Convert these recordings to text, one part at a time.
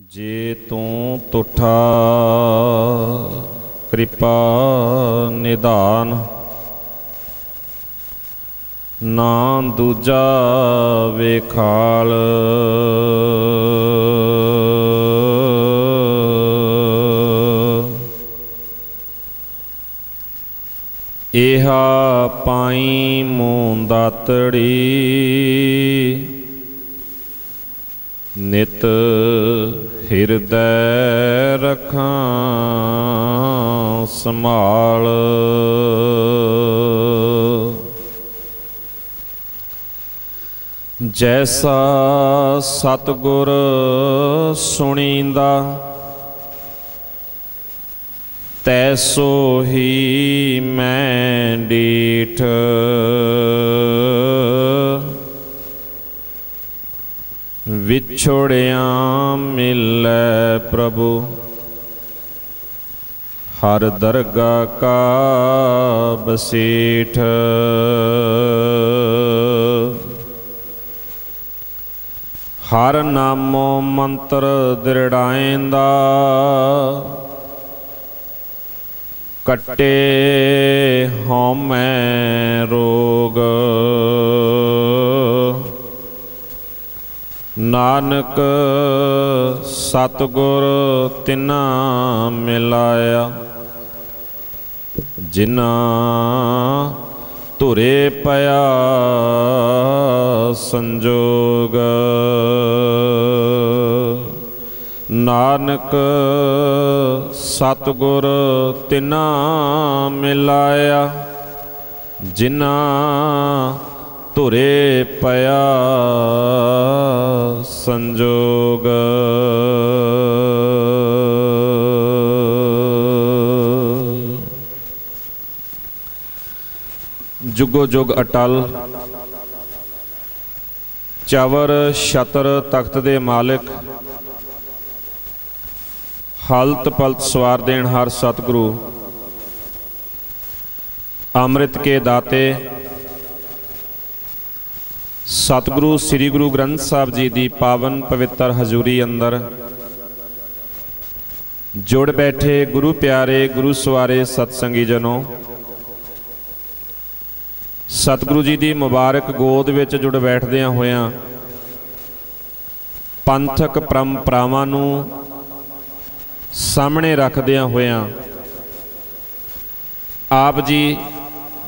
ਜੇ ਤੂੰ ਤੁਠਾ ਕਿਰਪਾ ਨਿਧਾਨ ਨਾ ਦੂਜਾ ਵੇਖਾਲ। ਇਹਾ ਪਾਈ ਮੂੰ ਦਾਤੜੀ ਨਿਤ ਹਿਰਦੈ ਰਖਾਂ ਸੰਭਾਲ। ਜੈਸਾ ਸਤਗੁਰ ਸੁਣੀਂਦਾ ਤੈਸੋ ਹੀ ਮੈਂ ਡੀਠ। ਵਿਛੋੜਿਆ ਮਿਲੈ ਪ੍ਰਭੂ। ਹਰ ਦਰਗਾ ਕਾ ਬਸੇਠ। ਹਰ ਨਾਮੋ ਮੰਤਰ ਦਿਰੜਾਏਂਦਾ ਕੱਟੇ ਹਉਮੈ ਰੋਗ। ਨਾਨਕ ਸਤਗੁਰ ਤਿਨਾ ਮਿਲਾਇਆ ਜਿਨਾ ਧੁਰੇ ਪਿਆ ਸੰਜੋਗ। ਨਾਨਕ ਸਤਗੁਰ ਤਿਨਾ ਮਿਲਾਇਆ ਜਿਨਾ ਧੁਰੇ ਪਿਆ ਸੰਜੋਗ। ਜੁਗੋ ਜੁਗ ਅਟਲ। ਚਵਰ ਛਤਰ ਤਖਤ ਦੇ ਮਾਲਕ। ਹਲਤ ਪਲਤ ਸਵਾਰ ਦੇਣ ਹਰ ਸਤਿਗੁਰੂ। ਅੰਮ੍ਰਿਤ ਕੇ ਦਾਤੇ। ਸਤਿਗੁਰੂ, ਸ੍ਰੀ ਗੁਰੂ ਗ੍ਰੰਥ ਸਾਹਿਬ ਜੀ ਦੀ ਪਾਵਨ ਪਵਿੱਤਰ ਹਜ਼ੂਰੀ ਅੰਦਰ ਜੁੜ ਬੈਠੇ ਗੁਰੂ ਪਿਆਰੇ, ਗੁਰੂ ਸਵਾਰੇ ਸਤਸੰਗੀ ਜਨੋ। ਸਤਿਗੁਰੂ ਜੀ ਦੀ ਮੁਬਾਰਕ ਗੋਦ ਵਿੱਚ ਜੁੜ ਬੈਠਦਿਆਂ ਹੋਇਆਂ ਪੰਥਕ ਪਰੰਪਰਾਵਾਂ ਨੂੰ ਸਾਹਮਣੇ ਰੱਖਦਿਆਂ ਹੋਇਆਂ ਆਪ ਜੀ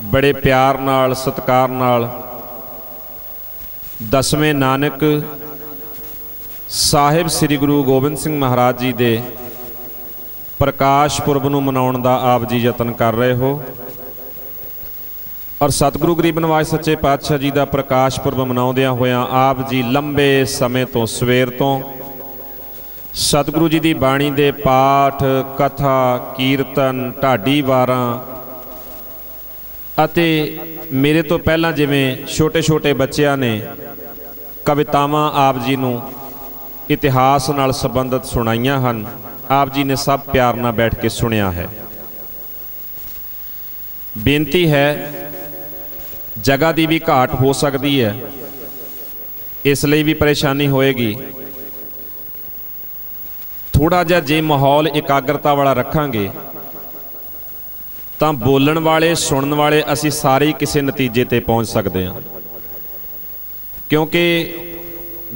ਬੜੇ ਪਿਆਰ ਨਾਲ, ਸਤਿਕਾਰ ਨਾਲ ਦਸਵੇਂ ਨਾਨਕ ਸਾਹਿਬ ਸ੍ਰੀ ਗੁਰੂ ਗੋਬਿੰਦ ਸਿੰਘ ਮਹਾਰਾਜ ਜੀ ਦੇ ਪ੍ਰਕਾਸ਼ ਪੁਰਬ ਨੂੰ ਮਨਾਉਣ ਦਾ ਆਪ ਜੀ ਯਤਨ ਕਰ ਰਹੇ ਹੋ। ਔਰ ਸਤਿਗੁਰੂ ਗਰੀਬ ਨਿਵਾਜ ਸੱਚੇ ਪਾਤਸ਼ਾਹ ਜੀ ਦਾ ਪ੍ਰਕਾਸ਼ ਪੁਰਬ ਮਨਾਉਂਦਿਆਂ ਹੋਇਆਂ ਆਪ ਜੀ ਲੰਬੇ ਸਮੇਂ ਤੋਂ ਸਵੇਰ ਤੋਂ ਸਤਿਗੁਰੂ ਜੀ ਦੀ ਬਾਣੀ ਦੇ ਪਾਠ, ਕਥਾ, ਕੀਰਤਨ, ਢਾਡੀ ਵਾਰਾਂ ਅਤੇ ਮੇਰੇ ਤੋਂ ਪਹਿਲਾਂ ਜਿਵੇਂ ਛੋਟੇ-ਛੋਟੇ ਬੱਚਿਆਂ ਨੇ ਕਵਿਤਾਵਾਂ ਆਪ ਜੀ ਨੂੰ ਇਤਿਹਾਸ ਨਾਲ ਸੰਬੰਧਿਤ ਸੁਣਾਈਆਂ ਹਨ। ਆਪ ਜੀ ਨੇ ਸਭ ਪਿਆਰ ਨਾਲ ਬੈਠ ਕੇ ਸੁਣਿਆ ਹੈ। ਬੇਨਤੀ ਹੈ, ਜਗ੍ਹਾ ਦੀ ਵੀ ਘਾਟ ਹੋ ਸਕਦੀ ਹੈ। ਇਸ ਲਈ ਵੀ ਪਰੇਸ਼ਾਨੀ ਹੋਏਗੀ। ਥੋੜਾ ਜਿਹਾ ਜੇ ਮਾਹੌਲ ਇਕਾਗਰਤਾ ਵਾਲਾ ਰੱਖਾਂਗੇ, ਤਾਂ ਬੋਲਣ ਵਾਲੇ, ਸੁਣਨ ਵਾਲੇ ਅਸੀਂ ਸਾਰੇ ਕਿਸੇ ਨਤੀਜੇ ਤੇ ਪਹੁੰਚ ਸਕਦੇ ਹਾਂ। ਕਿਉਂਕਿ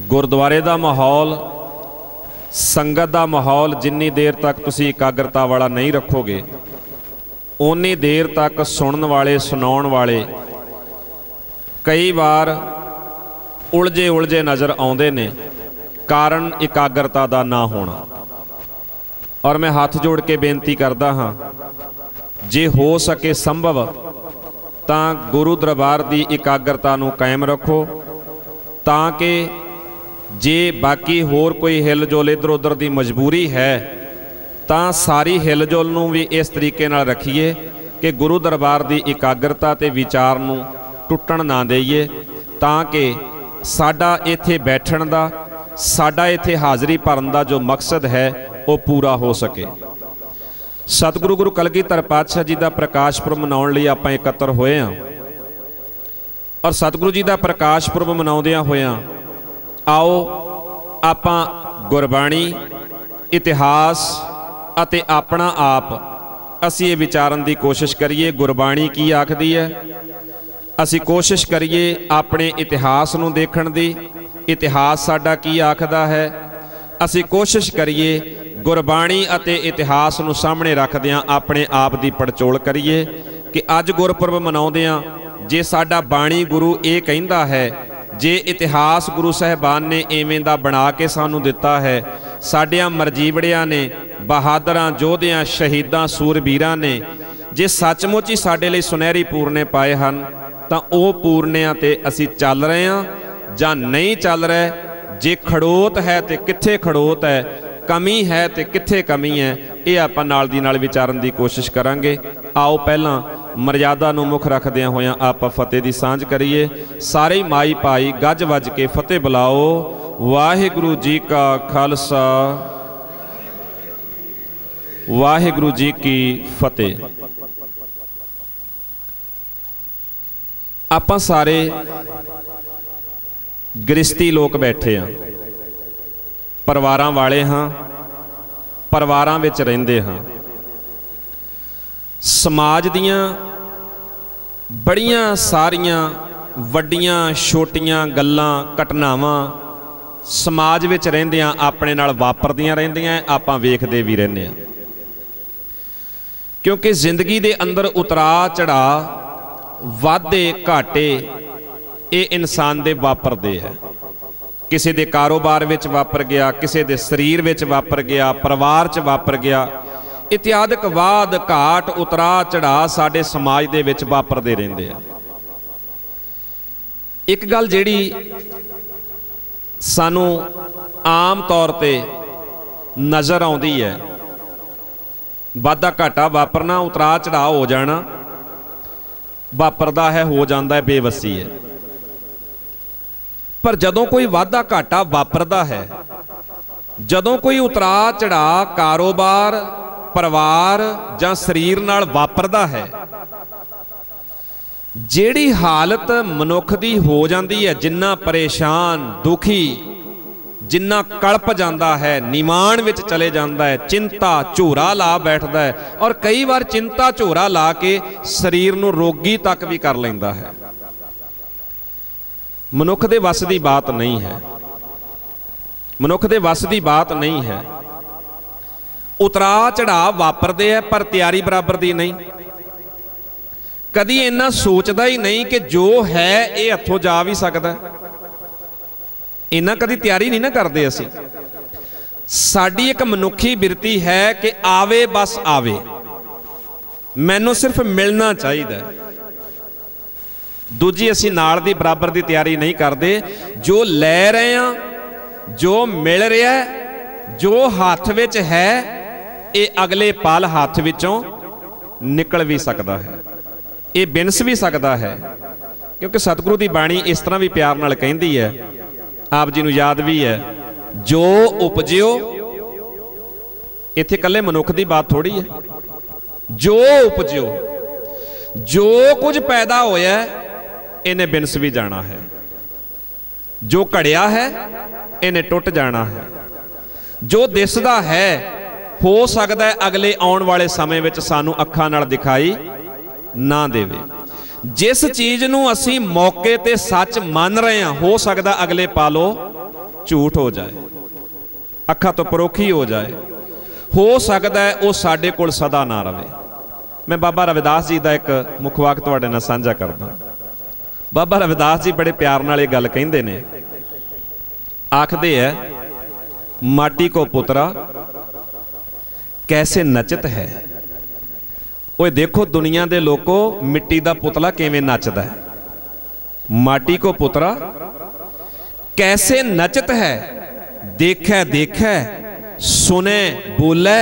ਗੁਰਦੁਆਰੇ ਦਾ ਮਾਹੌਲ, ਸੰਗਤ ਦਾ ਮਾਹੌਲ ਜਿੰਨੀ ਦੇਰ ਤੱਕ ਤੁਸੀਂ ਇਕਾਗਰਤਾ ਵਾਲਾ ਨਹੀਂ ਰੱਖੋਗੇ, ਓਨੀ ਦੇਰ ਤੱਕ ਸੁਣਨ ਵਾਲੇ, ਸੁਣਾਉਣ ਵਾਲੇ ਕਈ ਵਾਰ ਉਲਝੇ ਉਲਝੇ ਨਜ਼ਰ ਆਉਂਦੇ ਨੇ ਕਾਰਨ ਇਕਾਗਰਤਾ ਦਾ ਨਾ ਹੋਣਾ। ਔਰ ਮੈਂ ਹੱਥ ਜੋੜ ਕੇ ਬੇਨਤੀ ਕਰਦਾ ਹਾਂ, ਜੇ ਹੋ ਸਕੇ ਸੰਭਵ ਤਾਂ ਗੁਰੂ ਦਰਬਾਰ ਦੀ ਇਕਾਗਰਤਾ ਨੂੰ ਕਾਇਮ ਰੱਖੋ। ਤਾਂ ਕਿ ਜੇ ਬਾਕੀ ਹੋਰ ਕੋਈ ਹਿਲਜੁਲ ਇਧਰ ਉਧਰ ਦੀ ਮਜਬੂਰੀ ਹੈ, ਤਾਂ ਸਾਰੀ ਹਿਲਜੁਲ ਨੂੰ ਵੀ ਇਸ ਤਰੀਕੇ ਨਾਲ ਰੱਖੀਏ ਕਿ ਗੁਰੂ ਦਰਬਾਰ ਦੀ ਇਕਾਗਰਤਾ ਤੇ ਵਿਚਾਰ ਨੂੰ ਟੁੱਟਣ ਨਾ ਦੇਈਏ, ਤਾਂ ਕਿ ਸਾਡਾ ਇੱਥੇ ਬੈਠਣ ਦਾ, ਸਾਡਾ ਇੱਥੇ ਹਾਜ਼ਰੀ ਭਰਨ ਦਾ ਜੋ ਮਕਸਦ ਹੈ, ਉਹ ਪੂਰਾ ਹੋ ਸਕੇ। ਸਤਿਗੁਰੂ ਗੁਰੂ ਕਲਗੀਧਰ ਪਾਤਸ਼ਾਹ ਜੀ ਦਾ ਪ੍ਰਕਾਸ਼ ਪੁਰਬ ਮਨਾਉਣ ਲਈ ਆਪਾਂ ਇਕੱਤਰ ਹੋਏ ਹਾਂ। ਔਰ ਸਤਿਗੁਰੂ ਜੀ ਦਾ ਪ੍ਰਕਾਸ਼ ਪੁਰਬ ਮਨਾਉਂਦਿਆਂ ਹੋਇਆਂ, ਆਓ ਆਪਾਂ ਗੁਰਬਾਣੀ, ਇਤਿਹਾਸ ਅਤੇ ਆਪਣਾ ਆਪ, ਅਸੀਂ ਇਹ ਵਿਚਾਰਨ ਦੀ ਕੋਸ਼ਿਸ਼ ਕਰੀਏ, ਗੁਰਬਾਣੀ ਕੀ ਆਖਦੀ ਹੈ? ਅਸੀਂ ਕੋਸ਼ਿਸ਼ ਕਰੀਏ ਆਪਣੇ ਇਤਿਹਾਸ ਨੂੰ ਦੇਖਣ ਦੀ। ਇਤਿਹਾਸ ਸਾਡਾ ਕੀ ਆਖਦਾ ਹੈ? ਅਸੀਂ ਕੋਸ਼ਿਸ਼ ਕਰੀਏ ਗੁਰਬਾਣੀ ਅਤੇ ਇਤਿਹਾਸ ਨੂੰ ਸਾਹਮਣੇ ਰੱਖਦਿਆਂ ਆਪਣੇ ਆਪ ਦੀ ਪੜਚੋਲ ਕਰੀਏ ਕਿ ਅੱਜ ਗੁਰਪੁਰਬ ਮਨਾਉਂਦੇ ਆ ਜੇ ਸਾਡਾ ਬਾਣੀ ਗੁਰੂ ਇਹ ਕਹਿੰਦਾ ਹੈ, ਜੇ ਇਤਿਹਾਸ ਗੁਰੂ ਸਾਹਿਬਾਨ ਨੇ ਐਵੇਂ ਦਾ ਬਣਾ ਕੇ ਸਾਨੂੰ ਦਿੱਤਾ ਹੈ, ਸਾਡਿਆਂ ਮਰਜੀਵੜਿਆਂ ਨੇ, ਬਹਾਦਰਾਂ, ਯੋਧਿਆਂ, ਸ਼ਹੀਦਾਂ, ਸੂਰਬੀਰਾਂ ਨੇ, ਜੇ ਸੱਚਮੁੱਚ ਹੀ ਸਾਡੇ ਲਈ ਸੁਨਹਿਰੀ ਪੂਰਨੇ ਪਾਏ ਹਨ, ਤਾਂ ਉਹ ਪੂਰਨਿਆਂ ਤੇ ਅਸੀਂ ਚੱਲ ਰਹੇ ਹਾਂ ਜਾਂ ਨਹੀਂ ਚੱਲ ਰਹੇ, ਜੇ ਖੜੋਤ ਹੈ ਤੇ ਕਿੱਥੇ ਖੜੋਤ ਹੈ, ਕਮੀ ਹੈ ਤੇ ਕਿੱਥੇ ਕਮੀ ਹੈ, ਇਹ ਆਪਾਂ ਨਾਲ ਦੀ ਨਾਲ ਵਿਚਾਰਨ ਦੀ ਕੋਸ਼ਿਸ਼ ਕਰਾਂਗੇ। ਆਓ ਪਹਿਲਾਂ ਮਰਜ਼ਾਦਾ ਨੂੰ ਮੁੱਖ ਰੱਖਦਿਆਂ ਹੋਇਆਂ ਆਪਾਂ ਫਤਿਹ ਦੀ ਸਾਂਝ ਕਰੀਏ। ਸਾਰੇ ਹੀ ਮਾਈ ਭਾਈ ਗੱਜ ਵੱਜ ਕੇ ਫਤਿਹ ਬੁਲਾਓ। ਵਾਹਿਗੁਰੂ ਜੀ ਕਾ ਖਾਲਸਾ। ਵਾਹਿਗੁਰੂ ਜੀ ਕੀ ਫਤਿਹ। ਆਪਾਂ ਸਾਰੇ ਗ੍ਰਸਤੀ ਲੋਕ ਬੈਠੇ ਆ। ਪਰਿਵਾਰਾਂ ਵਾਲੇ ਹਾਂ, ਪਰਿਵਾਰਾਂ ਵਿੱਚ ਰਹਿੰਦੇ ਹਾਂ। ਸਮਾਜ ਦੀਆਂ ਬੜੀਆਂ ਸਾਰੀਆਂ ਵੱਡੀਆਂ ਛੋਟੀਆਂ ਗੱਲਾਂ, ਘਟਨਾਵਾਂ ਸਮਾਜ ਵਿੱਚ ਰਹਿੰਦਿਆਂ ਆਪਣੇ ਨਾਲ ਵਾਪਰਦੀਆਂ ਰਹਿੰਦੀਆਂ, ਆਪਾਂ ਵੇਖਦੇ ਵੀ ਰਹਿੰਦੇ ਆ ਕਿਉਂਕਿ ਜ਼ਿੰਦਗੀ ਦੇ ਅੰਦਰ ਉਤਰਾ ਚੜਾ ਵਾਧੇ ਘਾਟੇ ਇਹ ਇਨਸਾਨ ਦੇ ਵਾਪਰਦੇ ਹੈ। ਕਿਸੇ ਦੇ ਕਾਰੋਬਾਰ ਵਿੱਚ ਵਾਪਰ ਗਿਆ, ਕਿਸੇ ਦੇ ਸਰੀਰ ਵਿੱਚ ਵਾਪਰ ਗਿਆ, ਪਰਿਵਾਰ 'ਚ ਵਾਪਰ ਗਿਆ ਇਤਿਆਦਿਕ ਵਾਦ ਘਾਟ ਉਤਰਾ ਚੜਾ ਸਾਡੇ ਸਮਾਜ ਦੇ ਵਿੱਚ ਵਾਪਰਦੇ ਰਹਿੰਦੇ ਆ। ਇੱਕ ਗੱਲ ਜਿਹੜੀ ਸਾਨੂੰ ਆਮ ਤੌਰ ਤੇ ਨਜ਼ਰ ਆਉਂਦੀ ਹੈ, ਵਾਧਾ ਘਾਟਾ ਵਾਪਰਨਾ, ਉਤਰਾ ਚੜਾ ਹੋ ਜਾਣਾ, ਵਾਪਰਦਾ ਹੈ, ਹੋ ਜਾਂਦਾ ਹੈ, ਬੇਵਸੀ ਹੈ। ਪਰ ਜਦੋਂ ਕੋਈ ਵਾਧਾ ਘਾਟਾ ਵਾਪਰਦਾ ਹੈ, ਜਦੋਂ ਕੋਈ ਉਤਰਾ ਚੜਾ ਕਾਰੋਬਾਰ ਪਰਿਵਾਰ ਜਾਂ ਸਰੀਰ ਨਾਲ ਵਾਪਰਦਾ ਹੈ, ਜਿਹੜੀ ਹਾਲਤ ਮਨੁੱਖ ਦੀ ਹੋ ਜਾਂਦੀ ਹੈ, ਜਿੰਨਾ ਪਰੇਸ਼ਾਨ, ਦੁਖੀ, ਜਿੰਨਾ ਕਲਪ ਜਾਂਦਾ ਹੈ ਨਿਮਾਨ ਵਿੱਚ ਚਲੇ ਜਾਂਦਾ ਹੈ, ਚਿੰਤਾ, ਝੋਰਾ ਲਾ ਬੈਠਦਾ ਹੈ ਔਰ ਕਈ ਵਾਰ ਚਿੰਤਾ, ਝੋਰਾ ਲਾ ਕੇ ਸਰੀਰ ਨੂੰ ਰੋਗੀ ਤੱਕ ਵੀ ਕਰ ਲੈਂਦਾ ਹੈ। ਮਨੁੱਖ ਦੇ ਵੱਸ ਦੀ ਬਾਤ ਨਹੀਂ ਹੈ। ਮਨੁੱਖ ਦੇ ਵੱਸ ਦੀ ਬਾਤ ਨਹੀਂ ਹੈ। ਉਤਰਾ ਚੜਾ ਵਾਪਰਦੇ ਆ, ਪਰ ਤਿਆਰੀ ਬਰਾਬਰ ਦੀ ਨਹੀਂ। ਕਦੀ ਇੰਨਾ ਸੋਚਦਾ ਹੀ ਨਹੀਂ ਕਿ ਜੋ ਹੈ ਇਹ ਹੱਥੋਂ ਜਾ ਵੀ ਸਕਦਾ। ਇਹਨਾਂ ਕਦੀ ਤਿਆਰੀ ਨਹੀਂ ਨਾ ਕਰਦੇ ਅਸੀਂ। ਸਾਡੀ ਇੱਕ ਮਨੁੱਖੀ ਬਿਰਤੀ ਹੈ ਕਿ ਆਵੇ ਬਸ ਆਵੇ। ਮੈਨੂੰ ਸਿਰਫ ਮਿਲਣਾ ਚਾਹੀਦਾ ਦੂਜੀ, ਅਸੀਂ ਨਾਲ ਦੀ ਬਰਾਬਰ ਦੀ ਤਿਆਰੀ ਨਹੀਂ ਕਰਦੇ। ਜੋ ਲੈ ਰਹੇ ਆ ਜੋ ਮਿਲ ਰਿਹਾ ਜੋ ਹੱਥ ਵਿੱਚ ਹੈ ਇਹ ਅਗਲੇ ਪਲ ਹੱਥ ਵਿੱਚੋਂ ਨਿਕਲ ਵੀ ਸਕਦਾ ਹੈ। ਇਹ ਬਿਨਸ ਵੀ ਸਕਦਾ ਹੈ। ਕਿਉਂਕਿ ਸਤਿਗੁਰੂ ਦੀ ਬਾਣੀ ਇਸ ਤਰ੍ਹਾਂ ਵੀ ਪਿਆਰ ਨਾਲ ਕਹਿੰਦੀ ਹੈ। ਆਪ ਜੀ ਨੂੰ ਯਾਦ ਵੀ ਹੈ, ਜੋ ਉਪਜਿਓ, ਇੱਥੇ ਇਕੱਲੇ ਮਨੁੱਖ ਦੀ ਬਾਤ ਥੋੜੀ ਹੈ। ਜੋ ਉਪਜਿਓ, ਜੋ ਕੁਝ ਪੈਦਾ ਹੋਇਆ, ਇਹਨੇ ਬਿਨਸ ਵੀ ਜਾਣਾ ਹੈ। ਜੋ ਘੜਿਆ ਹੈ, ਇਹਨੇ ਟੁੱਟ ਜਾਣਾ ਹੈ। ਜੋ ਦਿਸਦਾ ਹੈ ਹੋ ਸਕਦਾ ਹੈ ਅਗਲੇ ਆਉਣ ਵਾਲੇ ਸਮੇਂ ਵਿੱਚ ਸਾਨੂੰ ਅੱਖਾਂ ਨਾਲ ਦਿਖਾਈ ਨਾ ਦੇਵੇ। ਜਿਸ ਚੀਜ਼ ਨੂੰ ਅਸੀਂ ਮੌਕੇ ਤੇ ਸੱਚ ਮੰਨ ਰਹੇ ਹਾਂ, ਹੋ ਸਕਦਾ ਅਗਲੇ ਪਾਲੋ ਝੂਠ ਹੋ ਜਾਏ, ਅੱਖਾਂ ਤੋਂ ਪਰੋਖੀ ਹੋ ਜਾਏ। ਹੋ ਸਕਦਾ ਹੈ ਉਹ ਸਾਡੇ ਕੋਲ ਸਦਾ ਨਾ ਰਹੇ। ਮੈਂ ਬਾਬਾ ਰਵਿਦਾਸ ਜੀ ਦਾ ਇੱਕ ਮੁੱਖ ਵਾਕ ਤੁਹਾਡੇ ਨਾਲ ਸਾਂਝਾ ਕਰਦਾ ਬਾਬਾ ਰਵਿਦਾਸ ਜੀ ਬੜੇ ਪਿਆਰ ਨਾਲ ਇਹ ਗੱਲ ਕਹਿੰਦੇ ਨੇ। ਆਖਦੇ ਐ ਮਾਟੀ ਕੋ ਪੁੱਤਰਾ ਕੈਸੇ ਨਚਤ ਹੈ ਓਏ ਦੇਖੋ ਦੁਨੀਆ ਦੇ ਲੋਕੋ ਮਿੱਟੀ ਦਾ ਪੁਤਲਾ ਕਿਵੇਂ ਨੱਚਦਾ ਹੈ ਮਾਟੀ ਕੋ ਪੁਤਰਾ ਕੈਸੇ ਨਚਤ ਹੈ ਦੇਖੈ ਦੇਖੈ ਸੁਨੇ ਬੋਲੇ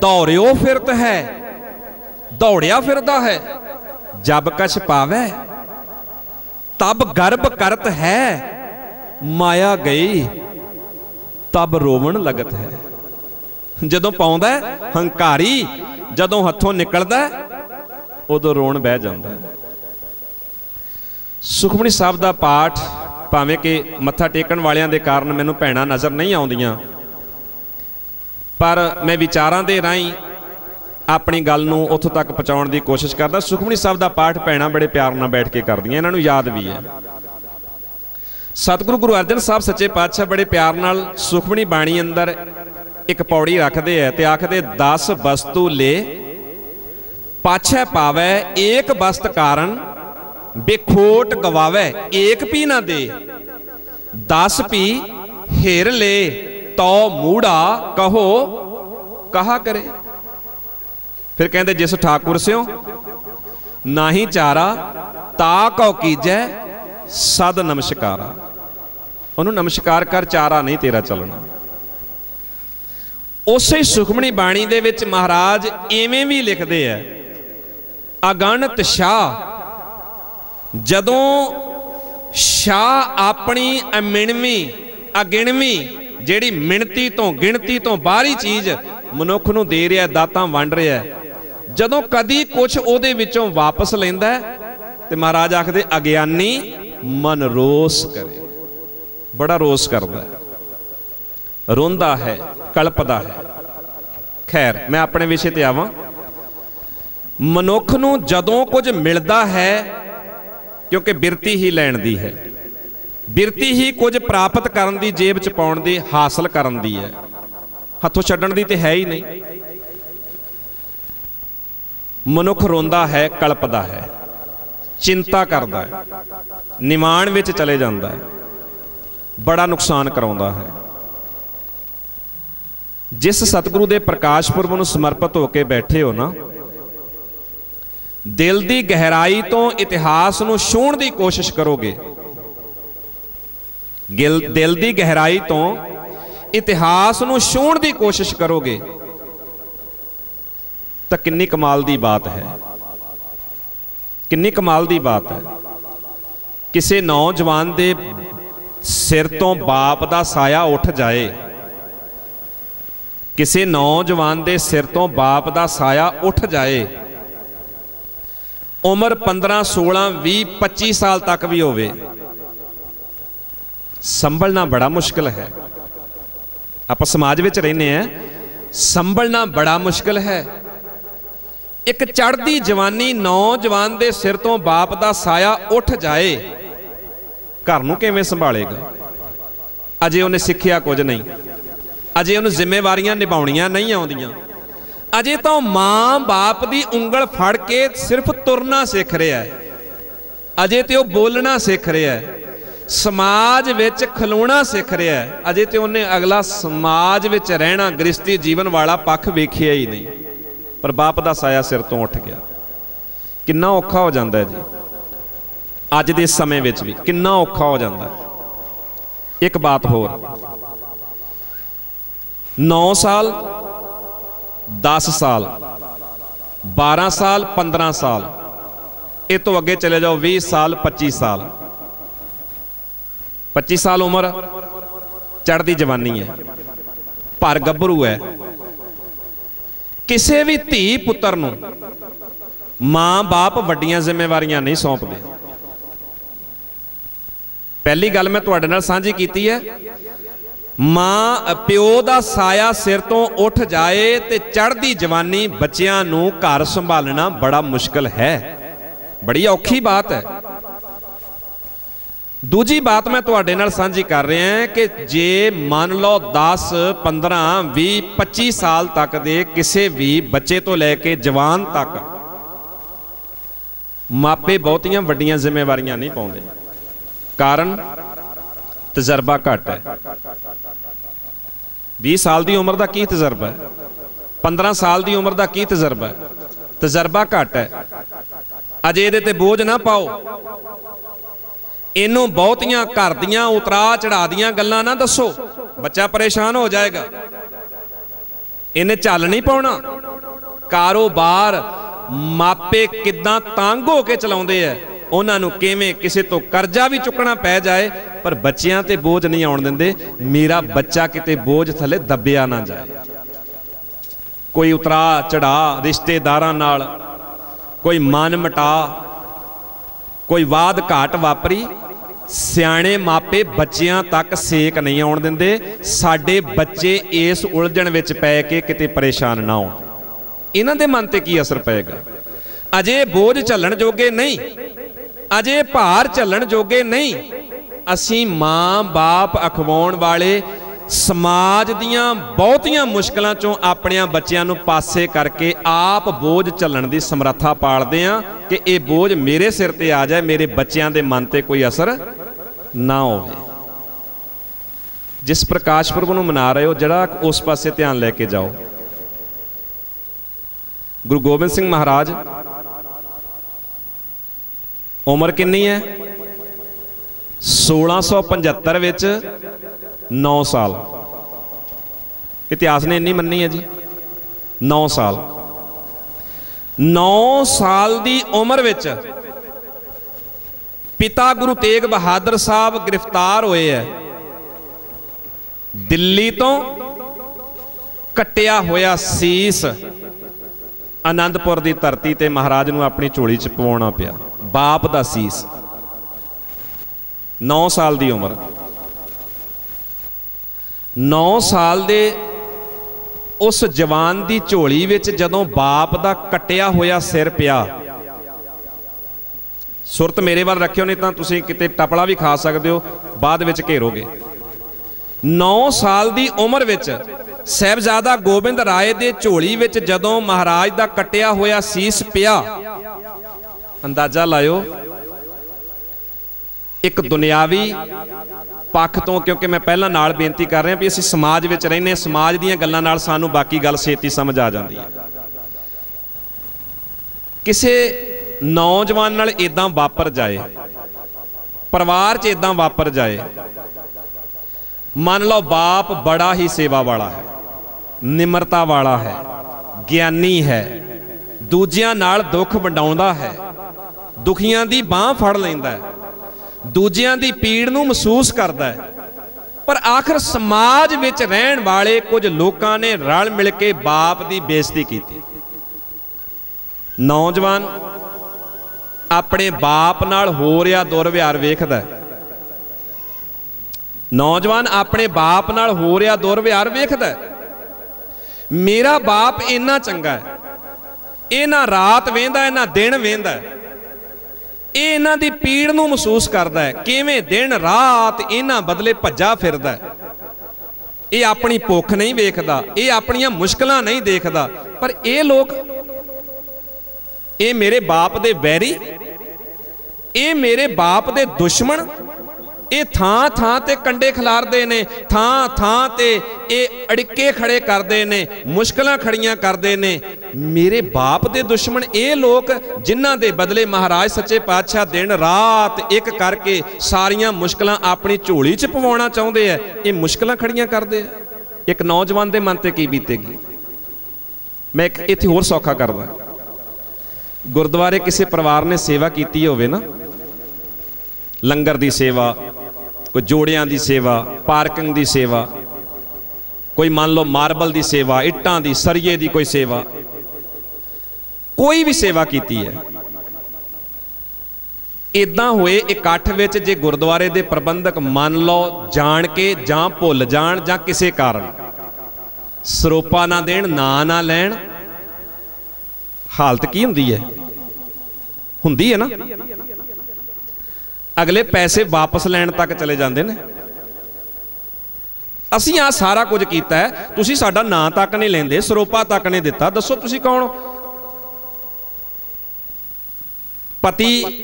ਦੌੜਿਓ ਫਿਰਤ ਹੈ ਦੌੜਿਆ ਫਿਰਦਾ ਹੈ ਜਬ ਕਛ ਪਾਵੇ ਤਬ ਗਰਭ ਕਰਤ ਹੈ ਮਾਇਆ ਗਈ ਤਬ ਰੋਵਣ ਲਗਤ ਹੈ ਜਦੋਂ ਪਾਉਂਦਾ ਹੰਕਾਰੀ ਜਦੋਂ ਹੱਥੋਂ ਨਿਕਲਦਾ ਉਦੋਂ ਰੋਣ ਬਹਿ ਜਾਂਦਾ ਸੁਖਮਣੀ ਸਾਹਿਬ ਦਾ ਪਾਠ ਭਾਵੇਂ ਕਿ ਮੱਥਾ ਟੇਕਣ ਵਾਲਿਆਂ ਦੇ ਕਾਰਨ ਮੈਨੂੰ ਭੈਣਾ ਨਜ਼ਰ ਨਹੀਂ ਆਉਂਦੀਆਂ, ਪਰ ਮੈਂ ਵਿਚਾਰਾਂ ਦੇ ਰਾਹੀਂ ਆਪਣੀ ਗੱਲ ਨੂੰ ਉੱਥੋਂ ਤੱਕ ਪਹੁੰਚਾਉਣ ਦੀ ਕੋਸ਼ਿਸ਼ ਕਰਦਾ। ਸੁਖਮਣੀ ਸਾਹਿਬ ਦਾ ਪਾਠ ਭੈਣਾਂ ਬੜੇ ਪਿਆਰ ਨਾਲ ਬੈਠ ਕੇ ਕਰਦੀਆਂ, ਇਹਨਾਂ ਨੂੰ ਯਾਦ ਵੀ ਹੈ। ਸਤਿਗੁਰੂ ਗੁਰੂ ਅਰਜਨ ਸਾਹਿਬ ਸੱਚੇ ਪਾਤਸ਼ਾਹ ਬੜੇ ਪਿਆਰ ਨਾਲ ਸੁਖਮਣੀ ਬਾਣੀ ਅੰਦਰ ਇੱਕ ਪੌੜੀ ਰੱਖਦੇ ਐ ਤੇ ਆਖਦੇ 10 ਵਸਤੂ ਲੈ, ਪਾਛੈ ਪਾਵੈ, ਏਕ ਬਸਤ ਕਾਰਨ ਬੇਖੋਟ ਗਵਾਵੈ, ਏਕ ਪੀ ਨਾ ਦੇ। 10 ਪੀ ਹਿਰ ਲੈ, ਤੋ ਮੂੜਾ ਕਹੋ, ਕਹਾ ਕਰੇ। ਫਿਰ ਕਹਿੰਦੇ, ਜਿਸ ਠਾਕੁਰ ਸਿਓ, ਨਾਹੀ ਚਾਰਾ, ਤਾ ਕਉ ਕੀਜੈ, ਸਦ ਨਮਸਕਾਰਾ। ਉਹਨੂੰ ਨਮਸਕਾਰ ਕਰ, ਚਾਰਾ ਨਹੀਂ ਤੇਰਾ ਚੱਲਣਾ। ਉਸੇ ਸੁਖਮਣੀ ਬਾਣੀ ਦੇ ਵਿੱਚ ਮਹਾਰਾਜ ਐਵੇਂ ਵੀ ਲਿਖਦੇ ਆ, ਅਗਣਤ ਸ਼ਾਹ, ਜਦੋਂ ਸ਼ਾਹ ਆਪਣੀ ਅਮਿਣਵੀਂ, ਅਗਿਣਵੀਂ, ਜਿਹੜੀ ਮਿਣਤੀ ਤੋਂ, ਗਿਣਤੀ ਤੋਂ ਬਾਹਰੀ ਚੀਜ਼ ਮਨੁੱਖ ਨੂੰ ਦੇ ਰਿਹਾ, ਦਾਤਾਂ ਵੰਡ ਰਿਹਾ, ਜਦੋਂ ਕਦੀ ਕੁਝ ਉਹਦੇ ਵਿੱਚੋਂ ਵਾਪਸ ਲੈਂਦਾ ਤੇ ਮਹਾਰਾਜ ਆਖਦੇ, ਅਗਿਆਨੀ ਮਨ ਰੋਸ ਕਰੇ। ਬੜਾ ਰੋਸ ਕਰਦਾ ਹੈ। ਰੋਂਦਾ ਹੈ, ਕਲਪਦਾ ਹੈ। ਖੈਰ, ਮੈਂ ਆਪਣੇ ਵਿਸ਼ੇ ਤੇ ਆਵਾਂ। ਮਨੁੱਖ ਨੂੰ ਜਦੋਂ ਕੁਝ ਮਿਲਦਾ ਹੈ, ਕਿਉਂਕਿ ਬਿਰਤੀ ਹੀ ਲੈਣ ਦੀ ਹੈ। ਬਿਰਤੀ ਹੀ ਕੁਝ ਪ੍ਰਾਪਤ ਕਰਨ ਦੀ ਜੇਬ ਚ ਪਾਉਣ ਦੀ, ਹਾਸਲ ਕਰਨ ਦੀ ਹੈ। ਹੱਥੋਂ ਛੱਡਣ ਦੀ ਤੇ ਹੈ ਹੀ ਨਹੀਂ। ਮਨੁੱਖ ਰੋਂਦਾ ਹੈ, ਕਲਪਦਾ ਹੈ। ਚਿੰਤਾ ਕਰਦਾ ਹੈ। ਨਿਮਾਣ ਵਿੱਚ ਚਲੇ ਜਾਂਦਾ ਹੈ। ਬੜਾ ਨੁਕਸਾਨ ਕਰਾਉਂਦਾ ਹੈ। ਜਿਸ ਸਤਿਗੁਰੂ ਦੇ ਪ੍ਰਕਾਸ਼ ਪੁਰਬ ਨੂੰ ਸਮਰਪਿਤ ਹੋ ਕੇ ਬੈਠੇ ਹੋ ਨਾ, ਦਿਲ ਦੀ ਗਹਿਰਾਈ ਤੋਂ ਇਤਿਹਾਸ ਨੂੰ ਛੂਹਣ ਦੀ ਕੋਸ਼ਿਸ਼ ਕਰੋਗੇ। ਦਿਲ ਦੀ ਗਹਿਰਾਈ ਤੋਂ ਇਤਿਹਾਸ ਨੂੰ ਛੂਹਣ ਦੀ ਕੋਸ਼ਿਸ਼ ਕਰੋਗੇ। ਤਾਂ ਕਿੰਨੀ ਕਮਾਲ ਦੀ ਬਾਤ ਹੈ। ਕਿੰਨੀ ਕਮਾਲ ਦੀ ਬਾਤ ਹੈ। ਕਿਸੇ ਨੌਜਵਾਨ ਦੇ ਸਿਰ ਤੋਂ ਬਾਪ ਦਾ ਸਾਇਆ ਉੱਠ ਜਾਏ। ਕਿਸੇ ਨੌਜਵਾਨ ਦੇ ਸਿਰ ਤੋਂ ਬਾਪ ਦਾ ਸਾਇਆ ਉੱਠ ਜਾਏ। ਉਮਰ 15 16 20 25 ਸਾਲ ਤੱਕ ਵੀ ਹੋਵੇ। ਸੰਭਲਣਾ ਬੜਾ ਮੁਸ਼ਕਲ ਹੈ। ਆਪਾਂ ਸਮਾਜ ਵਿੱਚ ਰਹਿੰਦੇ ਆ ਸੰਭਲਣਾ ਬੜਾ ਮੁਸ਼ਕਲ ਹੈ। ਇੱਕ ਚੜ੍ਹਦੀ ਜਵਾਨੀ ਨੌਜਵਾਨ ਦੇ ਸਿਰ ਤੋਂ ਬਾਪ ਦਾ ਸਾਇਆ ਉੱਠ ਜਾਏ। ਘਰ ਨੂੰ ਕਿਵੇਂ ਸੰਭਾਲੇਗਾ? ਅਜੇ ਉਹਨੇ ਸਿੱਖਿਆ ਕੁਝ ਨਹੀਂ। ਅਜੇ ਉਹਨੂੰ ਜ਼ਿੰਮੇਵਾਰੀਆਂ ਨਿਭਾਉਣੀਆਂ ਨਹੀਂ ਆਉਂਦੀਆਂ। ਅਜੇ ਤਾਂ ਉਹ ਮਾਂ-ਬਾਪ ਦੀ ਉਂਗਲ ਫੜ ਕੇ ਸਿਰਫ ਤੁਰਨਾ ਸਿੱਖ ਰਿਹਾ ਹੈ। ਅਜੇ ਤੇ ਉਹ ਬੋਲਣਾ ਸਿੱਖ ਰਿਹਾ ਹੈ। ਸਮਾਜ ਵਿੱਚ ਖਲੋਣਾ ਸਿੱਖ ਰਿਹਾ ਹੈ। ਅਜੇ ਤੇ ਉਹਨੇ ਅਗਲਾ ਸਮਾਜ ਵਿੱਚ ਰਹਿਣਾ ਗ੍ਰਸਤੀ ਜੀਵਨ ਵਾਲਾ ਪੱਖ ਵੇਖਿਆ ਹੀ ਨਹੀਂ। ਪਰ ਬਾਪ ਦਾ ਸਾਇਆ ਸਿਰ ਤੋਂ ਉੱਠ ਗਿਆ। ਕਿੰਨਾ ਔਖਾ ਹੋ ਜਾਂਦਾ ਹੈ ਜੀ। ਅੱਜ ਦੇ ਸਮੇਂ ਵਿੱਚ ਵੀ ਕਿੰਨਾ ਔਖਾ ਹੋ ਜਾਂਦਾ ਹੈ। ਇੱਕ ਬਾਤ ਹੋਰ। 9 ਸਾਲ 10 ਸਾਲ 12 ਸਾਲ 15 ਸਾਲ। ਇਹ ਤੋਂ ਅੱਗੇ ਚਲੇ ਜਾਓ 20 ਸਾਲ 25 ਸਾਲ। 25 ਸਾਲ ਉਮਰ ਚੜ੍ਹਦੀ ਜਵਾਨੀ ਹੈ। ਭਰ ਗੱਭਰੂ ਹੈ। ਕਿਸੇ ਵੀ ਧੀ ਪੁੱਤਰ ਨੂੰ ਮਾਂ-ਬਾਪ ਵੱਡੀਆਂ ਜ਼ਿੰਮੇਵਾਰੀਆਂ ਨਹੀਂ ਸੌਂਪਦੇ। ਪਹਿਲੀ ਗੱਲ ਮੈਂ ਤੁਹਾਡੇ ਨਾਲ ਸਾਂਝੀ ਕੀਤੀ ਹੈ ਮਾਂ ਪਿਓ ਦਾ ਸਾਇਆ ਸਿਰ ਤੋਂ ਉੱਠ ਜਾਏ ਤੇ ਚੜ੍ਹਦੀ ਜਵਾਨੀ ਬੱਚਿਆਂ ਨੂੰ ਘਰ ਸੰਭਾਲਣਾ ਬੜਾ ਮੁਸ਼ਕਲ ਹੈ। ਬੜੀ ਔਖੀ ਬਾਤ ਹੈ। ਦੂਜੀ ਬਾਤ ਮੈਂ ਤੁਹਾਡੇ ਨਾਲ ਸਾਂਝੀ ਕਰ ਰਿਹਾ ਹਾਂ ਕਿ ਜੇ ਮੰਨ ਲਓ 10 15 20 25 ਸਾਲ ਤੱਕ ਦੇ ਕਿਸੇ ਵੀ ਬੱਚੇ ਤੋਂ ਲੈ ਕੇ ਜਵਾਨ ਤੱਕ ਮਾਪੇ ਬਹੁਤੀਆਂ ਵੱਡੀਆਂ ਜ਼ਿੰਮੇਵਾਰੀਆਂ ਨਹੀਂ ਪਾਉਂਦੇ। ਕਾਰਨ ਤਜਰਬਾ ਘੱਟ ਹੈ। 20 ਸਾਲ ਦੀ ਉਮਰ ਦਾ ਕੀ ਤਜਰਬਾ ਹੈ? 15 ਸਾਲ ਦੀ ਉਮਰ ਦਾ ਕੀ ਤਜਰਬਾ ਹੈ? ਤਜਰਬਾ ਘੱਟ ਹੈ। ਅਜੇ ਇਹਦੇ ਤੇ ਬੋਝ ਨਾ ਪਾਓ। ਇਹਨੂੰ ਬਹੁਤੀਆਂ ਘਰ ਦੀਆਂ ਉਤਰਾ ਚੜਾ ਦੀਆਂ ਗੱਲਾਂ ਨਾ ਦੱਸੋ। ਬੱਚਾ ਪਰੇਸ਼ਾਨ ਹੋ ਜਾਏਗਾ। ਇਹਨੇ ਚੱਲ ਨਹੀਂ ਪਾਉਣਾ। ਕਾਰੋਬਾਰ ਮਾਪੇ ਕਿਦਾਂ ਤੰਗ ਹੋ ਕੇ ਚਲਾਉਂਦੇ ਐ ਉਹਨਾਂ ਨੂੰ ਕਿਵੇਂ ਕਿਸੇ ਤੋਂ ਕਰਜ਼ਾ ਵੀ ਚੁੱਕਣਾ ਪੈ ਜਾਏ, ਪਰ ਬੱਚਿਆਂ ਤੇ ਬੋਝ ਨਹੀਂ ਆਉਣ ਦਿੰਦੇ। ਮੇਰਾ ਬੱਚਾ ਕਿਤੇ ਬੋਝ ਥੱਲੇ ਦੱਬਿਆ ਨਾ ਜਾਏ। ਕੋਈ ਉਤਰਾ ਚੜਾ ਰਿਸ਼ਤੇਦਾਰਾਂ ਨਾਲ ਕੋਈ ਮਨ ਮਟਾ, ਕੋਈ ਵਾਦ ਘਾਟ ਵਾਪਰੀ, ਸਿਆਣੇ ਮਾਪੇ ਬੱਚਿਆਂ ਤੱਕ ਸੇਕ ਨਹੀਂ ਆਉਣ ਦਿੰਦੇ। ਸਾਡੇ ਬੱਚੇ ਇਸ ਉਲਝਣ ਵਿੱਚ ਪੈ ਕੇ ਕਿਤੇ ਪਰੇਸ਼ਾਨ ਨਾ ਹੋਣ। ਇਹਨਾਂ ਦੇ ਮਨ ਤੇ ਕੀ ਅਸਰ ਪਏਗਾ? ਅਜੇ ਬੋਝ ਝੱਲਣ ਜੋਗੇ ਨਹੀਂ। ਅਜੇ ਭਾਰ ਝੱਲਣ ਜੋਗੇ ਨਹੀਂ। ਅਸੀਂ ਮਾਂ-ਬਾਪ ਅਖਵਾਉਣ ਵਾਲੇ ਸਮਾਜ ਦੀਆਂ ਬਹੁਤੀਆਂ ਮੁਸ਼ਕਲਾਂ ਚੋਂ ਆਪਣਿਆਂ ਬੱਚਿਆਂ ਨੂੰ ਪਾਸੇ ਕਰਕੇ ਆਪ ਬੋਝ ਝੱਲਣ ਦੀ ਸਮਰੱਥਾ ਪਾਲਦੇ ਆ ਕਿ ਇਹ ਬੋਝ ਮੇਰੇ ਸਿਰ ਤੇ ਆ ਜਾਏ, ਮੇਰੇ ਬੱਚਿਆਂ ਦੇ ਮਨ ਤੇ ਕੋਈ ਅਸਰ ਨਾ ਹੋਵੇ। ਜਿਸ ਪ੍ਰਕਾਸ਼ ਪੁਰਬ ਨੂੰ ਮਨਾ ਰਹੇ ਹੋ, ਜਿਹੜਾ ਉਸ ਪਾਸੇ ਧਿਆਨ ਲੈ ਕੇ ਜਾਓ। ਗੁਰੂ ਗੋਬਿੰਦ ਸਿੰਘ ਮਹਾਰਾਜ ਉਮਰ ਕਿੰਨੀ ਹੈ? 1675 ਵਿੱਚ 9 ਸਾਲ। ਇਤਿਹਾਸ ਨੇ ਇੰਨੀ ਮੰਨੀ ਹੈ ਜੀ। 9 ਸਾਲ। 9 ਸਾਲ ਦੀ ਉਮਰ ਵਿੱਚ ਪਿਤਾ ਗੁਰੂ ਤੇਗ ਬਹਾਦਰ ਸਾਹਿਬ ਗ੍ਰਿਫਤਾਰ ਹੋਏ ਹੈ। ਦਿੱਲੀ ਤੋਂ ਕੱਟਿਆ ਹੋਇਆ ਸੀਸ ਆਨੰਦਪੁਰ ਦੀ ਧਰਤੀ ਤੇ ਮਹਾਰਾਜ ਨੂੰ ਆਪਣੀ ਝੋਲੀ 'ਚ ਪਵਾਉਣਾ ਪਿਆ। ਬਾਪ ਦਾ ਸੀਸ। 9 ਸਾਲ ਦੀ ਉਮਰ। 9 ਸਾਲ ਦੇ ਉਸ ਜਵਾਨ ਦੀ ਝੋਲੀ ਵਿੱਚ ਜਦੋਂ ਬਾਪ ਦਾ ਕੱਟਿਆ ਹੋਇਆ ਸਿਰ ਪਿਆ। ਸੁਰਤ ਮੇਰੇ ਵੱਲ ਰੱਖਿਓ, ਨਹੀਂ ਤਾਂ ਤੁਸੀਂ ਕਿਤੇ ਟਪਲਾ ਵੀ ਖਾ ਸਕਦੇ ਹੋ, ਬਾਅਦ ਵਿੱਚ ਘੇਰੋਗੇ। 9 ਸਾਲ ਦੀ ਉਮਰ ਵਿੱਚ ਸਹਿਬਜ਼ਾਦਾ ਗੋਬਿੰਦ ਰਾਏ ਦੇ ਝੋਲੀ ਵਿੱਚ ਜਦੋਂ ਮਹਾਰਾਜ ਦਾ ਕੱਟਿਆ ਹੋਇਆ ਸੀਸ ਪਿਆ ਅੰਦਾਜ਼ਾ ਲਾਇਓ। ਇੱਕ ਦੁਨਿਆਵੀ ਪੱਖ ਤੋਂ, ਕਿਉਂਕਿ ਮੈਂ ਪਹਿਲਾਂ ਨਾਲ ਬੇਨਤੀ ਕਰ ਰਿਹਾ ਵੀ ਅਸੀਂ ਸਮਾਜ ਵਿੱਚ ਰਹਿੰਦੇ ਹਾਂ, ਸਮਾਜ ਦੀਆਂ ਗੱਲਾਂ ਨਾਲ ਸਾਨੂੰ ਬਾਕੀ ਗੱਲ ਛੇਤੀ ਸਮਝ ਆ ਜਾਂਦੀ ਹੈ। ਕਿਸੇ ਨੌਜਵਾਨ ਨਾਲ ਇਦਾਂ ਵਾਪਰ ਜਾਏ, ਪਰਿਵਾਰ 'ਚ ਇਦਾਂ ਵਾਪਰ ਜਾਏ, ਮੰਨ ਲਓ ਬਾਪ ਬੜਾ ਹੀ ਸੇਵਾ ਵਾਲਾ ਹੈ, ਨਿਮਰਤਾ ਵਾਲਾ ਹੈ, ਗਿਆਨੀ ਹੈ, ਦੂਜਿਆਂ ਨਾਲ ਦੁੱਖ ਵੰਡਾਉਂਦਾ ਹੈ ਦੁਖੀਆਂ ਦੀ ਬਾਹ ਫੜ ਲੈਂਦਾ ਹੈ, ਦੂਜਿਆਂ ਦੀ ਪੀੜ ਨੂੰ ਮਹਿਸੂਸ ਕਰਦਾ ਹੈ। ਪਰ ਆਖਰ ਸਮਾਜ ਵਿੱਚ ਰਹਿਣ ਵਾਲੇ ਕੁਝ ਲੋਕਾਂ ਨੇ ਰਲ ਮਿਲ ਕੇ ਬਾਪ ਦੀ ਬੇਇੱਜ਼ਤੀ ਕੀਤੀ। ਨੌਜਵਾਨ ਆਪਣੇ ਬਾਪ ਨਾਲ ਹੋ ਰਿਹਾ ਦੁਰਵਿਹਾਰ ਵੇਖਦਾ ਹੈ। ਨੌਜਵਾਨ ਆਪਣੇ ਬਾਪ ਨਾਲ ਹੋ ਰਿਹਾ ਦੁਰਵਿਹਾਰ ਵੇਖਦਾ ਹੈ। ਮੇਰਾ ਬਾਪ ਇੰਨਾ ਚੰਗਾ ਹੈ ਇਹ ਨਾ ਰਾਤ ਵੇਂਦਾ ਨਾ ਦਿਨ ਵੇਂਦਾ ਇਹ ਇਹਨਾਂ ਦੀ ਪੀੜ ਨੂੰ ਮਹਿਸੂਸ ਕਰਦਾ ਹੈ। ਕਿਵੇਂ ਦਿਨ ਰਾਤ ਇਹਨਾਂ ਬਦਲੇ ਭੱਜਾ ਫਿਰਦਾ ਹੈ। ਇਹ ਆਪਣੀ ਭੁੱਖ ਨਹੀਂ ਵੇਖਦਾ, ਇਹ ਆਪਣੀਆਂ ਮੁਸ਼ਕਲਾਂ ਨਹੀਂ ਦੇਖਦਾ। ਪਰ ਇਹ ਲੋਕ, ਇਹ ਮੇਰੇ ਬਾਪ ਦੇ ਵੈਰੀ, ਇਹ ਮੇਰੇ ਬਾਪ ਦੇ ਦੁਸ਼ਮਣ ਇਹ ਥਾਂ ਥਾਂ ਤੇ ਕੰਡੇ ਖਿਲਾਰਦੇ ਨੇ, ਥਾਂ ਥਾਂ ਤੇ ਇਹ ਅੜਿੱਕੇ ਖੜੇ ਕਰਦੇ ਨੇ, ਮੁਸ਼ਕਲਾਂ ਖੜੀਆਂ ਕਰਦੇ ਨੇ। ਮੇਰੇ ਬਾਪ ਦੇ ਦੁਸ਼ਮਣ ਇਹ ਲੋਕ ਜਿਨ੍ਹਾਂ ਦੇ ਬਦਲੇ ਮਹਾਰਾਜ ਸੱਚੇ ਪਾਤਸ਼ਾਹ ਦਿਨ ਰਾਤ ਇੱਕ ਕਰਕੇ ਸਾਰੀਆਂ ਮੁਸ਼ਕਲਾਂ ਆਪਣੀ ਝੋਲੀ 'ਚ ਪਵਾਉਣਾ ਚਾਹੁੰਦੇ ਆ ਇਹ ਮੁਸ਼ਕਲਾਂ ਖੜੀਆਂ ਕਰਦੇ ਆ ਇੱਕ ਨੌਜਵਾਨ ਦੇ ਮਨ ਤੇ ਕੀ ਬੀਤੇਗੀ? ਮੈਂ ਇੱਕ ਇੱਥੇ ਹੋਰ ਸੌਖਾ ਕਰਦਾ। ਗੁਰਦੁਆਰੇ ਕਿਸੇ ਪਰਿਵਾਰ ਨੇ ਸੇਵਾ ਕੀਤੀ ਹੋਵੇ ਨਾ, ਲੰਗਰ ਦੀ ਸੇਵਾ ਕੋਈ ਜੋੜਿਆਂ ਦੀ ਸੇਵਾ, ਪਾਰਕਿੰਗ ਦੀ ਸੇਵਾ, ਕੋਈ ਮੰਨ ਲਓ ਮਾਰਬਲ ਦੀ ਸੇਵਾ, ਇੱਟਾਂ ਦੀ, ਸਰੀਏ ਦੀ ਕੋਈ ਸੇਵਾ, ਕੋਈ ਵੀ ਸੇਵਾ ਕੀਤੀ ਹੈ। ਇਦਾਂ ਹੋਏ ਇਕੱਠ ਵਿੱਚ ਜੇ ਗੁਰਦੁਆਰੇ ਦੇ ਪ੍ਰਬੰਧਕ ਮੰਨ ਲਓ ਜਾਣ ਕੇ ਜਾਂ ਭੁੱਲ ਜਾਣ ਜਾਂ ਕਿਸੇ ਕਾਰਨ ਸਰੋਪਾ ਨਾ ਦੇਣ, ਨਾ ਨਾ ਲੈਣ, ਹਾਲਤ ਕੀ ਹੁੰਦੀ ਹੈ? ਹੁੰਦੀ ਹੈ ਨਾ? ਅਗਲੇ ਪੈਸੇ ਵਾਪਸ ਲੈਣ ਤੱਕ ਚਲੇ ਜਾਂਦੇ ਨੇ। ਅਸੀਂ ਆ ਸਾਰਾ ਕੁਝ ਕੀਤਾ ਹੈ। ਤੁਸੀਂ ਸਾਡਾ ਨਾਂ ਤੱਕ ਨਹੀਂ ਲੈਂਦੇ, ਸਰੋਪਾ ਤੱਕ ਨਹੀਂ ਦਿੱਤਾ। ਦੱਸੋ ਤੁਸੀਂ ਕੌਣ ਹੋ? ਪਤੀ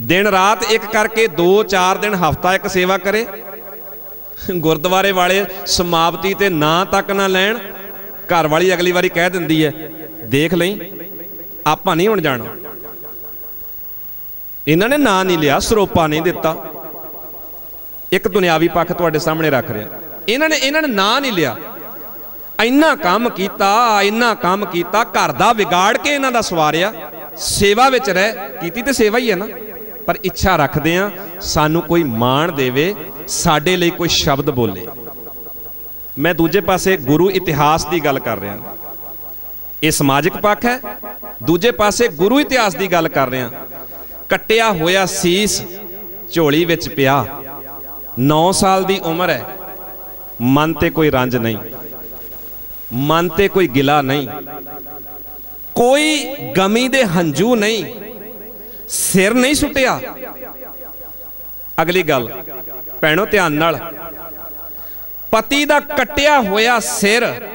ਦਿਨ ਰਾਤ ਇੱਕ ਕਰਕੇ 2-4 ਦਿਨ ਹਫਤਾ ਇੱਕ ਸੇਵਾ ਕਰੇ। ਗੁਰਦੁਆਰੇ ਵਾਲੇ ਸਮਾਪਤੀ ਤੇ ਨਾਂ ਤੱਕ ਨਾ ਲੈਣ, ਘਰ ਵਾਲੀ ਅਗਲੀ ਵਾਰੀ ਕਹਿ ਦਿੰਦੀ ਹੈ, ਦੇਖ ਲਈ, ਆਪਾਂ ਨਹੀਂ ਹੁਣ ਜਾਣਾ। ਇਹਨਾਂ ਨੇ ਨਾਂ ਨਹੀਂ ਲਿਆ, ਸਰੋਪਾ ਨਹੀਂ ਦਿੱਤਾ। ਇੱਕ ਦੁਨਿਆਵੀ ਪੱਖ ਤੁਹਾਡੇ ਸਾਹਮਣੇ ਰੱਖ ਰਿਹਾ। ਇਹਨਾਂ ਨੇ ਇਹਨਾਂ ਨੇ ਨਾਂ ਨਹੀਂ ਲਿਆ। ਇੰਨਾ ਕੰਮ ਕੀਤਾ, ਇੰਨਾ ਕੰਮ ਕੀਤਾ, ਘਰ ਦਾ ਵਿਗਾੜ ਕੇ ਇਹਨਾਂ ਦਾ ਸਵਾਰਿਆ। ਸੇਵਾ ਵਿੱਚ ਰਹਿ, ਕੀਤੀ ਤੇ ਸੇਵਾ ਹੀ ਹੈ ਨਾ। ਪਰ ਇੱਛਾ ਰੱਖਦੇ ਆ ਸਾਨੂੰ ਕੋਈ ਮਾਣ ਦੇਵੇ, ਸਾਡੇ ਲਈ ਕੋਈ ਸ਼ਬਦ ਬੋਲੇ। ਮੈਂ ਦੂਜੇ ਪਾਸੇ ਗੁਰੂ ਇਤਿਹਾਸ ਦੀ ਗੱਲ ਕਰ ਰਿਹਾ। ਇਹ ਸਮਾਜਿਕ ਪੱਖ ਹੈ। ਦੂਜੇ ਪਾਸੇ ਗੁਰੂ ਇਤਿਹਾਸ ਦੀ ਗੱਲ ਕਰ ਰਿਹਾ। ਕੱਟਿਆ ਹੋਇਆ ਸੀਸ ਝੋਲੀ ਵਿੱਚ ਪਿਆ। 9 ਸਾਲ ਦੀ ਉਮਰ ਹੈ। ਮਨ ਤੇ ਕੋਈ ਰੰਜ ਨਹੀਂ। ਮਨ ਤੇ ਕੋਈ ਗਿਲਾ ਨਹੀਂ। ਕੋਈ ਗਮੀ ਦੇ ਹੰਝੂ ਨਹੀਂ। ਸਿਰ ਨਹੀਂ ਸੁੱਟਿਆ। ਅਗਲੀ ਗੱਲ, ਭੈਣੋ ਧਿਆਨ ਨਾਲ। ਪਤੀ ਦਾ ਕੱਟਿਆ ਹੋਇਆ ਸਿਰ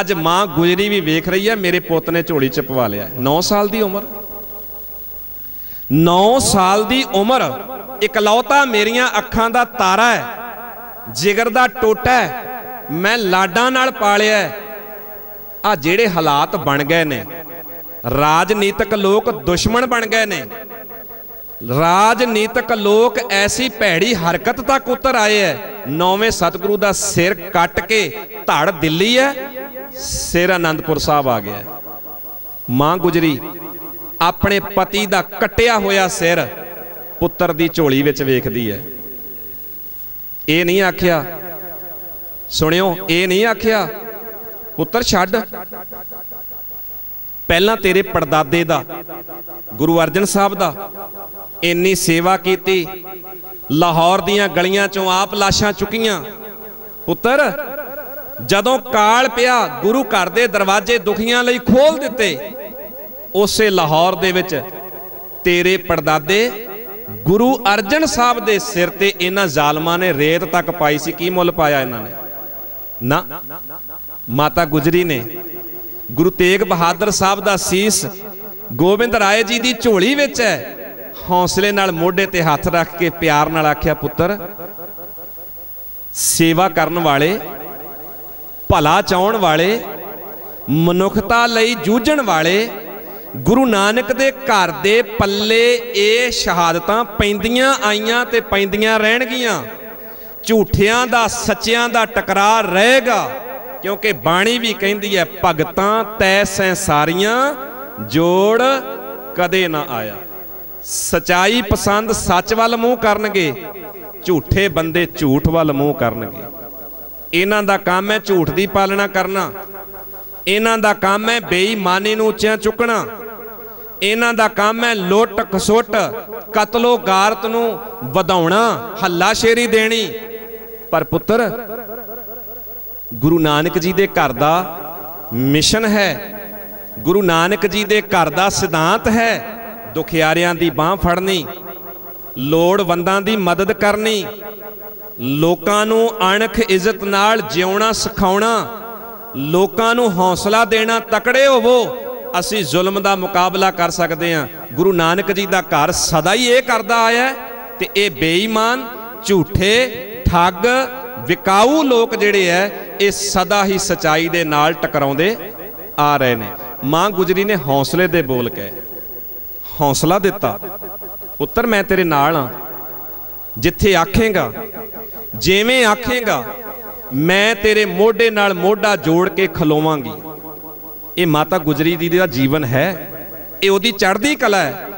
ਅੱਜ ਮਾਂ ਗੁਜਰੀ ਵੀ ਵੇਖ ਰਹੀ ਹੈ, ਮੇਰੇ ਪੁੱਤ ਨੇ ਝੋਲੀ ਚ ਪਵਾ ਲਿਆ। 9 ਸਾਲ ਦੀ ਉਮਰ। 9 ਸਾਲ ਦੀ ਉਮਰ ਇਕਲੌਤਾ ਮੇਰੀਆਂ ਅੱਖਾਂ ਦਾ ਤਾਰਾ ਹੈ, ਜਿਗਰ ਦਾ ਟੋਟਾ ਹੈ, ਮੈਂ ਲਾਡਾਂ ਨਾਲ ਪਾਲਿਆ ਆ ਜਿਹੜੇ ਹਾਲਾਤ ਬਣ ਗਏ ਨੇ, ਰਾਜਨੀਤਿਕ ਲੋਕ ਦੁਸ਼ਮਣ ਬਣ ਗਏ ਨੇ, ਰਾਜਨੀਤਿਕ ਲੋਕ ਐਸੀ ਭੈੜੀ ਹਰਕਤ ਤੱਕ ਉਤਰ ਆਏ ਐ ਨੌਵੇਂ ਸਤਿਗੁਰੂ ਦਾ ਸਿਰ ਕੱਟ ਕੇ ਧੜ ਦਿੱਲੀ ਐ ਸਿਰ ਆਨੰਦਪੁਰ ਸਾਹਿਬ ਆ ਗਿਆ ਮਾਂ ਗੁਜਰੀ ਆਪਣੇ ਪਤੀ ਦਾ ਕੱਟਿਆ ਹੋਇਆ ਸਿਰ ਪੁੱਤਰ ਦੀ ਝੋਲੀ ਵਿੱਚ ਵੇਖਦੀ ਹੈ। ਇਹ ਨਹੀਂ ਆਖਿਆ, ਸੁਣਿਓ, ਇਹ ਨਹੀਂ ਆਖਿਆ, ਪੁੱਤਰ ਛੱਡ। ਪਹਿਲਾਂ ਤੇਰੇ ਪੜਦਾਦੇ ਦਾ, ਗੁਰੂ ਅਰਜਨ ਸਾਹਿਬ ਦਾ ਇੰਨੀ ਸੇਵਾ ਕੀਤੀ, ਲਾਹੌਰ ਦੀਆਂ ਗਲੀਆਂ ਚੋਂ ਆਪ ਲਾਸ਼ਾਂ ਚੁੱਕੀਆਂ। ਪੁੱਤਰ, ਜਦੋਂ ਕਾਲ ਪਿਆ, ਗੁਰੂ ਘਰ ਦੇ ਦਰਵਾਜ਼ੇ ਦੁਖੀਆਂ ਲਈ ਖੋਲ ਦਿੱਤੇ। ਉਸੇ ਲਾਹੌਰ ਦੇ ਵਿੱਚ ਤੇਰੇ ਪੜਦਾਦੇ ਗੁਰੂ ਅਰਜਨ ਸਾਹਿਬ ਦੇ ਸਿਰ ਤੇ ਇਹਨਾਂ ਜ਼ਾਲਮਾਂ ਨੇ ਰੇਤ ਤੱਕ ਪਾਈ ਸੀ। ਕੀ ਮੁੱਲ ਪਾਇਆ ਇਹਨਾਂ ਨੇ? ਨਾ, ਮਾਤਾ ਗੁਜਰੀ ਨੇ। ਗੁਰੂ ਤੇਗ ਬਹਾਦਰ ਸਾਹਿਬ ਦਾ ਸੀਸ ਗੋਬਿੰਦ ਰਾਏ ਜੀ ਦੀ ਝੋਲੀ ਵਿੱਚ ਹੈ। ਹੌਸਲੇ ਨਾਲ ਮੋਢੇ ਤੇ ਹੱਥ ਰੱਖ ਕੇ ਪਿਆਰ ਨਾਲ ਆਖਿਆ, ਪੁੱਤਰ, ਸੇਵਾ ਕਰਨ ਵਾਲੇ, ਭਲਾ ਚਾਹਣ ਵਾਲੇ, ਮਨੁੱਖਤਾ ਲਈ ਜੂਝਣ ਵਾਲੇ ਗੁਰੂ ਨਾਨਕ ਦੇ ਘਰ ਦੇ ਪੱਲੇ ਇਹ ਸ਼ਹਾਦਤਾਂ ਪੈਂਦੀਆਂ ਆਈਆਂ ਤੇ ਪੈਂਦੀਆਂ ਰਹਿਣਗੀਆਂ। ਝੂਠਿਆਂ ਦਾ, ਸੱਚਿਆਂ ਦਾ ਟਕਰਾਰ ਰਹੇਗਾ, ਕਿਉਂਕਿ ਬਾਣੀ ਵੀ ਕਹਿੰਦੀ ਹੈ, ਭਗਤਾਂ ਤੈ ਸੈਂਸਾਰੀਆਂ, ਜੋੜ ਕਦੇ ਨਾ ਆਇਆ। ਸਚਾਈ ਪਸੰਦ ਸੱਚ ਵੱਲ ਮੂੰਹ ਕਰਨਗੇ, ਝੂਠੇ ਬੰਦੇ ਝੂਠ ਵੱਲ ਮੂੰਹ ਕਰਨਗੇ। ਇਹਨਾਂ ਦਾ ਕੰਮ ਹੈ ਝੂਠ ਦੀ ਪਾਲਣਾ ਕਰਨਾ। ਇਹਨਾਂ ਦਾ ਕੰਮ ਹੈ ਬੇਈਮਾਨੀ ਨੂੰ ਉੱਚਿਆਂ ਚੁੱਕਣਾ। ਇਹਨਾਂ ਦਾ ਕੰਮ ਹੈ ਲੁੱਟ, ਖਸੁੱਟ, ਕਤਲੋ ਗਾਰਤ ਨੂੰ ਵਧਾਉਣਾ, ਹੱਲਾ ਸ਼ੇਰੀ ਦੇਣੀ। ਪਰ ਪੁੱਤਰ, ਗੁਰੂ ਨਾਨਕ ਜੀ ਦੇ ਘਰ ਦਾ ਮਿਸ਼ਨ ਹੈ, ਗੁਰੂ ਨਾਨਕ ਜੀ ਦੇ ਘਰ ਦਾ ਸਿਧਾਂਤ ਹੈ, ਦੁਖਿਆਰਿਆਂ ਦੀ ਬਾਹ ਫੜਨੀ, ਲੋੜਵੰਦਾਂ ਦੀ ਮਦਦ ਕਰਨੀ, ਲੋਕਾਂ ਨੂੰ ਅਣਖ ਇੱਜ਼ਤ ਨਾਲ ਜਿਉਣਾ, ਸਿਖਾਉਣਾ, ਲੋਕਾਂ ਨੂੰ ਹੌਸਲਾ ਦੇਣਾ, ਤਕੜੇ ਹੋਵੋ। ਅਸੀਂ ਜ਼ੁਲਮ ਦਾ ਮੁਕਾਬਲਾ ਕਰ ਸਕਦੇ ਹਾਂ। ਗੁਰੂ ਨਾਨਕ ਜੀ ਦਾ ਘਰ ਸਦਾ ਹੀ ਇਹ ਕਰਦਾ ਆਇਆ ਹੈ ਤੇ ਇਹ ਬੇਈਮਾਨ, ਝੂਠੇ, ਠੱਗ, ਵਿਕਾਊ ਲੋਕ ਜਿਹੜੇ ਐ ਇਹ ਸਦਾ ਹੀ ਸਚਾਈ ਦੇ ਨਾਲ ਟਕਰਾਉਂਦੇ ਆ ਰਹੇ ਨੇ। ਮਾਂ ਗੁਜਰੀ ਨੇ ਹੌਸਲੇ ਦੇ ਬੋਲ ਕੇ ਹੌਸਲਾ ਦਿੱਤਾ। ਪੁੱਤਰ, ਮੈਂ ਤੇਰੇ ਨਾਲ ਆ ਜਿੱਥੇ ਆਖੇਗਾ, ਜਿਵੇਂ ਆਖੇਗਾ, ਮੈਂ ਤੇਰੇ ਮੋਢੇ ਨਾਲ ਮੋਢਾ ਜੋੜ ਕੇ ਖਲੋਵਾਂਗੀ। ਇਹ ਮਾਤਾ ਗੁਜਰੀ ਦੀ ਦਾ ਜੀਵਨ ਹੈ। ਇਹ ਉਹਦੀ ਚੜ੍ਹਦੀ ਕਲਾ ਹੈ।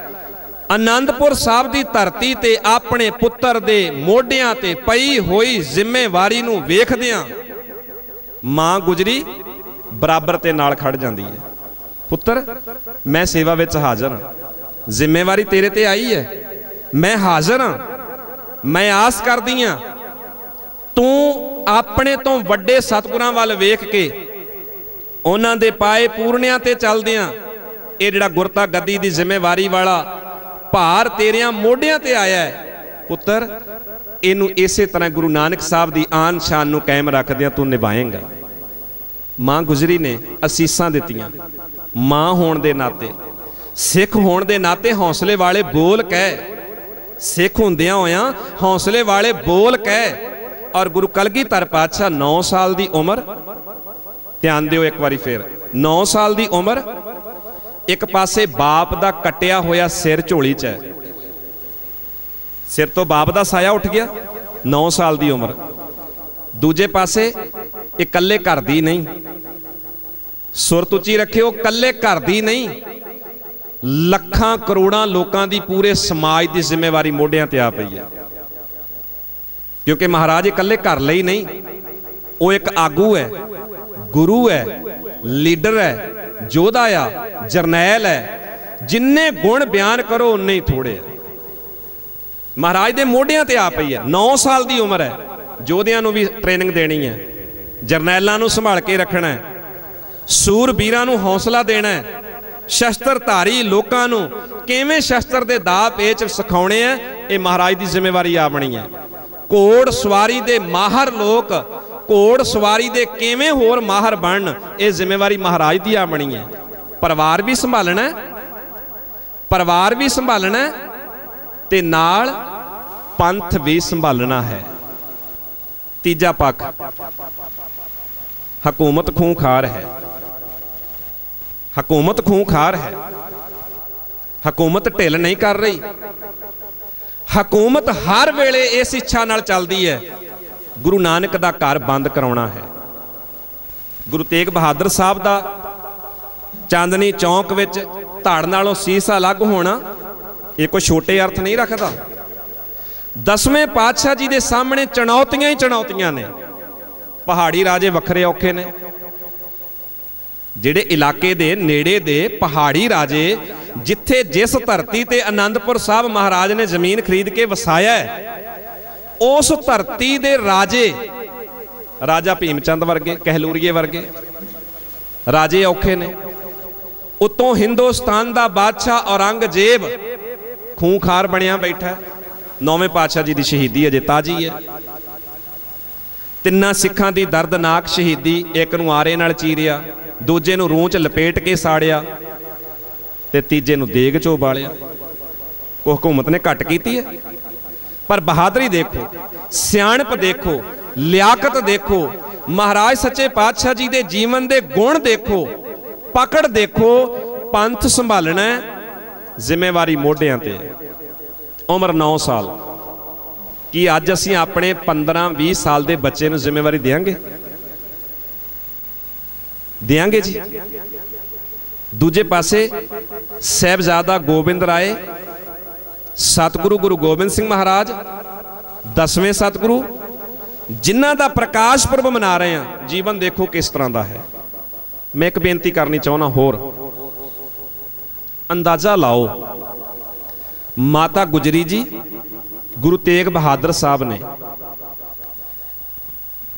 ਆਨੰਦਪੁਰ ਸਾਹਿਬ ਦੀ ਧਰਤੀ ਤੇ ਆਪਣੇ ਪੁੱਤਰ ਦੇ ਮੋਢਿਆਂ ਤੇ ਪਈ ਹੋਈ ਜ਼ਿੰਮੇਵਾਰੀ ਨੂੰ ਵੇਖਦਿਆਂ ਮਾਂ ਗੁਜਰੀ ਬਰਾਬਰ ਤੇ ਨਾਲ ਖੜ ਜਾਂਦੀ ਹੈ। ਪੁੱਤਰ, ਮੈਂ ਸੇਵਾ ਵਿੱਚ ਹਾਜ਼ਰ ਹਾਂ। ਜ਼ਿੰਮੇਵਾਰੀ ਤੇਰੇ ਤੇ ਆਈ ਹੈ। ਮੈਂ ਹਾਜ਼ਰ ਹਾਂ। ਮੈਂ ਆਸ ਕਰਦੀ ਹਾਂ। ਤੂੰ ਆਪਣੇ ਤੋਂ ਵੱਡੇ ਸਤਿਗੁਰਾਂ ਵੱਲ ਵੇਖ ਕੇ ਉਹਨਾਂ ਦੇ ਪਾਏ ਪੂਰਨਿਆਂ ਤੇ ਚੱਲਦਿਆਂ ਇਹ ਜਿਹੜਾ ਗੁਰਤਾ ਗੱਦੀ ਦੀ ਜ਼ਿੰਮੇਵਾਰੀ ਵਾਲਾ ਭਾਰ ਤੇਰਿਆਂ ਮੋਢਿਆਂ ਤੇ ਆਇਆ ਹੈ, ਪੁੱਤਰ, ਇਹਨੂੰ ਇਸੇ ਤਰ੍ਹਾਂ ਗੁਰੂ ਨਾਨਕ ਸਾਹਿਬ ਦੀ ਆਨ ਸ਼ਾਨ ਨੂੰ ਕਾਇਮ ਰੱਖਦਿਆਂ ਤੂੰ ਨਿਭਾਏਂਗਾ। ਮਾਂ ਗੁਜਰੀ ਨੇ ਅਸੀਸਾਂ ਦਿੱਤੀਆਂ, ਮਾਂ ਹੋਣ ਦੇ ਨਾਤੇ, ਸਿੱਖ ਹੋਣ ਦੇ ਨਾਤੇ ਹੌਸਲੇ ਵਾਲੇ ਬੋਲ ਕਹਿ, ਸਿੱਖ ਹੁੰਦਿਆਂ ਹੋਇਆਂ ਹੌਸਲੇ ਵਾਲੇ ਬੋਲ ਕਹਿ, ਔਰ ਗੁਰੂ ਕਲਗੀਧਰ ਪਾਤਸ਼ਾਹ 9 ਸਾਲ ਦੀ ਉਮਰ ਧਿਆਨ ਦਿਓ ਇੱਕ ਵਾਰੀ ਫੇਰ। 9 ਸਾਲ ਦੀ ਉਮਰ, ਇੱਕ ਪਾਸੇ ਬਾਪ ਦਾ ਕੱਟਿਆ ਹੋਇਆ ਸਿਰ ਝੋਲੀ 'ਚ ਹੈ। ਸਿਰ ਤੋਂ ਬਾਪ ਦਾ ਸਾਇਆ ਉੱਠ ਗਿਆ 9 ਸਾਲ ਦੀ ਉਮਰ। ਦੂਜੇ ਪਾਸੇ ਇਕੱਲੇ ਘਰ ਦੀ ਨਹੀਂ। ਸੁਰਤ ਉੱਚੀ ਰੱਖਿਓ, ਇਕੱਲੇ ਘਰ ਦੀ ਨਹੀਂ। ਲੱਖਾਂ ਕਰੋੜਾਂ ਲੋਕਾਂ ਦੀ ਪੂਰੇ ਸਮਾਜ ਦੀ ਜ਼ਿੰਮੇਵਾਰੀ ਮੋਢਿਆਂ ਤੇ ਆ ਪਈ ਹੈ। ਕਿਉਂਕਿ ਮਹਾਰਾਜ ਇਕੱਲੇ ਘਰ ਲਈ ਨਹੀਂ, ਉਹ ਇੱਕ ਆਗੂ ਹੈ। ਗੁਰੂ ਹੈ, ਲੀਡਰ ਹੈ, ਯੋਧਾ ਆ, ਜਰਨੈਲ ਹੈ, ਜਿੰਨੇ ਗੁਣ ਬਿਆਨ ਕਰੋ, ਉਨੇ ਹੀ ਥੋੜੇ ਆ। ਮਹਾਰਾਜ ਦੇ ਮੋਢਿਆਂ ਤੇ ਆ ਪਈ ਹੈ 9 ਸਾਲ ਦੀ ਉਮਰ ਹੈ, ਯੋਧਿਆਂ ਨੂੰ ਵੀ ਟ੍ਰੇਨਿੰਗ ਦੇਣੀ ਹੈ, ਜਰਨੈਲਾਂ ਨੂੰ ਸੰਭਾਲ ਕੇ ਰੱਖਣਾ ਹੈ ਸੂਰਬੀਰਾਂ ਨੂੰ ਹੌਸਲਾ ਦੇਣਾ ਹੈ, ਸ਼ਸਤਰਧਾਰੀ ਲੋਕਾਂ ਨੂੰ ਕਿਵੇਂ ਸ਼ਸਤਰ ਦੇ ਦਾਅ ਪੇਚ ਸਿਖਾਉਣੇ ਆ, ਇਹ ਮਹਾਰਾਜ ਦੀ ਜ਼ਿੰਮੇਵਾਰੀ ਆ ਬਣੀ ਹੈ। ਘੋੜ ਸਵਾਰੀ ਦੇ ਮਾਹਰ ਲੋਕ ਘੋੜ ਸਵਾਰੀ ਦੇ ਕਿਵੇਂ ਹੋਰ ਮਾਹਰ ਬਣਨ? ਇਹ ਜ਼ਿੰਮੇਵਾਰੀ ਮਹਾਰਾਜ ਦੀ ਆ ਬਣੀ ਹੈ। ਪਰਿਵਾਰ ਵੀ ਸੰਭਾਲਣਾ ਪਰਿਵਾਰ ਵੀ ਸੰਭਾਲਣਾ ਤੇ ਨਾਲ ਪੰਥ ਵੀ ਸੰਭਾਲਣਾ ਹੈ। ਤੀਜਾ ਪੱਖ, ਹਕੂਮਤ ਖੂੰਖਾਰ ਹੈ। ਹਕੂਮਤ ਖੂੰਖਾਰ ਹੈ। ਹਕੂਮਤ ਢਿੱਲ ਨਹੀਂ ਕਰ ਰਹੀ। ਹਕੂਮਤ ਹਰ ਵੇਲੇ ਇਸ ਇੱਛਾ ਨਾਲ ਚੱਲਦੀ ਹੈ। ਗੁਰੂ ਨਾਨਕ ਦਾ ਘਰ ਬੰਦ ਕਰਾਉਣਾ ਹੈ। ਗੁਰੂ ਤੇਗ ਬਹਾਦਰ ਸਾਹਿਬ ਦਾ ਚਾਂਦਨੀ ਚੌਂਕ ਵਿੱਚ ਧੜ ਨਾਲੋਂ ਸੀਸ ਅਲੱਗ ਹੋਣਾ, ਇਹ ਕੋਈ ਛੋਟੇ ਅਰਥ ਨਹੀਂ ਰੱਖਦਾ। ਦਸਵੇਂ ਪਾਤਸ਼ਾਹ ਜੀ ਦੇ ਸਾਹਮਣੇ ਚੁਣੌਤੀਆਂ ਹੀ ਚੁਣੌਤੀਆਂ ਨੇ। ਪਹਾੜੀ ਰਾਜੇ ਵੱਖਰੇ ਔਖੇ ਨੇ। ਜਿਹੜੇ ਇਲਾਕੇ ਦੇ ਨੇੜੇ ਦੇ ਪਹਾੜੀ ਰਾਜੇ, ਜਿੱਥੇ ਜਿਸ ਧਰਤੀ ਤੇ ਆਨੰਦਪੁਰ ਸਾਹਿਬ ਮਹਾਰਾਜ ਨੇ ਜ਼ਮੀਨ ਖਰੀਦ ਕੇ ਵਸਾਇਆ ਹੈ ਉਸ ਧਰਤੀ ਦੇ ਰਾਜੇ, ਰਾਜਾ ਭੀਮਚੰਦ ਵਰਗੇ, ਕਹਿਲੂਰੀਏ ਵਰਗੇ, ਰਾਜੇ ਔਖੇ ਨੇ। ਉਤੋਂ ਹਿੰਦੁਸਤਾਨ ਦਾ ਬਾਦਸ਼ਾਹ ਔਰੰਗਜ਼ੇਬ ਖੂੰਖਾਰ ਬਣਿਆ ਬੈਠਾ ਨੌਵੇਂ ਪਾਤਸ਼ਾਹ ਜੀ ਦੀ ਸ਼ਹੀਦੀ ਅਜੇ ਤਾਜੀ ਹੈ। ਤਿੰਨਾਂ ਸਿੱਖਾਂ ਦੀ ਦਰਦਨਾਕ ਸ਼ਹੀਦੀ, ਇੱਕ ਨੂੰ ਆਰੇ ਨਾਲ ਚੀਰਿਆ, ਦੂਜੇ ਨੂੰ ਰੂਹ 'ਚ ਲਪੇਟ ਕੇ ਸਾੜਿਆ ਤੇ ਤੀਜੇ ਨੂੰ ਦੇਗ 'ਚੋਂ ਉਬਾਲਿਆ। ਉਹ ਹਕੂਮਤ ਨੇ ਘਟ ਕੀਤੀ ਹੈ। ਪਰ ਬਹਾਦਰੀ ਦੇਖੋ, ਸਿਆਣਪ ਦੇਖੋ, ਲਿਆਕਤ ਦੇਖੋ, ਮਹਾਰਾਜ ਸੱਚੇ ਪਾਤਸ਼ਾਹ ਜੀ ਦੇ ਜੀਵਨ ਦੇ ਗੁਣ ਦੇਖੋ, ਪਕੜ ਦੇਖੋ, ਪੰਥ ਸੰਭਾਲਣਾ ਜ਼ਿੰਮੇਵਾਰੀ ਮੋਢਿਆਂ ਤੇ ਉਮਰ 9 ਸਾਲ। ਕੀ ਅੱਜ ਅਸੀਂ ਆਪਣੇ 15 20 ਸਾਲ ਦੇ ਬੱਚੇ ਨੂੰ ਜ਼ਿੰਮੇਵਾਰੀ ਦੇਵਾਂਗੇ? ਦੇਵਾਂਗੇ ਜੀ। ਦੂਜੇ ਪਾਸੇ, ਸਹਿਬਜ਼ਾਦਾ ਗੋਬਿੰਦ ਰਾਏ ਸਤਿਗੁਰੂ ਗੁਰੂ ਗੋਬਿੰਦ ਸਿੰਘ ਮਹਾਰਾਜ, ਦਸਵੇਂ ਸਤਿਗੁਰੂ, ਜਿਨ੍ਹਾਂ ਦਾ ਪ੍ਰਕਾਸ਼ ਪੁਰਬ ਮਨਾ ਰਹੇ ਆ ਜੀਵਨ ਦੇਖੋ ਕਿਸ ਤਰ੍ਹਾਂ ਦਾ ਹੈ। ਮੈਂ ਇੱਕ ਬੇਨਤੀ ਕਰਨੀ ਚਾਹੁੰਦਾ ਹੋਰ, ਅੰਦਾਜ਼ਾ ਲਾਓ, ਮਾਤਾ ਗੁਜਰੀ ਜੀ, ਗੁਰੂ ਤੇਗ ਬਹਾਦਰ ਸਾਹਿਬ ਨੇ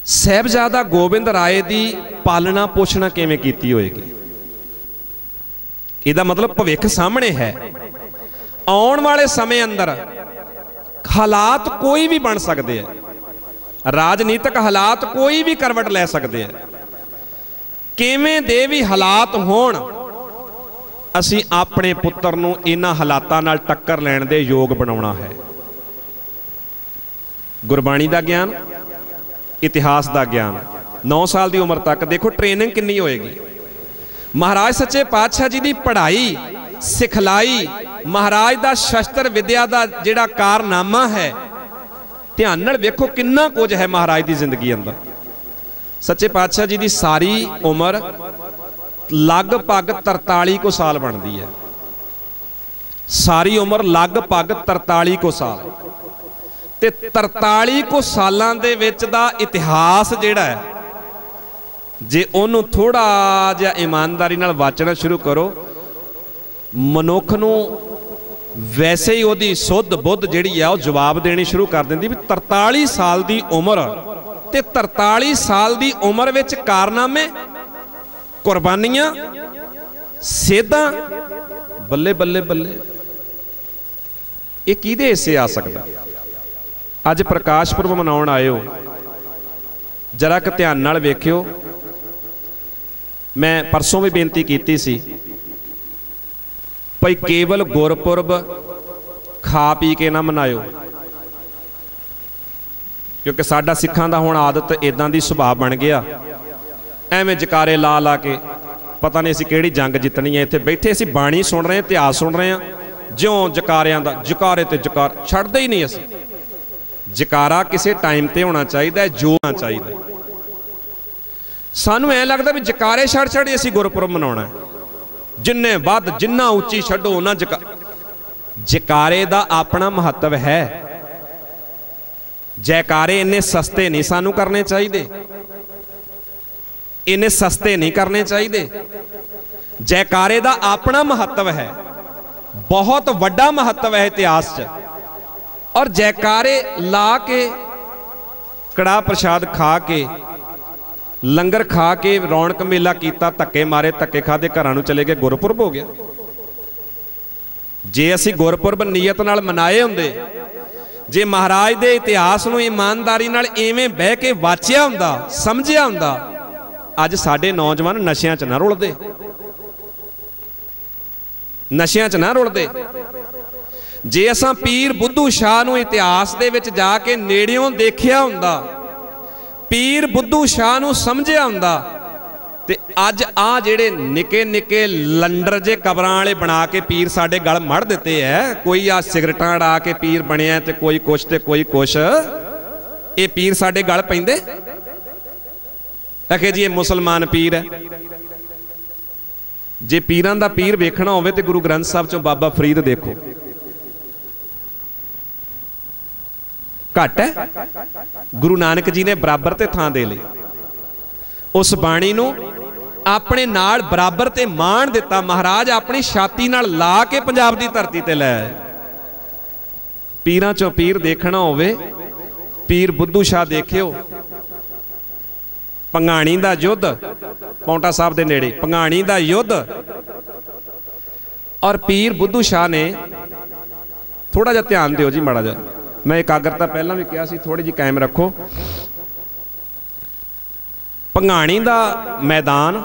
ਸਹਿਬਜ਼ਾਦਾ ਗੋਬਿੰਦ ਰਾਏ ਦੀ ਪਾਲਣਾ ਪੋਸ਼ਣਾ ਕਿਵੇਂ ਕੀਤੀ ਹੋਏਗੀ? ਇਹਦਾ ਮਤਲਬ ਭਵਿੱਖ ਸਾਹਮਣੇ ਹੈ। ਆਉਣ ਵਾਲੇ ਸਮੇਂ ਅੰਦਰ ਹਾਲਾਤ ਕੋਈ ਵੀ ਬਣ ਸਕਦੇ ਆ। ਰਾਜਨੀਤਿਕ ਹਾਲਾਤ ਕੋਈ ਵੀ ਕਰਵਟ ਲੈ ਸਕਦੇ ਆ। ਕਿਵੇਂ ਦੇ ਵੀ ਹਾਲਾਤ ਹੋਣ, ਅਸੀਂ ਆਪਣੇ ਪੁੱਤਰ ਨੂੰ ਇਹਨਾਂ ਹਾਲਾਤਾਂ ਨਾਲ ਟੱਕਰ ਲੈਣ ਦੇ ਯੋਗ ਬਣਾਉਣਾ ਹੈ। ਗੁਰਬਾਣੀ ਦਾ ਗਿਆਨ, ਇਤਿਹਾਸ ਦਾ ਗਿਆਨ। 9 ਸਾਲ ਦੀ ਉਮਰ ਤੱਕ ਦੇਖੋ ਟ੍ਰੇਨਿੰਗ ਕਿੰਨੀ ਹੋਏਗੀ। ਮਹਾਰਾਜ ਸੱਚੇ ਪਾਤਸ਼ਾਹ ਜੀ ਦੀ ਪੜ੍ਹਾਈ, ਸਿਖਲਾਈ ਮਹਾਰਾਜ ਦਾ ਸ਼ਸਤਰ ਵਿਦਿਆ ਦਾ ਜਿਹੜਾ ਕਾਰਨਾਮਾ ਹੈ, ਧਿਆਨ ਨਾਲ ਵੇਖੋ ਕਿੰਨਾ ਕੁਝ ਹੈ ਮਹਾਰਾਜ ਦੀ ਜ਼ਿੰਦਗੀ ਅੰਦਰ। ਸੱਚੇ ਪਾਤਸ਼ਾਹ ਜੀ ਦੀ ਸਾਰੀ ਉਮਰ ਲਗਭਗ 43 ਕੋ ਸਾਲ ਬਣਦੀ ਹੈ। ਸਾਰੀ ਉਮਰ ਲਗਭਗ 43 ਕੋ ਸਾਲ। ਤੇ 43 ਕੋ ਸਾਲਾਂ ਦੇ ਵਿੱਚ ਦਾ ਇਤਿਹਾਸ ਜਿਹੜਾ ਹੈ, ਜੇ ਉਹਨੂੰ ਥੋੜਾ ਜਿਹਾ ਇਮਾਨਦਾਰੀ ਨਾਲ ਵਾਚਣਾ ਸ਼ੁਰੂ ਕਰੋ, ਮਨੁੱਖ ਨੂੰ ਵੈਸੇ ਹੀ ਉਹਦੀ ਸੁੱਧ ਬੁੱਧ ਜਿਹੜੀ ਆ, ਉਹ ਜਵਾਬ ਦੇਣੀ ਸ਼ੁਰੂ ਕਰ ਦਿੰਦੀ ਵੀ 43 ਸਾਲ ਦੀ ਉਮਰ। ਤੇ 43 ਸਾਲ ਦੀ ਉਮਰ ਵਿੱਚ ਕਾਰਨਾਮੇ, ਕੁਰਬਾਨੀਆਂ, ਸੇਧਾਂ, ਬੱਲੇ ਬੱਲੇ ਬੱਲੇ। ਇਹ ਕਿਹਦੇ ਹਿੱਸੇ ਆ ਸਕਦਾ? ਅੱਜ ਪ੍ਰਕਾਸ਼ ਪੁਰਬ ਮਨਾਉਣ ਆਇਓ। ਜਰਾ ਕਿ ਧਿਆਨ ਨਾਲ ਵੇਖਿਓ। ਮੈਂ ਪਰਸੋਂ ਵੀ ਬੇਨਤੀ ਕੀਤੀ ਸੀ ਭਈ ਕੇਵਲ ਗੁਰਪੁਰਬ ਖਾ ਪੀ ਕੇ ਨਾ ਮਨਾਇਓ। ਕਿਉਂਕਿ ਸਾਡਾ ਸਿੱਖਾਂ ਦਾ ਹੁਣ ਆਦਤ ਇਦਾਂ ਦੀ ਸੁਭਾਅ ਬਣ ਗਿਆ। ਐਵੇਂ ਜਕਾਰੇ ਲਾ ਲਾ ਕੇ, ਪਤਾ ਨਹੀਂ ਅਸੀਂ ਕਿਹੜੀ ਜੰਗ ਜਿੱਤਣੀ ਹੈ, ਇੱਥੇ ਬੈਠੇ ਅਸੀਂ ਬਾਣੀ ਸੁਣ ਰਹੇ ਹਾਂ, ਇਤਿਹਾਸ ਸੁਣ ਰਹੇ ਹਾਂ। ਜਿਉਂ ਜਕਾਰਿਆਂ ਦਾ, ਜਕਾਰੇ ਤੇ ਜਕਾਰ, ਛੱਡਦੇ ਹੀ ਨਹੀਂ ਅਸੀਂ। ਜਕਾਰਾ ਕਿਸੇ ਟਾਈਮ ਤੇ ਹੋਣਾ ਚਾਹੀਦਾ ਹੈ, ਜੋ ਹੋਣਾ ਚਾਹੀਦਾ ਸਾਨੂੰ ਐ ਲੱਗਦਾ ਵੀ ਜਕਾਰੇ ਛੱਡ ਛੱਡ ਅਸੀਂ ਗੁਰਪੁਰਬ ਮਨਾਉਣਾ ਜਿੰਨੇ ਵੱਧ ਜਿੰਨਾ ਉੱਚੀ ਛੱਡੋ, ਉਹਨਾਂ ਜਕਾ ਜਕਾਰੇ ਦਾ ਆਪਣਾ ਮਹੱਤਵ ਹੈ। ਜੈਕਾਰੇ ਇੰਨੇ ਸਸਤੇ ਨਹੀਂ ਸਾਨੂੰ ਕਰਨੇ ਚਾਹੀਦੇ। ਇੰਨੇ ਸਸਤੇ ਨਹੀਂ ਕਰਨੇ ਚਾਹੀਦੇ। ਜੈਕਾਰੇ ਦਾ ਆਪਣਾ ਮਹੱਤਵ ਹੈ। ਬਹੁਤ ਵੱਡਾ ਮਹੱਤਵ ਹੈ ਇਤਿਹਾਸ 'ਚ। ਔਰ ਜੈਕਾਰੇ ਲਾ ਕੇ ਕੜਾ ਪ੍ਰਸ਼ਾਦ ਖਾ ਕੇ ਲੰਗਰ ਖਾ ਕੇ ਰੌਣਕ ਮੇਲਾ ਕੀਤਾ, ਧੱਕੇ ਮਾਰੇ, ਧੱਕੇ ਖਾਦੇ ਘਰਾਂ ਨੂੰ ਚਲੇ ਗਏ, ਗੁਰਪੁਰਬ ਹੋ ਗਿਆ। ਜੇ ਅਸੀਂ ਗੁਰਪੁਰਬ ਨੀਅਤ ਨਾਲ ਮਨਾਏ ਹੁੰਦੇ, ਜੇ ਮਹਾਰਾਜ ਦੇ ਇਤਿਹਾਸ ਨੂੰ ਇਮਾਨਦਾਰੀ ਨਾਲ ਐਵੇਂ ਬਹਿ ਕੇ ਵਾਚਿਆ ਹੁੰਦਾ, ਸਮਝਿਆ ਹੁੰਦਾ, ਅੱਜ ਸਾਡੇ ਨੌਜਵਾਨ ਨਸ਼ਿਆਂ 'ਚ ਨਾ ਰੁਲਦੇ। ਨਸ਼ਿਆਂ 'ਚ ਨਾ ਰੁਲਦੇ। ਜੇ ਅਸਾਂ ਪੀਰ ਬੁੱਧੂ ਸ਼ਾਹ ਨੂੰ ਇਤਿਹਾਸ ਦੇ ਵਿੱਚ ਜਾ ਕੇ ਨੇੜਿਓਂ ਦੇਖਿਆ ਹੁੰਦਾ ਪੀਰ ਬੁੱਧੂ ਸ਼ਾਹ ਨੂੰ ਸਮਝਿਆ ਹੁੰਦਾ ਤੇ ਅੱਜ ਆ ਜਿਹੜੇ ਨਿੱਕੇ ਨਿੱਕੇ ਲੰਡਰ ਜੇ ਕਬਰਾਂ ਵਾਲੇ ਬਣਾ ਕੇ ਪੀਰ ਸਾਡੇ ਗਲ ਮੜ ਦਿੱਤੇ ਐ, ਕੋਈ ਆ ਸਿਗਰਟਾਂ ਅੜਾ ਕੇ ਪੀਰ ਬਣਿਆ ਤੇ ਕੋਈ ਕੁਛ ਤੇ ਕੋਈ ਕੁਛ, ਇਹ ਪੀਰ ਸਾਡੇ ਗਲ ਪੈਂਦੇ? ਅਖੇ ਜੀ, ਇਹ ਮੁਸਲਮਾਨ ਪੀਰ ਹੈ ਜੇ ਪੀਰਾਂ ਦਾ ਪੀਰ ਵੇਖਣਾ ਹੋਵੇ ਤੇ ਗੁਰੂ ਗ੍ਰੰਥ ਸਾਹਿਬ ਚੋਂ ਬਾਬਾ ਫਰੀਦ ਦੇਖੋ। ਘਟ ਹੈ। ਗੁਰੂ ਨਾਨਕ ਜੀ ਨੇ ਬਰਾਬਰ ਤੇ ਥਾਂ ਦੇ ਲਈ। ਉਸ ਬਾਣੀ ਨੂੰ ਆਪਣੇ ਨਾਲ ਬਰਾਬਰ ਤੇ ਮਾਣ ਦਿੱਤਾ। ਮਹਾਰਾਜ ਆਪਣੀ ਛਾਤੀ ਨਾਲ ਲਾ ਕੇ ਪੰਜਾਬ ਦੀ ਧਰਤੀ ਤੇ ਲੈ ਪੀਰਾਂ ਚੋਂ ਪੀਰ ਦੇਖਣਾ ਹੋਵੇ, ਪੀਰ ਬੁੱਧੂ ਸ਼ਾਹ ਦੇਖਿਓ। ਪੰਗਾਣੀ ਦਾ ਯੁੱਧ, ਪੌਂਟਾ ਸਾਹਿਬ ਦੇ ਨੇੜੇ, ਪੰਗਾਣੀ ਦਾ ਯੁੱਧ। ਔਰ ਪੀਰ ਬੁੱਧੂ ਸ਼ਾਹ ਨੇ ਥੋੜਾ ਜਿਹਾ ਧਿਆਨ ਦਿਓ ਜੀ ਮਾੜਾ ਜਿਹਾ। ਮੈਂ ਇਕਾਗਰਤਾ ਪਹਿਲਾਂ ਵੀ ਕਿਹਾ ਸੀ ਥੋੜੀ ਜਿਹੀ ਕਾਇਮ ਰੱਖੋ। ਪੰਗਾਣੀ ਦਾ ਮੈਦਾਨ,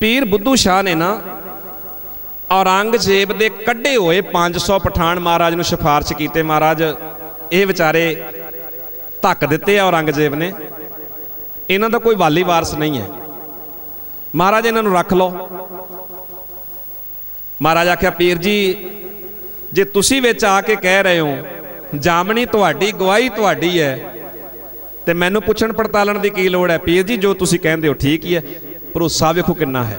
ਪੀਰ ਬੁੱਧੂ ਸ਼ਾਹ ਨੇ ਨਾ ਔਰੰਗਜ਼ੇਬ ਦੇ ਕੱਢੇ ਹੋਏ 500 ਪਠਾਨ ਮਹਾਰਾਜ ਨੂੰ ਸਿਫਾਰਿਸ਼ ਕੀਤੇ। ਮਹਾਰਾਜ, ਇਹ ਵਿਚਾਰੇ ਧੱਕ ਦਿੱਤੇ ਆ ਔਰੰਗਜ਼ੇਬ ਨੇ। ਇਹਨਾਂ ਦਾ ਕੋਈ ਵਾਲੀ ਵਾਰਸ ਨਹੀਂ ਹੈ। ਮਹਾਰਾਜ, ਇਹਨਾਂ ਨੂੰ ਰੱਖ ਲਓ। ਮਹਾਰਾਜ ਆਖਿਆ, ਪੀਰ ਜੀ ਜੇ ਤੁਸੀਂ ਵਿੱਚ ਆ ਕੇ ਕਹਿ ਰਹੇ ਹੋ, ਜਾਮਣੀ ਤੁਹਾਡੀ, ਗਵਾਹੀ ਤੁਹਾਡੀ ਹੈ, ਤੇ ਮੈਨੂੰ ਪੁੱਛਣ ਪੜਤਾਲਣ ਦੀ ਕੀ ਲੋੜ ਹੈ? ਪੀਰ ਜੀ, ਜੋ ਤੁਸੀਂ ਕਹਿੰਦੇ ਹੋ, ਠੀਕ ਹੀ ਹੈ। ਭਰੋਸਾ ਵੇਖੋ ਕਿੰਨਾ ਹੈ।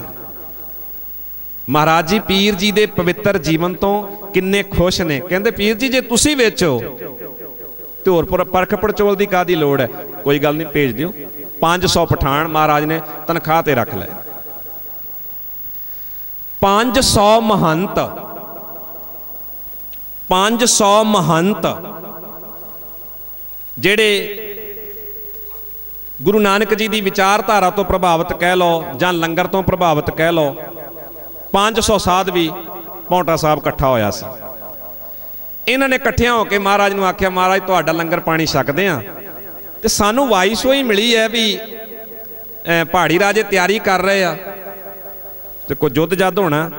ਮਹਾਰਾਜ ਜੀ, ਪੀਰ ਜੀ ਦੇ ਪਵਿੱਤਰ ਜੀਵਨ ਤੋਂ ਕਿੰਨੇ ਖੁਸ਼ ਨੇ। ਕਹਿੰਦੇ, ਪੀਰ ਜੀ, ਜੇ ਤੁਸੀਂ ਵਿੱਚ ਹੋ, ਤੇ ਹੋਰ ਪਰਖ ਪੜਚੋਲ ਦੀ ਕਾਦੀ ਲੋੜ ਹੈ? ਕੋਈ ਗੱਲ ਨਹੀਂ, ਭੇਜ ਦਿਓ। 500 ਪਠਾਨ ਮਹਾਰਾਜ ਨੇ ਤਨਖਾਹ ਤੇ ਰੱਖ ਲਏ। 500 ਮਹੰਤ 500 ਮਹੰਤ, ਜਿਹੜੇ ਗੁਰੂ ਨਾਨਕ ਜੀ ਦੀ ਵਿਚਾਰਧਾਰਾ ਤੋਂ ਪ੍ਰਭਾਵਿਤ ਕਹਿ ਲਓ ਜਾਂ ਲੰਗਰ ਤੋਂ ਪ੍ਰਭਾਵਿਤ ਕਹਿ ਲਓ 500 ਸਾਧ ਵੀ ਪੌਂਟਾ ਸਾਹਿਬ ਇਕੱਠਾ ਹੋਇਆ ਸੀ। ਇਹਨਾਂ ਨੇ ਇਕੱਠਿਆਂ ਹੋ ਕੇ ਮਹਾਰਾਜ ਨੂੰ ਆਖਿਆ, ਮਹਾਰਾਜ, ਤੁਹਾਡਾ ਲੰਗਰ ਪਾਣੀ ਛਕਦੇ ਆ। ਤੇ ਸਾਨੂੰ ਵਾਈਸ ਹੋਈ ਮਿਲੀ ਹੈ ਵੀ ਪਹਾੜੀ ਰਾਜੇ ਤਿਆਰੀ ਕਰ ਰਹੇ ਆ। ਤੇ ਕੋਈ ਯੁੱਧ ਜੱਦ ਹੋਣਾ?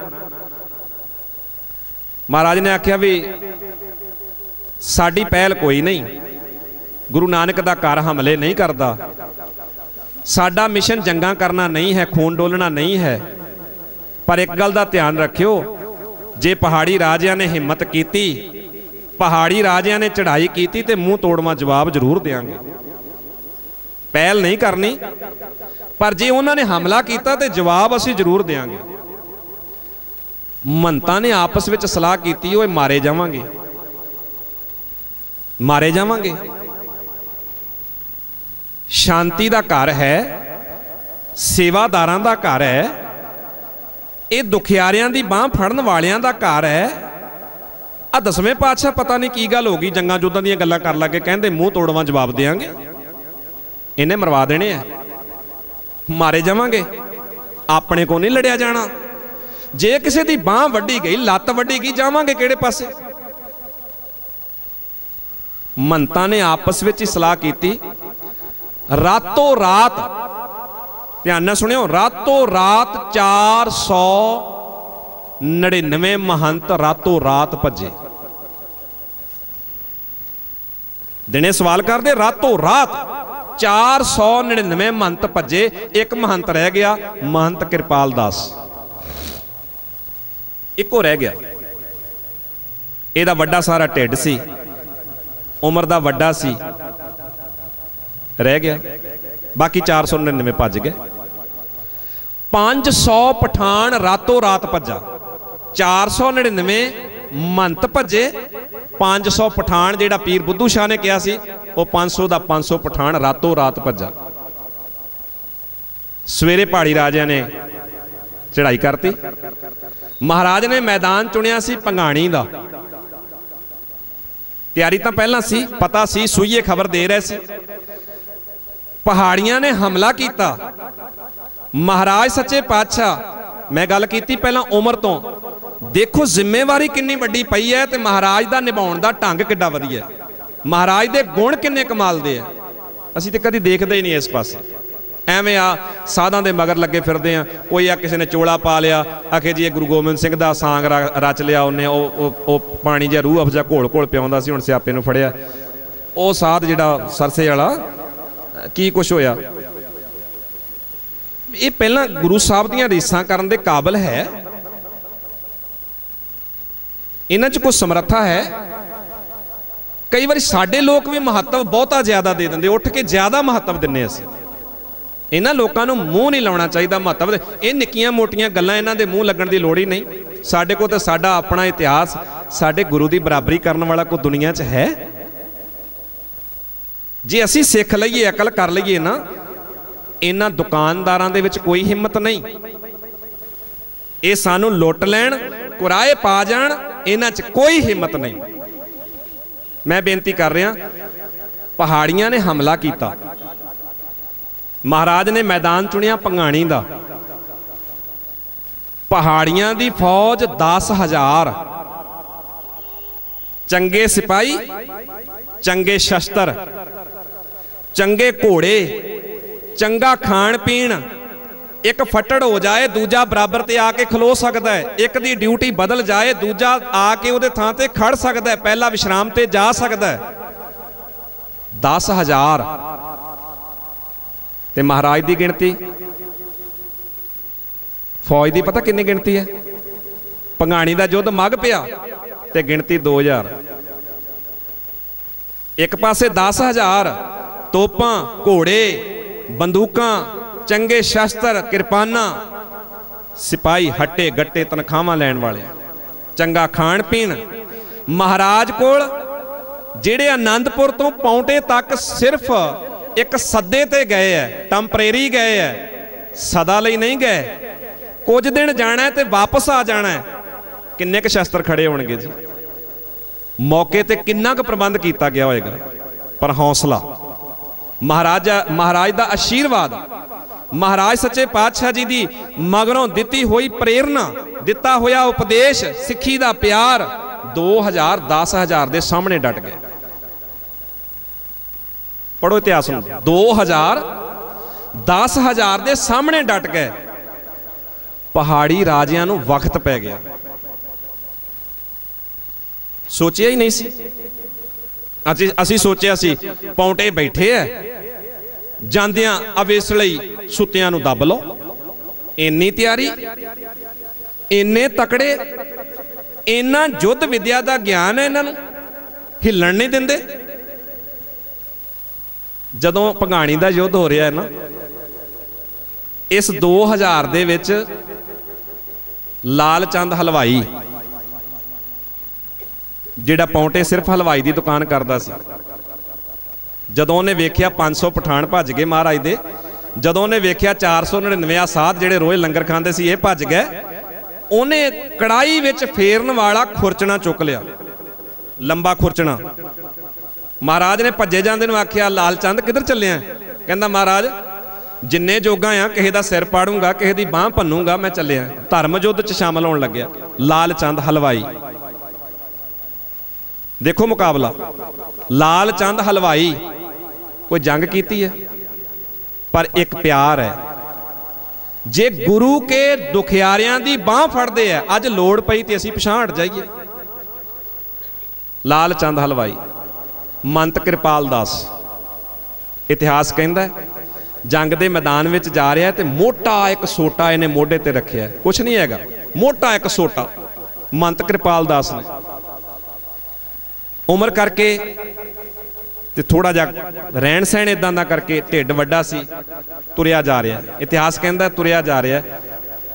ਮਹਾਰਾਜ ਨੇ ਆਖਿਆ ਵੀ ਸਾਡੀ ਪਹਿਲ ਕੋਈ ਨਹੀਂ। ਗੁਰੂ ਨਾਨਕ ਦਾ ਘਰ ਹਮਲੇ ਨਹੀਂ ਕਰਦਾ। ਸਾਡਾ ਮਿਸ਼ਨ ਜੰਗਾਂ ਕਰਨਾ ਨਹੀਂ ਹੈ, ਖੂਨ ਡੋਲਣਾ ਨਹੀਂ ਹੈ। ਪਰ ਇੱਕ ਗੱਲ ਦਾ ਧਿਆਨ ਰੱਖਿਓ, ਜੇ ਪਹਾੜੀ ਰਾਜਿਆਂ ਨੇ ਹਿੰਮਤ ਕੀਤੀ, ਪਹਾੜੀ ਰਾਜਿਆਂ ਨੇ ਚੜ੍ਹਾਈ ਕੀਤੀ ਤੇ ਮੂੰਹ ਤੋੜਵਾ ਜਵਾਬ ਜ਼ਰੂਰ ਦੇਾਂਗੇ ਪਹਿਲ ਨਹੀਂ ਕਰਨੀ, ਪਰ ਜੇ ਉਹਨਾਂ ਨੇ ਹਮਲਾ ਕੀਤਾ ਤੇ ਜਵਾਬ ਅਸੀਂ ਜ਼ਰੂਰ ਦੇਾਂਗੇ ਮੰਤਾਂ ਨੇ ਆਪਸ ਵਿੱਚ ਸਲਾਹ ਕੀਤੀ, ਓਏ ਮਾਰੇ ਜਾਵਾਂਗੇ। ਮਾਰੇ ਜਾਵਾਂਗੇ। ਸ਼ਾਂਤੀ ਦਾ ਘਰ ਹੈ, ਸੇਵਾਦਾਰਾਂ ਦਾ ਘਰ ਹੈ, ਇਹ ਦੁਖਿਆਰਿਆਂ ਦੀ ਬਾਹ ਫੜਨ ਵਾਲਿਆਂ ਦਾ ਘਰ ਹੈ। ਆ ਦਸਵੇਂ ਪਾਤਸ਼ਾਹ ਪਤਾ ਨਹੀਂ ਕੀ ਗੱਲ ਹੋ ਗਈ, ਜੰਗਾਂ ਜੁੱਦਾਂ ਦੀਆਂ ਗੱਲਾਂ ਕਰ ਲੱਗੇ, ਕਹਿੰਦੇ ਮੂੰਹ ਤੋੜਵਾਂ ਜਵਾਬ ਦੇਾਂਗੇ ਇਹਨੇ ਮਰਵਾ ਦੇਣੇ ਆ। ਮਾਰੇ ਜਾਵਾਂਗੇ। ਆਪਣੇ ਕੋ ਨਹੀਂ ਲੜਿਆ ਜਾਣਾ। ਜੇ ਕਿਸੇ ਦੀ ਬਾਹ ਵੱਡੀ ਗਈ, ਲੱਤ ਵੱਡੀ ਗਈ, ਜਾਵਾਂਗੇ ਕਿਹੜੇ ਪਾਸੇ? ਮੰਤਾਂ ਨੇ ਆਪਸ ਵਿੱਚ ਹੀ ਸਲਾਹ ਕੀਤੀ। ਰਾਤੋਂ ਰਾਤ, ਧਿਆਨ ਨਾਲ ਸੁਣਿਓ, ਰਾਤੋਂ ਰਾਤ 499 ਮਹੰਤ ਰਾਤੋਂ ਰਾਤ ਭੱਜੇ। ਦਿਨੇ ਸਵਾਲ ਕਰਦੇ, ਰਾਤੋਂ ਰਾਤ 499 ਮਹੰਤ ਭੱਜੇ, ਇੱਕ ਮਹੰਤ ਰਹਿ ਗਿਆ, ਮਹੰਤ ਕਿਰਪਾਲ ਦਾਸ। ਇੱਕੋ ਰਹਿ ਗਿਆ। ਇਹਦਾ ਵੱਡਾ ਸਾਰਾ ਢਿੱਡ ਸੀ। ਉਮਰ ਦਾ ਵੱਡਾ ਸੀ। ਰਹਿ ਗਿਆ। ਬਾਕੀ 499 ਭੱਜ ਗਏ। 500 ਪਠਾਨ ਰਾਤੋਂ ਰਾਤ ਭੱਜਾ। 499 ਮੰਤ ਭੱਜੇ। 500 ਪਠਾਨ ਜਿਹੜਾ ਪੀਰ ਬੁੱਧੂ ਸ਼ਾਹ ਨੇ ਕਿਹਾ ਸੀ, ਉਹ 500 ਦਾ 500 ਪਠਾਨ ਰਾਤੋਂ ਰਾਤ ਭੱਜਾ। ਸਵੇਰੇ ਪਹਾੜੀ ਰਾਜਿਆਂ ਨੇ ਚੜ੍ਹਾਈ ਕਰਤੀ। ਮਹਾਰਾਜ ਨੇ ਮੈਦਾਨ ਚੁਣਿਆ ਸੀ ਪੰਗਾਣੀ ਦਾ। ਤਿਆਰੀ ਤਾਂ ਪਹਿਲਾਂ ਸੀ, ਪਤਾ ਸੀ, ਸੂਈਏ ਖਬਰ ਦੇ ਰਹੇ ਸੀ। ਪਹਾੜੀਆਂ ਨੇ ਹਮਲਾ ਕੀਤਾ। ਮਹਾਰਾਜ ਸੱਚੇ ਪਾਤਸ਼ਾਹ, ਮੈਂ ਗੱਲ ਕੀਤੀ ਪਹਿਲਾਂ ਉਮਰ ਤੋਂ। ਦੇਖੋ, ਜ਼ਿੰਮੇਵਾਰੀ ਕਿੰਨੀ ਵੱਡੀ ਪਈ ਹੈ ਤੇ ਮਹਾਰਾਜ ਦਾ ਨਿਭਾਉਣ ਦਾ ਢੰਗ ਕਿੱਡਾ ਵਧੀਆ ਮਹਾਰਾਜ ਦੇ ਗੁਣ ਕਿੰਨੇ ਕਮਾਲ ਦੇ ਆ ਅਸੀਂ ਤੇ ਕਦੀ ਦੇਖਦੇ ਹੀ ਨਹੀਂ ਇਸ ਪਾਸੇ। ਐਵੇਂ ਆ, ਸਾਧਾਂ ਦੇ ਮਗਰ ਲੱਗੇ ਫਿਰਦੇ ਆ। ਕੋਈ ਆ ਕਿਸੇ ਨੇ ਚੋਲਾ ਪਾ ਲਿਆ, ਆਖੇ ਜੀ ਇਹ ਗੁਰੂ ਗੋਬਿੰਦ ਸਿੰਘ ਦਾ ਸਾਂਗ ਰਚ ਲਿਆ ਉਹਨੇ, ਉਹ, ਉਹ- ਪਾਣੀ ਜਾਂ ਰੂਹ ਅਫਜ਼ਾ ਘੋਲ ਘੋਲ ਪਿਆਉਂਦਾ ਸੀ, ਹੁਣ ਸਿਆਪੇ ਨੂੰ ਫੜਿਆ। ਉਹ ਸਾਧ ਜਿਹੜਾ ਸਰਸੇ ਵਾਲਾ, ਕੀ ਕੁਛ ਹੋਇਆ? ਇਹ ਪਹਿਲਾਂ ਗੁਰੂ ਸਾਹਿਬ ਦੀਆਂ ਰੀਸਾਂ ਕਰਨ ਦੇ ਕਾਬਿਲ ਹੈ। ਇਹਨਾਂ 'ਚ ਕੋਈ ਸਮਰੱਥਾ ਹੈ? ਕਈ ਵਾਰੀ ਸਾਡੇ ਲੋਕ ਵੀ ਮਹੱਤਵ ਬਹੁਤਾ ਜ਼ਿਆਦਾ ਦੇ ਦਿੰਦੇ, ਉੱਠ ਕੇ ਜ਼ਿਆਦਾ ਮਹੱਤਵ ਦਿੰਨੇ ਅਸੀਂ। ਇਹਨਾਂ ਲੋਕਾਂ ਨੂੰ ਮੂੰਹ ਨਹੀਂ ਲਾਉਣਾ ਚਾਹੀਦਾ ਮਹੱਤਵ ਇਹ ਨਿੱਕੀਆਂ ਮੋਟੀਆਂ ਗੱਲਾਂ ਇਹਨਾਂ ਦੇ ਮੂੰਹ ਲੱਗਣ ਦੀ ਲੋੜ ਹੀ ਨਹੀਂ। ਸਾਡੇ ਕੋਲ ਤਾਂ ਸਾਡਾ ਆਪਣਾ ਇਤਿਹਾਸ, ਸਾਡੇ ਗੁਰੂ ਦੀ ਬਰਾਬਰੀ ਕਰਨ ਵਾਲਾ ਕੋਈ ਦੁਨੀਆ 'ਚ ਹੈ? ਜੇ ਅਸੀਂ ਸਿੱਖ ਲਈਏ, ਅਕਲ ਕਰ ਲਈਏ ਨਾ, ਇਹਨਾਂ ਦੁਕਾਨਦਾਰਾਂ ਦੇ ਵਿੱਚ ਕੋਈ ਹਿੰਮਤ ਨਹੀਂ। ਇਹ ਸਾਨੂੰ ਲੁੱਟ ਲੈਣ ਕੁਰਾਏ ਪਾ ਜਾਣ, ਇਹਨਾਂ 'ਚ ਕੋਈ ਹਿੰਮਤ ਨਹੀਂ। ਮੈਂ ਬੇਨਤੀ ਕਰ ਰਿਹਾ, ਪਹਾੜੀਆਂ ਨੇ ਹਮਲਾ ਕੀਤਾ। ਮਹਾਰਾਜ ਨੇ ਮੈਦਾਨ ਚੁਣਿਆ ਪੰਗਾਣੀ ਦਾ। ਪਹਾੜੀਆਂ ਦੀ ਫੌਜ 10000 ਚੰਗੇ ਸਿਪਾਹੀ, ਚੰਗੇ ਸ਼ਸਤਰ, ਚੰਗੇ ਘੋੜੇ, ਚੰਗਾ ਖਾਣ ਪੀਣ। ਇੱਕ ਫੱਟੜ ਹੋ ਜਾਏ, ਦੂਜਾ ਬਰਾਬਰ ਤੇ ਆ ਕੇ ਖਲੋ ਸਕਦਾ ਹੈ। ਇੱਕ ਦੀ ਡਿਊਟੀ ਬਦਲ ਜਾਏ, ਦੂਜਾ ਆ ਕੇ ਉਹਦੇ ਥਾਂ ਤੇ ਖੜ ਸਕਦਾ ਹੈ। ਪਹਿਲਾ ਵਿਸ਼ਰਾਮ ਤੇ ਜਾ ਸਕਦਾ ਹੈ। 10000 ਤੇ ਮਹਾਰਾਜ ਦੀ ਗਿਣਤੀ? ਫੌਜ ਦੀ ਪਤਾ ਕਿੰਨੀ ਗਿਣਤੀ ਹੈ? ਪੰਗਾਣੀ ਦਾ ਯੁੱਧ ਮੱਗ ਪਿਆ ਤੇ ਗਿਣਤੀ 2000 ਇੱਕ ਪਾਸੇ 10000 ਤੋਪਾਂ, ਘੋੜੇ, ਬੰਦੂਕਾਂ, ਚੰਗੇ ਸ਼ਸਤਰ, ਕਿਰਪਾਨਾਂ, ਸਿਪਾਹੀ ਹੱਟੇ ਗੱਟੇ ਤਨਖਾਹਾਂ ਲੈਣ ਵਾਲੇ, ਚੰਗਾ ਖਾਣ ਪੀਣ। ਮਹਾਰਾਜ ਕੋਲ ਜਿਹੜੇ ਆਨੰਦਪੁਰ ਤੋਂ ਪੌਂਟੇ ਤੱਕ ਸਿਰਫ ਇੱਕ ਸੱਦੇ ਤੇ ਗਏ ਐ, ਟੈਂਪਰੇਰੀ ਗਏ ਐ, ਸਦਾ ਲਈ ਨਹੀਂ ਗਏ। ਕੁਝ ਦਿਨ ਜਾਣਾ ਤੇ ਵਾਪਸ ਆ ਜਾਣਾ ਕਿੰਨੇ ਕੁ ਸ਼ਸਤਰ ਖੜੇ ਹੋਣਗੇ ਜੀ? ਮੌਕੇ ਤੇ ਕਿੰਨਾ ਕੁ ਪ੍ਰਬੰਧ ਕੀਤਾ ਗਿਆ ਹੋਏਗਾ? ਪਰ ਹੌਸਲਾ। ਮਹਾਰਾਜਾ, ਮਹਾਰਾਜ ਦਾ ਆਸ਼ੀਰਵਾਦ ਮਹਾਰਾਜ ਸੱਚੇ ਪਾਤਸ਼ਾਹ ਜੀ ਦੀ ਮਗਰੋਂ ਦਿੱਤੀ ਹੋਈ ਪ੍ਰੇਰਣਾ, ਦਿੱਤਾ ਹੋਇਆ ਉਪਦੇਸ਼, ਸਿੱਖੀ ਦਾ ਪਿਆਰ 2000 10000 ਦੇ ਸਾਹਮਣੇ ਡਟ ਗਏ। ਪੜੋ ਇਤਿਹਾਸ ਨੂੰ। 2000 10000 ਦੇ ਸਾਹਮਣੇ ਡਟ ਗਏ। ਪਹਾੜੀ ਰਾਜਿਆਂ ਨੂੰ ਵਕਤ ਪੈ ਗਿਆ। ਸੋਚਿਆ ਹੀ ਨਹੀਂ ਸੀ। ਅਸੀਂ ਅਸੀਂ ਸੋਚਿਆ ਸੀ, ਪੌਂਟੇ ਬੈਠੇ ਐ। ਜਾਂਦਿਆਂ ਅਵੇਸ ਲਈ ਸੁੱਤਿਆਂ ਨੂੰ ਦੱਬ ਲਓ। ਇੰਨੀ ਤਿਆਰੀ, ਇੰਨੇ ਤਕੜੇ, ਇੰਨਾ ਯੁੱਧ ਵਿਦਿਆ ਦਾ ਗਿਆਨ ਹੈ ਇਹਨਾਂ ਨੂੰ। ਹਿੱਲਣ ਨਹੀਂ ਦਿੰਦੇ। ਜਦੋਂ ਭਗਾਣੀ ਦਾ ਯੁੱਧ ਹੋ ਰਿਹਾ ਹੈ ਨਾ, ਇਸ 2000 ਦੇ ਵਿੱਚ ਲਾਲ ਚੰਦ ਹਲਵਾਈ, ਜਿਹੜਾ ਪੌਂਟੇ ਸਿਰਫ ਹਲਵਾਈ ਦੀ ਦੁਕਾਨ ਕਰਦਾ ਸੀ, ਜਦੋਂ ਉਹਨੇ ਵੇਖਿਆ 500 ਪਠਾਨ ਭੱਜ ਗਏ ਮਹਾਰਾਜ ਦੇ, ਜਦੋਂ ਉਹਨੇ ਵੇਖਿਆ 499 ਸਾਧ ਜਿਹੜੇ ਰੋਜ਼ ਲੰਗਰ ਖਾਂਦੇ ਸੀ, ਇਹ ਭੱਜ ਗਏ, ਉਹਨੇ ਕੜਾਈ ਵਿੱਚ ਫੇਰਨ ਵਾਲਾ ਖੁਰਚਣਾ ਚੁੱਕ ਲਿਆ, ਲੰਬਾ ਖੁਰਚਣਾ। ਮਹਾਰਾਜ ਨੇ ਭੱਜੇ ਜਾਂਦੇ ਨੂੰ ਆਖਿਆ, ਲਾਲ ਚੰਦ ਕਿੱਧਰ ਚੱਲਿਆ? ਕਹਿੰਦਾ, ਮਹਾਰਾਜ, ਜਿੰਨੇ ਜੋਗਾ ਆ, ਕਿਸੇ ਦਾ ਸਿਰ ਪਾੜੂੰਗਾ, ਕਿਸੇ ਦੀ ਬਾਹ ਭੰਨੂੰਗਾ, ਮੈਂ ਚੱਲਿਆ। ਧਰਮ ਯੁੱਧ ਚ ਸ਼ਾਮਲ ਹੋਣ ਲੱਗਿਆ। ਲਾਲ ਚੰਦ ਹਲਵਾਈ। ਦੇਖੋ ਮੁਕਾਬਲਾ। ਲਾਲ ਚੰਦ ਹਲਵਾਈ, ਕੋਈ ਜੰਗ ਕੀਤੀ ਹੈ? ਪਰ ਇੱਕ ਪਿਆਰ ਹੈ। ਜੇ ਗੁਰੂ ਕੇ ਦੁਖਿਆਰਿਆਂ ਦੀ ਬਾਹ ਫੜਦੇ ਆ, ਅੱਜ ਲੋੜ ਪਈ ਤੇ ਅਸੀਂ ਪਛਾਣ ਹਟ ਜਾਈਏ। ਲਾਲ ਚੰਦ ਹਲਵਾਈ। ਮੰਤ ਕਿਰਪਾਲ ਦਾਸ। ਇਤਿਹਾਸ ਕਹਿੰਦਾ ਜੰਗ ਦੇ ਮੈਦਾਨ ਵਿੱਚ ਜਾ ਰਿਹਾ ਤੇ ਮੋਟਾ ਇੱਕ ਸੋਟਾ ਇਹਨੇ ਮੋਢੇ ਤੇ ਰੱਖਿਆ ਹੈ। ਕੁਛ ਨਹੀਂ ਹੈਗਾ। ਮੋਟਾ ਇੱਕ ਸੋਟਾ। ਮੰਤ ਕਿਰਪਾਲ ਦਾਸ ਨੇ। ਉਮਰ ਕਰਕੇ ਤੇ ਥੋੜਾ ਜਿਹਾ ਰਹਿਣ ਸਹਿਣ ਇਦਾਂ ਦਾ ਕਰਕੇ ਢਿੱਡ ਵੱਡਾ ਸੀ, ਤੁਰਿਆ ਜਾ ਰਿਹਾ ਇਤਿਹਾਸ ਕਹਿੰਦਾ ਤੁਰਿਆ ਜਾ ਰਿਹਾ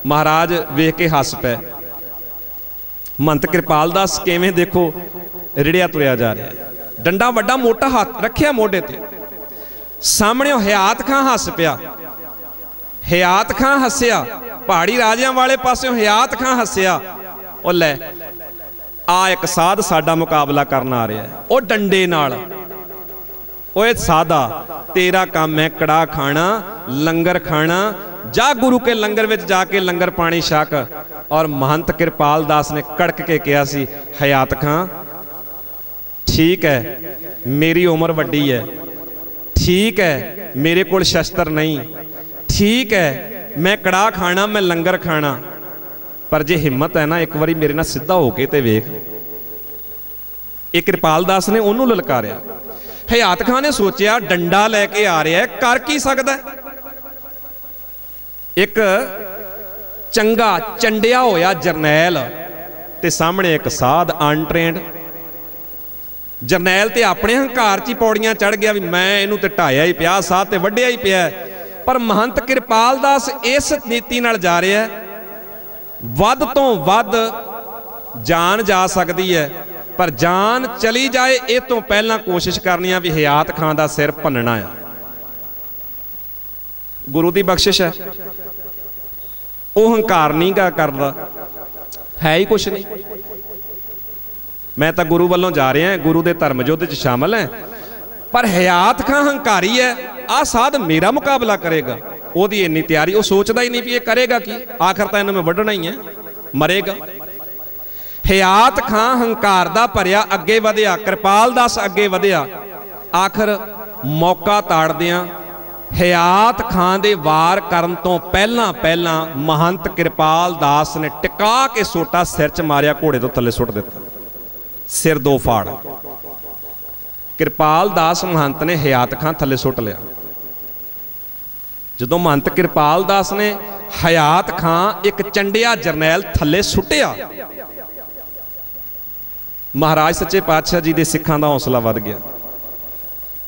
ਮਹਾਰਾਜ ਵੇਖ ਕੇ ਹੱਸ ਪਏ। ਮੰਤ ਕਿਰਪਾਲ ਦਾਸ ਕਿਵੇਂ ਦੇਖੋ, ਰਿੜਿਆ ਤੁਰਿਆ ਜਾ ਰਿਹਾ ਡੰਡਾ ਵੱਡਾ ਮੋਟਾ ਹੱਥ ਰੱਖਿਆ ਮੋਢੇ ਤੇ। ਸਾਹਮਣੇ ਹਿਆਤ ਖਾਂ ਹੱਸ ਪਿਆ। ਹਿਆਤ ਖਾਂ ਹੱਸਿਆ। ਪਹਾੜੀ ਰਾਜਿਆਂ ਵਾਲੇ ਪਾਸਿਓਂ ਹਿਆਤ ਖਾਂ ਹੱਸਿਆ। ਉਹ ਲੈ, ਆ ਇੱਕ ਸਾਧ ਸਾਡਾ ਮੁਕਾਬਲਾ ਕਰਨ ਆ ਰਿਹਾ ਉਹ ਡੰਡੇ ਨਾਲ। ਓਏ ਸਾਦਾ ਤੇਰਾ ਕੰਮ ਹੈ ਕੜਾ ਖਾਣਾ, ਲੰਗਰ ਖਾਣਾ। ਜਾ ਗੁਰੂ ਕੇ ਲੰਗਰ ਵਿੱਚ ਜਾ ਕੇ ਲੰਗਰ ਪਾਣੀ ਛਕ। ਔਰ ਮਹੰਤ ਕਿਰਪਾਲ ਦਾਸ ਨੇ ਕੜਕ ਕੇ ਕਿਹਾ ਸੀ, ਹਯਾਤ ਖਾਂ ਠੀਕ ਹੈ, ਮੇਰੀ ਉਮਰ ਵੱਡੀ ਹੈ। ਠੀਕ ਹੈ, ਮੇਰੇ ਕੋਲ ਸ਼ਸਤਰ ਨਹੀਂ। ਠੀਕ ਹੈ, ਮੈਂ ਕੜਾ ਖਾਣਾ, ਮੈਂ ਲੰਗਰ ਖਾਣਾ। ਪਰ ਜੇ ਹਿੰਮਤ ਹੈ ਨਾ, ਇੱਕ ਵਾਰੀ ਮੇਰੇ ਨਾਲ ਸਿੱਧਾ ਹੋ ਕੇ ਤੇ ਵੇਖ। ਇਹ ਕਿਰਪਾਲ ਦਾਸ ਨੇ ਉਹਨੂੰ ਲਲਕਾਰਿਆ। ਹਯਾਤ ਖਾਨ ਨੇ ਸੋਚਿਆ, ਡੰਡਾ ਲੈ ਕੇ ਆ ਰਿਹਾ ਕਰ ਕੀ ਸਕਦਾ ਇੱਕ ਚੰਗਾ ਚੰਡਿਆ ਹੋਇਆ ਜਰਨੈਲ ਤੇ ਸਾਹਮਣੇ ਇੱਕ ਸਾਧ ਅਨਟ੍ਰੇਨਡ ਜਰਨੈਲ ਤੇ ਆਪਣੇ ਹੰਕਾਰ 'ਚ ਹੀ ਪੌੜੀਆਂ ਚੜ ਗਿਆ ਵੀ ਮੈਂ ਇਹਨੂੰ ਤੇ ਢਾਇਆ ਹੀ ਪਿਆ ਸਾਹ ਤੇ ਵੱਢਿਆ ਹੀ ਪਿਆ। ਪਰ ਮਹੰਤ ਕਿਰਪਾਲ ਦਾਸ ਇਸ ਨੀਤੀ ਨਾਲ ਜਾ ਰਿਹਾ ਵੱਧ ਤੋਂ ਵੱਧ ਜਾਨ ਜਾ ਸਕਦੀ ਹੈ, ਪਰ ਜਾਨ ਚਲੀ ਜਾਏ ਇਹ ਤੋਂ ਪਹਿਲਾਂ ਕੋਸ਼ਿਸ਼ ਕਰਨੀ ਆ ਵੀ ਹਯਾਤ ਖਾਂ ਦਾ ਸਿਰ ਭੰਨਣਾ ਆ। ਗੁਰੂ ਦੀ ਬਖਸ਼ਿਸ਼ ਹੈ। ਉਹ ਹੰਕਾਰ ਨਹੀਂ ਗਾ ਕਰਦਾ। ਹੈ ਹੀ ਕੁਛ ਨਹੀਂ। ਮੈਂ ਤਾਂ ਗੁਰੂ ਵੱਲੋਂ ਜਾ ਰਿਹਾ ਗੁਰੂ ਦੇ ਧਰਮ ਯੁੱਧ 'ਚ ਸ਼ਾਮਲ ਹੈ। ਪਰ ਹਯਾਤ ਖਾਂ ਹੰਕਾਰੀ ਹੈ ਆ ਸਾਧ ਮੇਰਾ ਮੁਕਾਬਲਾ ਕਰੇਗਾ। ਉਹਦੀ ਇੰਨੀ ਤਿਆਰੀ, ਉਹ ਸੋਚਦਾ ਹੀ ਨਹੀਂ ਵੀ ਇਹ ਕਰੇਗਾ ਕੀ। ਆਖਰ ਤਾਂ ਇਹਨੂੰ ਮੈਂ ਵੱਢਣਾ ਹੀ ਹੈ, ਮਰੇਗਾ। ਹਯਾਤ ਖਾਂ ਹੰਕਾਰ ਦਾ ਭਰਿਆ, ਅੱਗੇ ਵਧਿਆ, ਕਿਰਪਾਲ ਦਾਸ ਅੱਗੇ ਵਧਿਆ। ਆਖਰ ਮੌਕਾ ਤਾੜਦਿਆਂ ਹਯਾਤ ਖਾਂ ਦੇ ਵਾਰ ਕਰਨ ਤੋਂ ਪਹਿਲਾਂ ਪਹਿਲਾਂ ਮਹੰਤ ਕਿਰਪਾਲ ਦਾਸ ਨੇ ਟਿਕਾ ਕੇ ਸੋਟਾ ਸਿਰ 'ਚ ਮਾਰਿਆ, ਘੋੜੇ ਤੋਂ ਥੱਲੇ ਸੁੱਟ ਦਿੱਤਾ। ਸਿਰ ਦੋ ਫਾੜ। ਕਿਰਪਾਲ ਦਾਸ ਮਹੰਤ ਨੇ ਹਯਾਤ ਖਾਂ ਥੱਲੇ ਸੁੱਟ ਲਿਆ। ਜਦੋਂ ਮਹੰਤ ਕਿਰਪਾਲ ਦਾਸ ਨੇ ਹਯਾਤ ਖਾਂ ਇੱਕ ਚੰਡਿਆ ਜਰਨੈਲ ਥੱਲੇ ਸੁੱਟਿਆ, ਮਹਾਰਾਜ ਸੱਚੇ ਪਾਤਸ਼ਾਹ ਜੀ ਦੇ ਸਿੱਖਾਂ ਦਾ ਹੌਸਲਾ ਵੱਧ ਗਿਆ।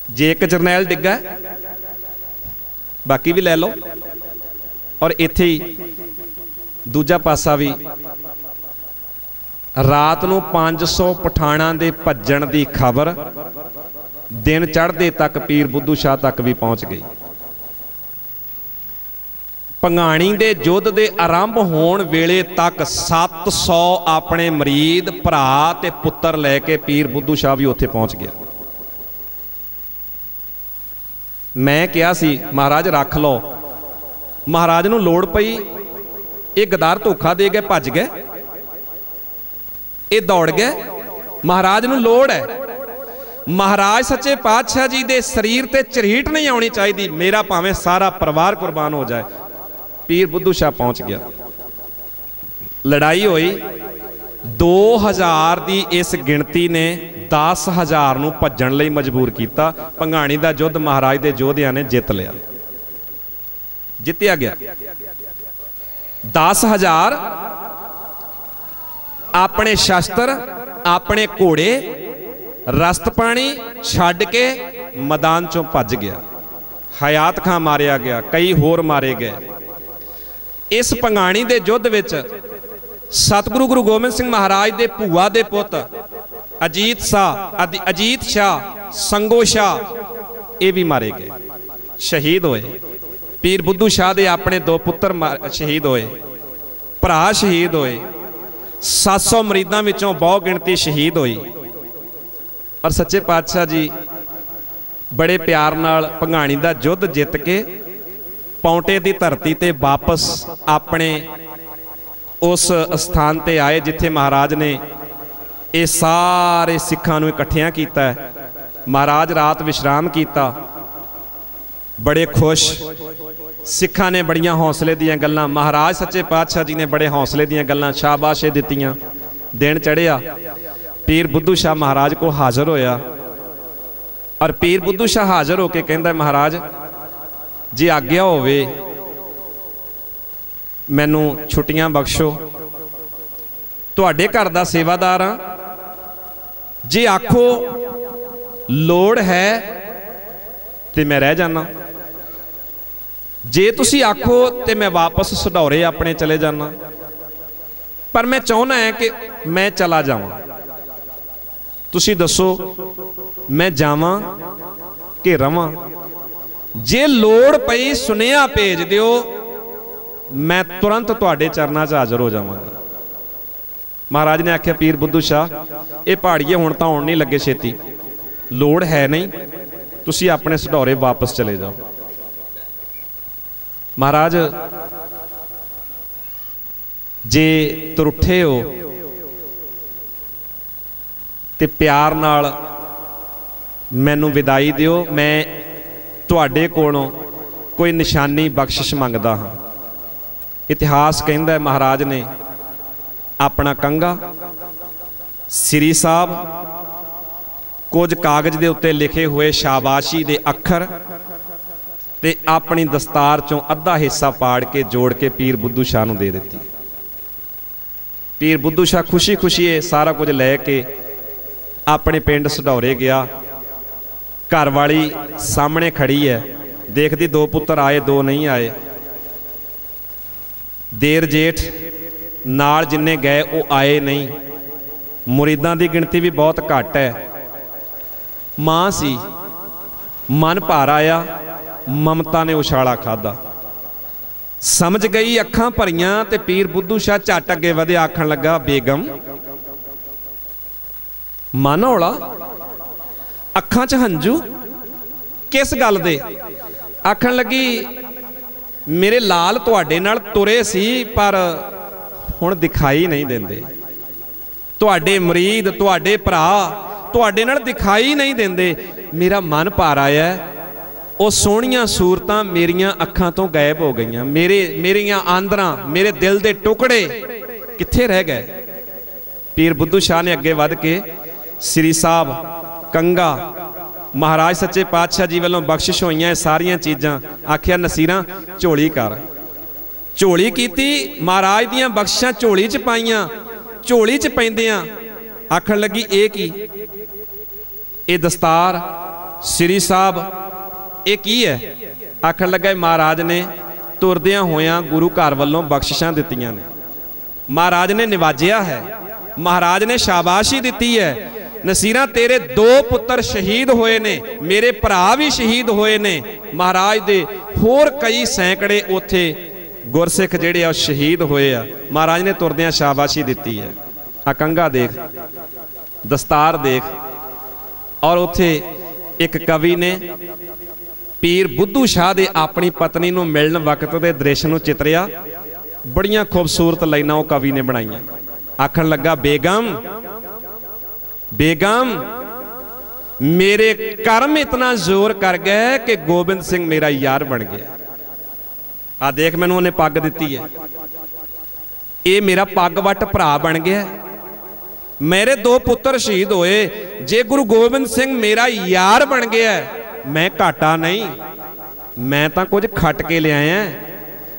ਜੇ ਇੱਕ ਜਰਨੈਲ ਡਿੱਗਾ, ਬਾਕੀ ਵੀ ਲੈ ਲਓ। ਔਰ ਇੱਥੇ ਹੀ ਦੂਜਾ ਪਾਸਾ ਵੀ ਰਾਤ ਨੂੰ 500 ਪਠਾਣਾਂ ਦੇ ਭੱਜਣ ਦੀ ਖਬਰ ਦਿਨ ਚੜ੍ਹਦੇ ਤੱਕ ਪੀਰ ਬੁੱਧੂ ਸ਼ਾਹ ਤੱਕ ਵੀ ਪਹੁੰਚ ਗਈ। ਪੰਗਾਣੀ ਦੇ ਯੁੱਧ ਦੇ ਆਰੰਭ ਹੋਣ ਵੇਲੇ ਤੱਕ 700 ਆਪਣੇ ਮਰੀਦ, ਭਰਾ ਤੇ ਪੁੱਤਰ ਲੈ ਕੇ ਪੀਰ ਬੁੱਧੂ ਸ਼ਾਹ ਵੀ ਉੱਥੇ ਪਹੁੰਚ ਗਿਆ। ਮੈਂ ਕਿਹਾ ਸੀ, ਮਹਾਰਾਜ, ਰੱਖ ਲਓ। ਮਹਾਰਾਜ ਨੂੰ ਲੋੜ ਪਈ, ਇਹ ਗਦਾਰ ਧੋਖਾ ਦੇ ਕੇ ਭੱਜ ਗਏ। ਇਹ ਦੌੜ ਗਏ। ਮਹਾਰਾਜ ਨੂੰ ਲੋੜ ਹੈ। ਮਹਾਰਾਜ ਸੱਚੇ ਪਾਤਸ਼ਾਹ ਜੀ ਦੇ ਸਰੀਰ ਤੇ ਝਰੀਟ ਨਹੀਂ ਆਉਣੀ ਚਾਹੀਦੀ। ਮੇਰਾ ਭਾਵੇਂ ਸਾਰਾ ਪਰਿਵਾਰ ਕੁਰਬਾਨ ਹੋ ਜਾਏ। ਪੀਰ ਬੁੱਧੂ ਸ਼ਾਹ ਪਹੁੰਚ ਗਿਆ। ਲੜਾਈ ਹੋਈ। 2000 ਦੀ ਇਸ ਗਿਣਤੀ ਨੇ 10000 ਨੂੰ ਭੱਜਣ ਲਈ ਮਜਬੂਰ ਕੀਤਾ। ਪੰਘਾਣੀ ਦਾ ਯੁੱਧ ਮਹਾਰਾਜ ਦੇ ਯੋਧਿਆਂ ਨੇ ਜਿੱਤ ਲਿਆ। ਜਿੱਤਿਆ ਗਿਆ। 10000 ਆਪਣੇ ਸ਼ਸਤਰ, ਆਪਣੇ ਘੋੜੇ, ਰਸਤ ਪਾਣੀ ਛੱਡ ਕੇ ਮੈਦਾਨ ਚੋਂ ਭੱਜ ਗਿਆ। ਹਯਾਤ ਖਾਂ ਮਾਰਿਆ ਗਿਆ, ਕਈ ਹੋਰ ਮਾਰੇ ਗਏ। ਇਸ ਪੰਗਾਣੀ ਦੇ ਯੁੱਧ ਵਿੱਚ ਸਤਿਗੁਰੂ ਗੁਰੂ ਗੋਬਿੰਦ ਸਿੰਘ ਮਹਾਰਾਜ ਦੇ ਭੂਆ ਦੇ ਪੁੱਤ ਅਜੀਤ ਸ਼ਾਹ ਅਜੀਤ ਸ਼ਾਹ, ਸੰਗੋ ਸ਼ਾਹ, ਇਹ ਵੀ ਮਾਰੇ ਗਏ। ਸ਼ਹੀਦ ਹੋਏ। ਪੀਰ ਬੁੱਧੂ ਸ਼ਾਹ ਦੇ ਆਪਣੇ ਦੋ ਪੁੱਤਰ ਮਾ- ਸ਼ਹੀਦ ਹੋਏ। ਭਰਾ ਸ਼ਹੀਦ ਹੋਏ। 700 ਮਰੀਦਾਂ ਵਿੱਚੋਂ ਬਹੁ ਗਿਣਤੀ ਸ਼ਹੀਦ ਹੋਈ। ਔਰ ਸੱਚੇ ਪਾਤਸ਼ਾਹ ਜੀ, ਬੜੇ ਪਿਆਰ ਨਾਲ ਭੰਗਾਣੀ ਦਾ ਯੁੱਧ ਜਿੱਤ ਕੇ ਪੌਂਟੇ ਦੀ ਧਰਤੀ ਤੇ ਵਾਪਸ ਆਪਣੇ ਉਸ ਸਥਾਨ ਤੇ ਆਏ ਜਿੱਥੇ ਮਹਾਰਾਜ ਨੇ ਇਹ ਸਾਰੇ ਸਿੱਖਾਂ ਨੂੰ ਇਕੱਠਿਆਂ ਕੀਤਾ। ਮਹਾਰਾਜ ਰਾਤ ਵਿਸ਼ਰਾਮ ਕੀਤਾ। ਬੜੇ ਖੁਸ਼। ਸਿੱਖਾਂ ਨੇ ਬੜੀਆਂ ਹੌਸਲੇ ਦੀਆਂ ਗੱਲਾਂ। ਮਹਾਰਾਜ ਸੱਚੇ ਪਾਤਸ਼ਾਹ ਜੀ ਨੇ ਬੜੇ ਹੌਸਲੇ ਦੀਆਂ ਗੱਲਾਂ ਸ਼ਾਬਾਸ਼ੇ ਦਿੱਤੀਆਂ। ਦਿਨ ਚੜਿਆ ਪੀਰ ਬੁੱਧੂ ਸ਼ਾਹ ਮਹਾਰਾਜ ਕੋ ਹਾਜ਼ਰ ਹੋਇਆ। ਔਰ ਪੀਰ ਬੁੱਧੂ ਸ਼ਾਹ ਹਾਜ਼ਰ ਹੋ ਕੇ ਕਹਿੰਦਾ, ਮਹਾਰਾਜ, ਜੇ ਆਗਿਆ ਹੋਵੇ, ਮੈਨੂੰ ਛੁੱਟੀਆਂ ਬਖਸ਼ੋ। ਤੁਹਾਡੇ ਘਰ ਦਾ ਸੇਵਾਦਾਰ ਆ ਜੇ ਆਖੋ, ਲੋੜ ਹੈ ਤੇ ਮੈਂ ਰਹਿ ਜਾਣਾ ਜੇ ਤੁਸੀਂ ਆਖੋ ਤੇ ਮੈਂ ਵਾਪਸ ਸੁਧੌਰੇ ਆਪਣੇ ਚਲੇ ਜਾਣਾ ਪਰ ਮੈਂ ਚਾਹੁੰਦਾ ਹੈ ਕਿ ਮੈਂ ਚਲਾ ਜਾਵਾਂ। ਤੁਸੀਂ ਦੱਸੋ, ਮੈਂ ਜਾਵਾਂ ਕਿ ਰਵਾਂ? ਜੇ ਲੋੜ ਪਈ ਸੁਨੇਹਾ ਭੇਜ ਦਿਓ, ਮੈਂ ਤੁਰੰਤ ਤੁਹਾਡੇ ਚਰਨਾਂ 'ਚ ਹਾਜ਼ਰ ਹੋ ਜਾਵਾਂਗਾ। ਮਹਾਰਾਜ ਨੇ ਆਖਿਆ, ਪੀਰ ਬੁੱਧੂ ਸ਼ਾਹ, ਇਹ ਪਹਾੜੀਏ ਹੁਣ ਤਾਂ ਆਉਣ ਨਹੀਂ ਲੱਗੇ ਛੇਤੀ। ਲੋੜ ਹੈ ਨਹੀਂ, ਤੁਸੀਂ ਆਪਣੇ ਸਢੌਰੇ ਵਾਪਸ ਚਲੇ ਜਾਓ। ਮਹਾਰਾਜ, ਜੇ ਤੁਰਠੇ ਹੋ ਤੇ ਪਿਆਰ ਨਾਲ ਮੈਨੂੰ ਵਿਦਾਈ ਦਿਓ, ਮੈਂ ਤੁਹਾਡੇ ਕੋਲੋਂ ਕੋਈ ਨਿਸ਼ਾਨੀ ਬਖਸ਼ਿਸ਼ ਮੰਗਦਾ ਹਾਂ। ਇਤਿਹਾਸ ਕਹਿੰਦਾ ਹੈ ਮਹਾਰਾਜ ਨੇ, ਆਪਣਾ ਕੰਗਾ ਸ੍ਰੀ ਸਾਹਿਬ ਕੁਝ ਕਾਗਜ਼ ਦੇ ਉੱਤੇ ਲਿਖੇ ਹੋਏ ਸ਼ਾਬਾਸ਼ੀ ਦੇ ਅੱਖਰ ਤੇ ਆਪਣੀ ਦਸਤਾਰ ਚੋਂ ਅੱਧਾ ਹਿੱਸਾ ਪਾੜ ਕੇ ਜੋੜ ਕੇ ਪੀਰ ਬੁੱਧੂ ਸ਼ਾਹ ਨੂੰ ਦੇ ਦਿੱਤੀ। ਪੀਰ ਬੁੱਧੂ ਸ਼ਾਹ ਖੁਸ਼ੀ-ਖੁਸ਼ੀ ਇਹ ਸਾਰਾ ਕੁਝ ਲੈ ਕੇ ਆਪਣੇ ਪਿੰਡ ਸਢੌਰੇ ਗਿਆ। ਘਰ ਵਾਲੀ ਸਾਹਮਣੇ ਖੜੀ ਹੈ। ਦੇਖਦੀ ਦੋ ਪੁੱਤਰ ਆਏ, ਦੋ ਨਹੀਂ ਆਏ। ਦੇਰ ਜੇਠ, ਨਾਲ ਜਿੰਨੇ ਗਏ ਉਹ ਆਏ ਨਹੀਂ। ਮੁਰੀਦਾਂ ਦੀ ਗਿਣਤੀ ਵੀ ਬਹੁਤ ਘੱਟ ਹੈ। ਮਾਂ ਸੀ। ਮਨ ਭਾਰ ਆਇਆ। ਮਮਤਾ ਨੇ ਉਛਾਲਾ ਖਾਦਾ ਸਮਝ ਗਈ ਅੱਖਾਂ ਭਰੀਆਂ ਤੇ ਪੀਰ ਬੁੱਧੂ ਸ਼ਾਹ ਝੱਟ ਅੱਗੇ ਵਧਿਆ ਆਖਣ ਲੱਗਾ, ਬੇਗਮ, ਮਨ ਹੌਲਾ ਅੱਖਾਂ 'ਚ ਹੰਝੂ, ਕਿਸ ਗੱਲ ਦੇ? ਆਖਣ ਲੱਗੀ, ਮੇਰੇ ਲਾਲ ਤੁਹਾਡੇ ਨਾਲ ਤੁਰੇ ਸੀ, ਪਰ ਹੁਣ ਦਿਖਾਈ ਨਹੀਂ ਦਿੰਦੇ। ਤੁਹਾਡੇ ਮਰੀਦ, ਤੁਹਾਡੇ ਭਰਾ, ਤੁਹਾਡੇ ਨਾਲ ਦਿਖਾਈ ਨਹੀਂ ਦਿੰਦੇ। ਮੇਰਾ ਮਨ ਭਾਰ ਆਇਆ ਉਹ ਸੋਹਣੀਆਂ ਸੂਰਤਾਂ ਮੇਰੀਆਂ ਅੱਖਾਂ ਤੋਂ ਗਾਇਬ ਹੋ ਗਈਆਂ। ਮੇਰੇ, ਮੇਰੀਆਂ ਆਂਦਰਾਂ, ਮੇਰੇ ਦਿਲ ਦੇ ਟੁਕੜੇ ਕਿੱਥੇ ਰਹਿ ਗਏ? ਪੀਰ ਬੁੱਧੂ ਸ਼ਾਹ ਨੇ ਅੱਗੇ ਵੱਧ ਕੇ ਸ੍ਰੀ ਸਾਹਿਬ ਕੰਗਾ ਮਹਾਰਾਜ ਸੱਚੇ ਪਾਤਸ਼ਾਹ ਜੀ ਵੱਲੋਂ ਬਖਸ਼ਿਸ਼ ਹੋਈਆਂ ਇਹ ਸਾਰੀਆਂ ਚੀਜ਼ਾਂ ਆਖਿਆ, ਨਸੀਰਾਂ ਝੋਲੀ ਕਰ। ਝੋਲੀ ਕੀਤੀ, ਮਹਾਰਾਜ ਦੀਆਂ ਬਖਸ਼ਾਂ ਝੋਲੀ 'ਚ ਪਾਈਆਂ, ਝੋਲੀ 'ਚ ਪੈਂਦਿਆਂ ਆਖਣ ਲੱਗੀ, ਇਹ ਕੀ? ਇਹ ਦਸਤਾਰ ਸ੍ਰੀ ਸਾਹਿਬ ਇਹ ਕੀ ਹੈ? ਆਖਣ ਲੱਗਾ ਮਹਾਰਾਜ ਨੇ ਤੁਰਦਿਆਂ ਹੋਇਆਂ ਗੁਰੂ ਘਰ ਵੱਲੋਂ ਬਖਸ਼ਿਸ਼ਾਂ ਦਿੱਤੀਆਂ ਨੇ। ਮਹਾਰਾਜ ਨੇ ਨਿਵਾਜਿਆ ਹੈ। ਮਹਾਰਾਜ ਨੇ ਸ਼ਾਬਾਸ਼ੀ ਦਿੱਤੀ ਹੈ। ਨਸੀਰਾਂ ਤੇਰੇ ਦੋ ਪੁੱਤਰ ਸ਼ਹੀਦ ਹੋਏ ਨੇ, ਮੇਰੇ ਭਰਾ ਵੀ ਸ਼ਹੀਦ ਹੋਏ ਨੇ। ਮਹਾਰਾਜ ਦੇ ਹੋਰ ਕਈ ਸੈਂਕੜੇ ਉੱਥੇ ਗੁਰਸਿੱਖ ਜਿਹੜੇ ਆ, ਉਹ ਸ਼ਹੀਦ ਹੋਏ ਆ। ਮਹਾਰਾਜ ਨੇ ਤੁਰਦਿਆਂ ਸ਼ਾਬਾਸ਼ੀ ਦਿੱਤੀ ਹੈ। ਆ ਕੰਗਾ ਦੇਖ, ਦਸਤਾਰ ਦੇਖ। ਔਰ ਉੱਥੇ ਇੱਕ ਕਵੀ ਨੇ ਪੀਰ ਬੁੱਧੂ ਸ਼ਾਹ ਦੇ ਆਪਣੀ ਪਤਨੀ ਨੂੰ ਮਿਲਣ ਵਕਤ ਦੇ ਦ੍ਰਿਸ਼ ਨੂੰ ਚਿਤਰਿਆ, ਬੜੀਆਂ ਖੂਬਸੂਰਤ ਲਾਈਨਾਂ ਉਹ ਕਵੀ ਨੇ ਬਣਾਈਆਂ। ਆਖਣ ਲੱਗਾ, ਬੇਗਮ ਬੇਗਮ, ਮੇਰੇ ਕਰਮ ਇਤਨਾ ਜ਼ੋਰ ਕਰ ਗਏ ਕਿ ਗੋਬਿੰਦ ਸਿੰਘ ਮੇਰਾ ਯਾਰ ਬਣ ਗਿਆ। ਆ ਦੇਖ ਮੈਨੂੰ ਉਹਨੇ ਪੱਗ ਦਿੱਤੀ ਹੈ। ਇਹ ਮੇਰਾ ਪੱਗ ਵੱਟ ਭਰਾ ਬਣ ਗਿਆ। ਮੇਰੇ ਦੋ ਪੁੱਤਰ ਸ਼ਹੀਦ ਹੋਏ। ਜੇ ਗੁਰੂ ਗੋਬਿੰਦ ਸਿੰਘ ਮੇਰਾ ਯਾਰ ਬਣ ਗਿਆ ਮੈਂ ਘਾਟਾ ਨਹੀਂ। ਮੈਂ ਤਾਂ ਕੁਝ ਖੱਟ ਕੇ ਲਿਆਇਆ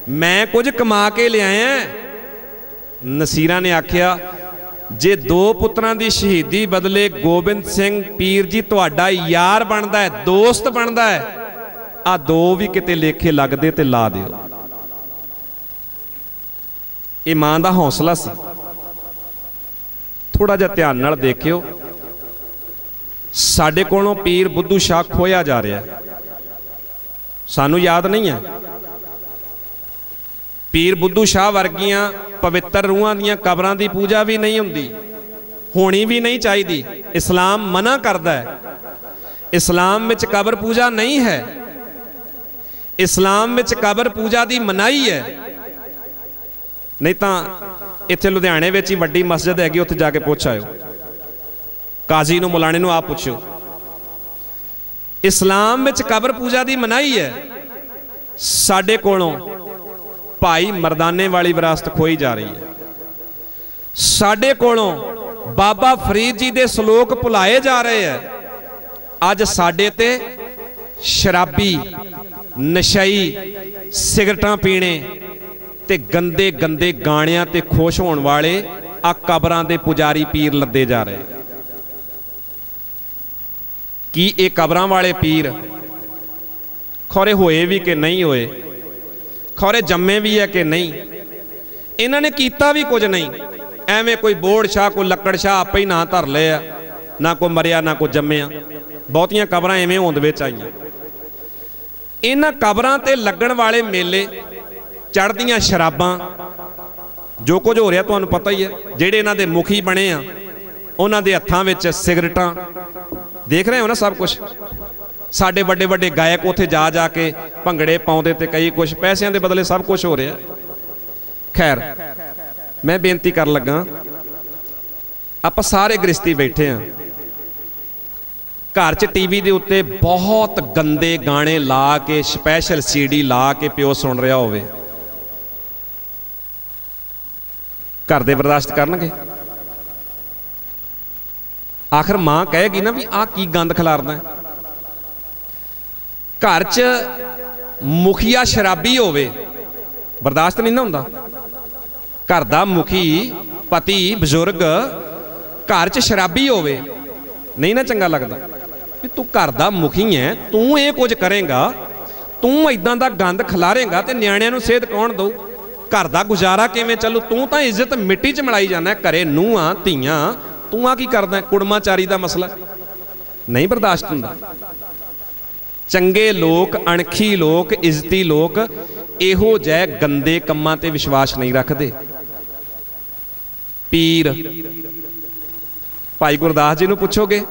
ਮੈਂ ਕੁਝ ਕਮਾ ਕੇ ਲਿਆਇਆ ਨਸੀਰਾਂ ਨੇ ਆਖਿਆ, ਜੇ ਦੋ ਪੁੱਤਰਾਂ ਦੀ ਸ਼ਹੀਦੀ ਬਦਲੇ ਗੋਬਿੰਦ ਸਿੰਘ ਪੀਰ ਜੀ ਤੁਹਾਡਾ ਯਾਰ ਬਣਦਾ ਹੈ, ਦੋਸਤ ਬਣਦਾ ਹੈ, ਆ ਦੋ ਵੀ ਕਿਤੇ ਲੇਖੇ ਲੱਗਦੇ ਤੇ ਲਾ ਦਿਓ। ਇਹ ਮਾਂ ਦਾ ਹੌਸਲਾ ਸੀ। ਥੋੜਾ ਜਿਹਾ ਧਿਆਨ ਨਾਲ ਦੇਖਿਓ। ਸਾਡੇ ਕੋਲੋਂ ਪੀਰ ਬੁੱਧੂ ਸ਼ਾਹ ਖੋਇਆ ਜਾ ਰਿਹਾ ਸਾਨੂੰ ਯਾਦ ਨਹੀਂ ਹੈ। ਪੀਰ ਬੁੱਧੂ ਸ਼ਾਹ ਵਰਗੀਆਂ ਪਵਿੱਤਰ ਰੂਹਾਂ ਦੀਆਂ ਕਬਰਾਂ ਦੀ ਪੂਜਾ ਵੀ ਨਹੀਂ ਹੁੰਦੀ, ਹੋਣੀ ਵੀ ਨਹੀਂ ਚਾਹੀਦੀ। ਇਸਲਾਮ ਮਨਾ ਕਰਦਾ ਹੈ। ਇਸਲਾਮ ਵਿੱਚ ਕਬਰ ਪੂਜਾ ਨਹੀਂ ਹੈ। ਇਸਲਾਮ ਵਿੱਚ ਕਬਰ ਪੂਜਾ ਦੀ ਮਨਾਹੀ ਹੈ। ਨਹੀਂ ਤਾਂ ਇੱਥੇ ਲੁਧਿਆਣੇ ਵਿੱਚ ਹੀ ਵੱਡੀ ਮਸਜਿਦ ਹੈਗੀ, ਉੱਥੇ ਜਾ ਕੇ ਪੁੱਛ ਆਇਓ। ਕਾਜ਼ੀ ਨੂੰ, ਮੁਲਾਣੇ ਨੂੰ ਆਪ ਪੁੱਛਿਓ। ਇਸਲਾਮ ਵਿੱਚ ਕਬਰ ਪੂਜਾ ਦੀ ਮਨਾਹੀ ਹੈ। ਸਾਡੇ ਕੋਲੋਂ ਭਾਈ ਮਰਦਾਨੇ ਵਾਲੀ ਵਿਰਾਸਤ ਖੋਈ ਜਾ ਰਹੀ ਹੈ। ਸਾਡੇ ਕੋਲੋਂ ਬਾਬਾ ਫਰੀਦ ਜੀ ਦੇ ਸ਼ਲੋਕ ਭੁਲਾਏ ਜਾ ਰਹੇ ਹੈ। ਅੱਜ ਸਾਡੇ ਤੇ ਸ਼ਰਾਬੀ, ਨਸ਼ਈ ਸਿਗਰਟਾਂ ਪੀਣੇ ਤੇ ਗੰਦੇ ਗੰਦੇ ਗਾਣਿਆਂ ਤੇ ਖੁਸ਼ ਹੋਣ ਵਾਲੇ ਆ ਕਬਰਾਂ ਦੇ ਪੁਜਾਰੀ ਪੀਰ ਲੱਦੇ ਜਾ ਰਹੇ ਕੀ ਇਹ ਕਬਰਾਂ ਵਾਲੇ ਪੀਰ? ਖੋਰੇ ਹੋਏ ਵੀ ਕਿ ਨਹੀਂ ਹੋਏ? ਖੋਰੇ ਜੰਮੇ ਵੀ ਹੈ ਕਿ ਨਹੀਂ? ਇਹਨਾਂ ਨੇ ਕੀਤਾ ਵੀ ਕੁਝ ਨਹੀਂ। ਐਵੇਂ ਕੋਈ ਬੋੜ ਸ਼ਾਹ ਕੋਈ ਲੱਕੜ ਸ਼ਾਹ ਆਪੇ ਹੀ ਨਾ ਧਰ ਲਏ ਆ। ਨਾ ਕੋਈ ਮਰਿਆ, ਨਾ ਕੋਈ ਜੰਮਿਆ। ਬਹੁਤੀਆਂ ਕਬਰਾਂ ਐਵੇਂ ਹੋਂਦ ਵਿੱਚ ਆਈਆਂ। ਇਹਨਾਂ ਕਬਰਾਂ ਤੇ ਲੱਗਣ ਵਾਲੇ ਮੇਲੇ ਚੜ੍ਹਦੀਆਂ ਸ਼ਰਾਬਾਂ, ਜੋ ਕੁਝ ਹੋ ਰਿਹਾ ਤੁਹਾਨੂੰ ਪਤਾ ਹੀ ਹੈ, ਜਿਹੜੇ ਇਹਨਾਂ ਦੇ ਮੁਖੀ ਬਣੇ ਆ, ਉਹਨਾਂ ਦੇ ਹੱਥਾਂ ਵਿੱਚ ਸਿਗਰਟਾਂ ਦੇਖ ਰਹੇ ਹੋ ਨਾ ਸਭ ਕੁਝ ਸਾਡੇ ਵੱਡੇ ਵੱਡੇ ਗਾਇਕ ਉੱਥੇ ਜਾ ਜਾ ਕੇ ਭੰਗੜੇ ਪਾਉਂਦੇ ਤੇ ਕਈ ਕੁਝ ਪੈਸਿਆਂ ਦੇ ਬਦਲੇ ਸਭ ਕੁਝ ਹੋ ਰਿਹਾ। ਖੈਰ, ਮੈਂ ਬੇਨਤੀ ਕਰਨ ਲੱਗਾ, ਆਪਾਂ ਸਾਰੇ ਗ੍ਰਸਤੀ ਬੈਠੇ ਆ। ਘਰ 'ਚ ਟੀਵੀ ਦੇ ਉੱਤੇ ਬਹੁਤ ਗੰਦੇ ਗਾਣੇ ਲਾ ਕੇ ਸਪੈਸ਼ਲ ਸੀਡੀ ਲਾ ਕੇ ਪਿਓ ਸੁਣ ਰਿਹਾ ਹੋਵੇ। ਘਰ ਦੇ ਬਰਦਾਸ਼ਤ ਕਰਨਗੇ? ਆਖਰ ਮਾਂ ਕਹੇਗੀ ਨਾ ਵੀ ਆਹ ਕੀ ਗੰਦ ਖਿਲਾਰਦਾ ਘਰ 'ਚ ਮੁਖੀਆ ਸ਼ਰਾਬੀ ਹੋਵੇ, ਬਰਦਾਸ਼ਤ ਨਹੀਂ ਨਾ ਹੁੰਦਾ। ਘਰ ਦਾ ਮੁਖੀ, ਪਤੀ, ਬਜ਼ੁਰਗ ਘਰ 'ਚ ਸ਼ਰਾਬੀ ਹੋਵੇ, ਨਹੀਂ ਨਾ ਚੰਗਾ ਲੱਗਦਾ। ਵੀ ਤੂੰ ਘਰ ਦਾ ਮੁਖੀ ਹੈ ਤੂੰ ਇਹ ਕੁਝ ਕਰੇਗਾ, ਤੂੰ ਇਦਾਂ ਦਾ ਗੰਦ ਖਿਲਾਰੇਗਾ ਤੇ ਨਿਆਣਿਆਂ ਨੂੰ ਸੇਧ ਕੌਣ ਦਊ? ਘਰ ਦਾ ਗੁਜ਼ਾਰਾ ਕਿਵੇਂ ਚੱਲੂ? ਤੂੰ ਤਾਂ ਇੱਜ਼ਤ ਮਿੱਟੀ 'ਚ ਮਿਲਾਈ ਜਾਂਦਾ ਘਰੇ ਨੂੰਹਾਂ, ਧੀਆਂ ਤੂੰ ਆ ਕੀ ਕਰਦਾ? ਕੁੜਮਾਚਾਰੀ ਦਾ ਮਸਲਾ। ਨਹੀਂ ਬਰਦਾਸ਼ਤ ਹੁੰਦਾ। ਚੰਗੇ ਲੋਕ, ਅਣਖੀ ਲੋਕ, ਇੱਜ਼ਤੀ ਲੋਕ ਇਹੋ ਜਿਹੇ ਗੰਦੇ ਕੰਮਾਂ ਤੇ ਵਿਸ਼ਵਾਸ ਨਹੀਂ ਰੱਖਦੇ। ਪੀਰ, ਭਾਈ ਗੁਰਦਾਸ ਜੀ ਨੂੰ ਪੁੱਛੋਗੇ?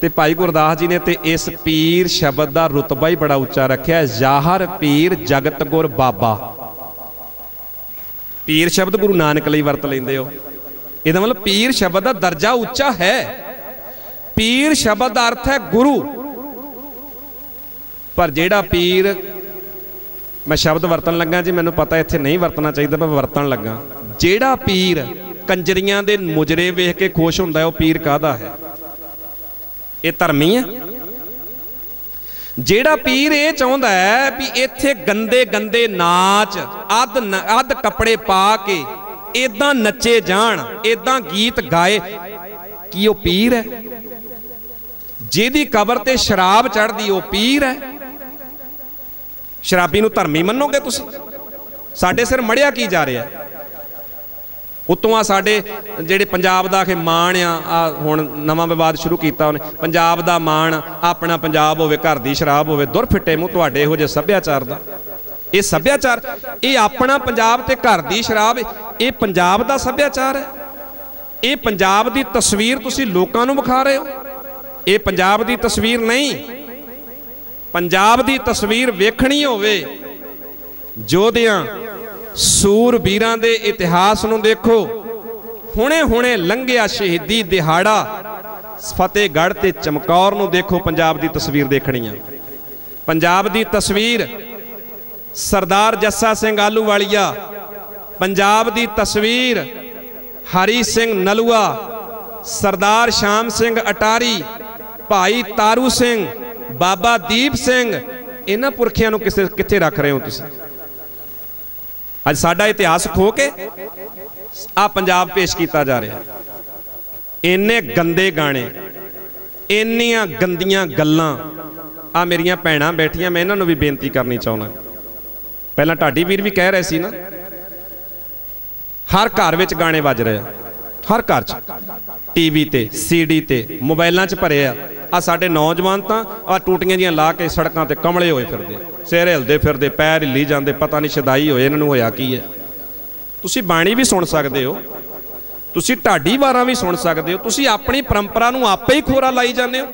ਤੇ ਭਾਈ ਗੁਰਦਾਸ ਜੀ ਨੇ ਤੇ ਇਸ ਪੀਰ ਸ਼ਬਦ ਦਾ ਰਤਬਾ ਹੀ ਬੜਾ ਉੱਚਾ ਰੱਖਿਆ। ਜ਼ਾਹਰ ਪੀਰ ਜਗਤ ਗੁਰ ਬਾਬਾ। ਪੀਰ ਸ਼ਬਦ ਗੁਰੂ ਨਾਨਕ ਲਈ ਵਰਤ ਲੈਂਦੇ ਹੋ। ਇਹਦਾ ਮਤਲਬ ਪੀਰ ਸ਼ਬਦ ਦਾ ਦਰਜਾ ਉੱਚਾ ਹੈ। ਪੀਰ ਸ਼ਬਦ ਦਾ ਅਰਥ ਹੈ ਗੁਰੂ। ਪਰ ਜਿਹੜਾ ਪੀਰ, ਮੈਂ ਸ਼ਬਦ ਵਰਤਣ ਲੱਗਾ ਜੀ, ਮੈਨੂੰ ਪਤਾ ਇੱਥੇ ਨਹੀਂ ਵਰਤਣਾ ਚਾਹੀਦਾ ਪਰ ਵਰਤਣ ਲੱਗਾ। ਜਿਹੜਾ ਪੀਰ ਕੰਜਰੀਆਂ ਦੇ ਮੁਜਰੇ ਵੇਖ ਕੇ ਖੁਸ਼ ਹੁੰਦਾ ਉਹ ਪੀਰ ਕਾਹਦਾ ਹੈ? ਇਹ ਧਰਮੀ ਹੈ। ਜਿਹੜਾ ਪੀਰ ਇਹ ਚਾਹੁੰਦਾ ਹੈ ਵੀ ਇੱਥੇ ਗੰਦੇ ਗੰਦੇ ਨਾਚ, ਅੱਧ ਅੱਧ ਕੱਪੜੇ ਪਾ ਕੇ ਇਦਾਂ ਨੱਚੇ ਜਾਣ ਇਦਾਂ ਗੀਤ ਗਾਏ, ਕੀ ਉਹ ਪੀਰ ਹੈ? ਜਿਹਦੀ ਕਬਰ ਤੇ ਸ਼ਰਾਬ ਚੜਦੀ ਉਹ ਪੀਰ ਹੈ? ਸ਼ਰਾਬੀ ਨੂੰ ਧਰਮੀ ਮੰਨੋਗੇ ਤੁਸੀਂ? ਸਾਡੇ ਸਿਰ ਮੜਿਆ ਕੀ ਜਾ ਰਿਹਾ? ਹੈ ਉਤੋਂ ਆ ਸਾਡੇ ਜਿਹੜੇ ਪੰਜਾਬ ਦਾ ਕਿ ਮਾਣ ਆ ਆ ਹੁਣ ਨਵਾਂ ਵਿਵਾਦ ਸ਼ੁਰੂ ਕੀਤਾ ਉਹਨੇ। ਪੰਜਾਬ ਦਾ ਮਾਣ, ਆਪਣਾ ਪੰਜਾਬ ਹੋਵੇ, ਘਰ ਦੀ ਸ਼ਰਾਬ ਹੋਵੇ, ਦੁਰ ਫਿੱਟੇ ਮੂੰਹ ਤੁਹਾਡੇ ਇਹੋ ਜਿਹੇ ਸੱਭਿਆਚਾਰ ਦਾ। ਇਹ ਸੱਭਿਆਚਾਰ, ਇਹ ਆਪਣਾ ਪੰਜਾਬ ਤੇ ਘਰ ਦੀ ਸ਼ਰਾਬ, ਇਹ ਪੰਜਾਬ ਦਾ ਸੱਭਿਆਚਾਰ ਹੈ। ਇਹ ਪੰਜਾਬ ਦੀ ਤਸਵੀਰ ਤੁਸੀਂ ਲੋਕਾਂ ਨੂੰ ਵਿਖਾ ਰਹੇ ਹੋ। ਇਹ ਪੰਜਾਬ ਦੀ ਤਸਵੀਰ ਨਹੀਂ। ਪੰਜਾਬ ਦੀ ਤਸਵੀਰ ਵੇਖਣੀ ਹੋਵੇ, ਜੋਧਿਆਂ, ਸੂਰਬੀਰਾਂ ਦੇ ਇਤਿਹਾਸ ਨੂੰ ਦੇਖੋ। ਹੁਣੇ ਹੁਣੇ ਲੰਘਿਆ ਸ਼ਹੀਦੀ ਦਿਹਾੜਾ, ਫਤਿਹਗੜ੍ਹ ਤੇ ਚਮਕੌਰ ਨੂੰ ਦੇਖੋ ਪੰਜਾਬ ਦੀ ਤਸਵੀਰ ਦੇਖਣੀ ਆ ਪੰਜਾਬ ਦੀ ਤਸਵੀਰ ਸਰਦਾਰ ਜੱਸਾ ਸਿੰਘ ਆਲੂਵਾਲੀਆ ਪੰਜਾਬ ਦੀ ਤਸਵੀਰ, ਹਰੀ ਸਿੰਘ ਨਲੂਆ, ਸਰਦਾਰ ਸ਼ਾਮ ਸਿੰਘ ਅਟਾਰੀ, ਭਾਈ ਤਾਰੂ ਸਿੰਘ, ਬਾਬਾ ਦੀਪ ਸਿੰਘ, ਇਹਨਾਂ ਪੁਰਖਿਆਂ ਨੂੰ ਕਿਸੇ, ਕਿੱਥੇ ਰੱਖ ਰਹੇ ਹੋ ਤੁਸੀਂ? ਅੱਜ ਸਾਡਾ ਇਤਿਹਾਸ ਖੋ ਕੇ ਆ ਪੰਜਾਬ ਪੇਸ਼ ਕੀਤਾ ਜਾ ਰਿਹਾ। ਇੰਨੇ ਗੰਦੇ ਗਾਣੇ, ਇੰਨੀਆਂ ਗੰਦੀਆਂ ਗੱਲਾਂ ਆ ਮੇਰੀਆਂ ਭੈਣਾਂ ਬੈਠੀਆਂ, ਮੈਂ ਇਹਨਾਂ ਨੂੰ ਵੀ ਬੇਨਤੀ ਕਰਨੀ ਚਾਹੁੰਦਾ। ਪਹਿਲਾਂ ਢਾਡੀ ਵੀਰ ਵੀ ਕਹਿ ਰਹੇ ਸੀ ਨਾ, ਹਰ ਘਰ ਵਿੱਚ ਗਾਣੇ ਵੱਜ ਰਹੇ ਆ, ਹਰ ਘਰ 'ਚ। ਟੀਵੀ ਤੇ ਸੀਡੀ ਤੇ ਮੋਬਾਈਲਾਂ 'ਚ ਭਰੇ ਆ। ਆ ਸਾਡੇ ਨੌਜਵਾਨ ਤਾਂ ਆ ਟੂਟੀਆਂ ਜੀਆਂ ਲਾ ਕੇ ਸੜਕਾਂ ਤੇ ਕਮਲੇ ਹੋਏ ਫਿਰਦੇ ਸਿਰ ਹਿਲਦੇ ਫਿਰਦੇ, ਪੈਰ ਹਿੱਲੀ ਜਾਂਦੇ, ਪਤਾ ਨਹੀਂ ਸ਼ਦਾਈ ਹੋਏ ਇਹਨਾਂ ਨੂੰ ਹੋਇਆ ਕੀ ਹੈ ਤੁਸੀਂ ਬਾਣੀ ਵੀ ਸੁਣ ਸਕਦੇ ਹੋ, ਤੁਸੀਂ ਢਾਡੀ ਵਾਰਾਂ ਵੀ ਸੁਣ ਸਕਦੇ ਹੋ, ਤੁਸੀਂ ਆਪਣੀ ਪਰੰਪਰਾ ਨੂੰ ਆਪੇ ਹੀ ਖੋਰਾ ਲਾਈ ਜਾਂਦੇ ਹੋ।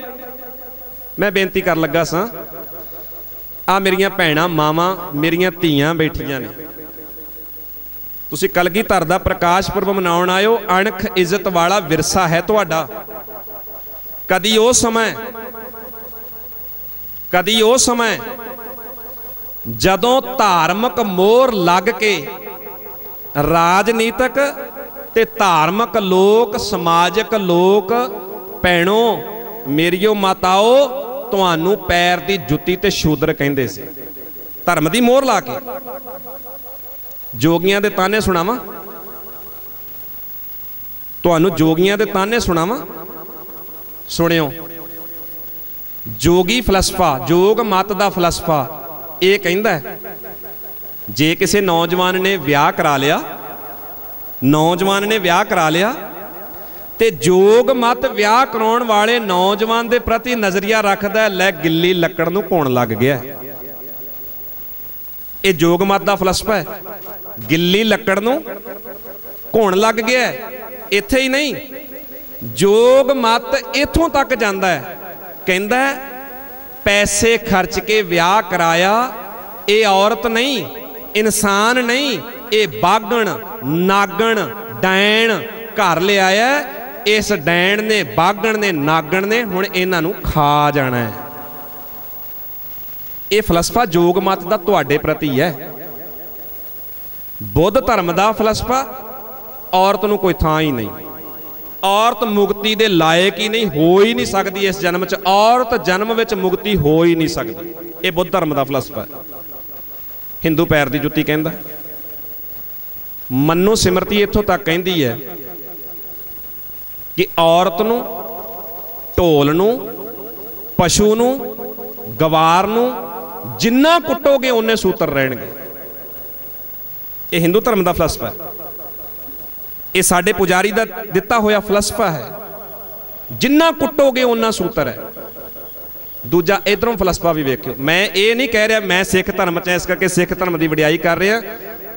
ਮੈਂ ਬੇਨਤੀ ਕਰਨ ਲੱਗਾ ਸਾਂ ਆ ਮੇਰੀਆਂ ਭੈਣਾਂ, ਮਾਵਾਂ, ਮੇਰੀਆਂ ਧੀਆਂ ਬੈਠੀਆਂ ਨੇ। ਤੁਸੀਂ ਕਲਗੀਧਰ ਦਾ ਪ੍ਰਕਾਸ਼ ਪੁਰਬ ਮਨਾਉਣ ਆਇਓ, ਅਣਖ ਇੱਜ਼ਤ ਵਾਲਾ ਵਿਰਸਾ ਹੈ ਤੁਹਾਡਾ। ਕਦੀ ਉਹ ਸਮਾਂ ਕਦੀ ਉਹ ਸਮਾਂ ਜਦੋਂ ਧਾਰਮਿਕ ਮੋਹਰ ਲੱਗ ਕੇ ਰਾਜਨੀਤਿਕ ਤੇ ਧਾਰਮਿਕ ਲੋਕ, ਸਮਾਜਿਕ ਲੋਕ, ਭੈਣੋ, ਮੇਰੀਓ ਮਾਤਾਓ ਤੁਹਾਨੂੰ ਪੈਰ ਦੀ ਜੁੱਤੀ ਤੇ ਸ਼ੂਦਰ ਕਹਿੰਦੇ ਸੀ। ਧਰਮ ਦੀ ਮੋਹਰ ਲਾ ਕੇ। ਜੋਗੀਆਂ ਦੇ ਤਾਨੇ ਸੁਣਾਵਾਂ। ਤੁਹਾਨੂੰ ਜੋਗੀਆਂ ਦੇ ਤਾਨੇ ਸੁਣਾਵਾਂ। ਸੁਣਿਓ। ਜੋਗੀ ਫਲਸਫਾ, ਜੋਗ ਮਤ ਦਾ ਫਲਸਫਾ, ਇਹ ਕਹਿੰਦਾ ਜੇ ਕਿਸੇ ਨੌਜਵਾਨ ਨੇ ਵਿਆਹ ਕਰਾ ਲਿਆ, ਨੌਜਵਾਨ ਨੇ ਵਿਆਹ ਕਰਾ ਲਿਆ ਤੇ ਜੋਗ ਮਤ ਵਿਆਹ ਕਰਾਉਣ ਵਾਲੇ ਨੌਜਵਾਨ ਦੇ ਪ੍ਰਤੀ ਨਜ਼ਰੀਆ ਰੱਖਦਾ ਲੈ ਗਿੱਲੀ ਲੱਕੜ ਨੂੰ ਘੁਣ ਲੱਗ ਗਿਆ। ਇਹ ਜੋਗ ਮਤ ਦਾ ਫਲਸਫਾ ਹੈ। ਗਿੱਲੀ ਲੱਕੜ ਨੂੰ ਘੁਣ ਲੱਗ ਗਿਆ ਇੱਥੇ ਹੀ ਨਹੀਂ। ਜੋਗ ਮਤ ਇਥੋਂ ਤੱਕ ਜਾਂਦਾ ਹੈ। ਕਹਿੰਦਾ ਪੈਸੇ ਖਰਚ ਕੇ ਵਿਆਹ ਕਰਾਇਆ, ਇਹ ਔਰਤ ਨਹੀਂ, ਇਨਸਾਨ ਨਹੀਂ, ਇਹ ਬਾਗਣ, ਨਾਗਣ, ਡੈਣ ਘਰ ਲਿਆਇਆ ਇਸ ਡੈਣ ਨੇ ਬਾਗਣ ਨੇ, ਨਾਗਣ ਨੇ ਹੁਣ ਇਹਨਾਂ ਨੂੰ ਖਾ ਜਾਣਾ ਹੈ। ਇਹ ਫਲਸਫਾ ਜੋਗ ਮਤ ਦਾ ਤੁਹਾਡੇ ਪ੍ਰਤੀ ਹੈ। ਬੁੱਧ ਧਰਮ ਦਾ ਫਲਸਫਾ ਔਰਤ ਨੂੰ ਕੋਈ ਥਾਂ ਹੀ ਨਹੀਂ। ਔਰਤ ਮੁਕਤੀ ਦੇ ਲਾਇਕ ਹੀ ਨਹੀਂ, ਹੋ ਹੀ ਨਹੀਂ ਸਕਦੀ ਇਸ ਜਨਮ 'ਚ। ਔਰਤ ਜਨਮ ਵਿੱਚ ਮੁਕਤੀ ਹੋ ਹੀ ਨਹੀਂ ਸਕਦੀ। ਇਹ ਬੁੱਧ ਧਰਮ ਦਾ ਫਲਸਫਾ ਹੈ। ਹਿੰਦੂ ਪੈਰ ਦੀ ਜੁੱਤੀ ਕਹਿੰਦਾ। ਮੰਨੋ ਸਿਮਰਤੀ ਇੱਥੋਂ ਤੱਕ ਕਹਿੰਦੀ ਹੈ ਕਿ ਔਰਤ ਨੂੰ, ਢੋਲ ਨੂੰ, ਪਸ਼ੂ ਨੂੰ, ਗਵਾਰ ਨੂੰ ਜਿੰਨਾ ਕੁੱਟੋਗੇ ਉਹਨੇ ਸੂਤਰ ਰਹਿਣਗੇ। ਇਹ ਹਿੰਦੂ ਧਰਮ ਦਾ ਫਲਸਫਾ ਹੈ। ਇਹ ਸਾਡੇ ਪੁਜਾਰੀ ਦਾ ਦਿੱਤਾ ਹੋਇਆ ਫਲਸਫਾ ਹੈ। ਜਿੰਨਾ ਕੁੱਟੋਗੇ ਉਹਨਾਂ ਸੂਤਰ ਹੈ। ਦੂਜਾ ਇਧਰੋਂ ਫਲਸਫਾ ਵੀ ਵੇਖਿਓ। ਮੈਂ ਇਹ ਨਹੀਂ ਕਹਿ ਰਿਹਾ, ਮੈਂ ਸਿੱਖ ਧਰਮ ਚ ਇਸ ਕਰਕੇ ਸਿੱਖ ਧਰਮ ਦੀ ਵਡਿਆਈ ਕਰ ਰਿਹਾ।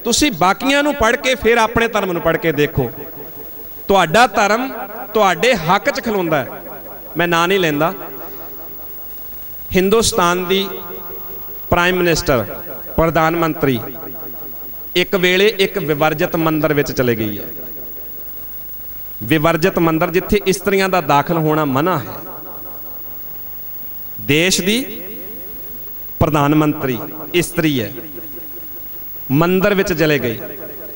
ਤੁਸੀਂ ਬਾਕੀਆਂ ਨੂੰ ਪੜ੍ਹ ਕੇ ਫਿਰ ਆਪਣੇ ਧਰਮ ਨੂੰ ਪੜ੍ਹ ਕੇ ਦੇਖੋ। ਤੁਹਾਡਾ ਧਰਮ ਤੁਹਾਡੇ ਹੱਕ 'ਚ ਖਲੋਂਦਾ ਹੈ। ਮੈਂ ਨਾਂ ਨਹੀਂ ਲੈਂਦਾ। ਹਿੰਦੁਸਤਾਨ ਦੀ ਪ੍ਰਾਈਮ ਮਿਨਿਸਟਰ ਪ੍ਰਧਾਨ ਮੰਤਰੀ ਇੱਕ ਵੇਲੇ ਇੱਕ ਵਿਵਰਜਿਤ ਮੰਦਰ ਵਿੱਚ ਚਲੇ ਗਈ ਹੈ। ਵਿਵਰਜਿਤ ਮੰਦਰ ਜਿੱਥੇ ਇਸਤਰੀਆਂ ਦਾ ਦਾਖਲ ਹੋਣਾ ਮਨਾ ਹੈ। ਦੇਸ਼ ਦੀ ਪ੍ਰਧਾਨ ਮੰਤਰੀ, ਇਸਤਰੀ ਹੈ। ਮੰਦਰ ਵਿੱਚ ਚਲੇ ਗਈ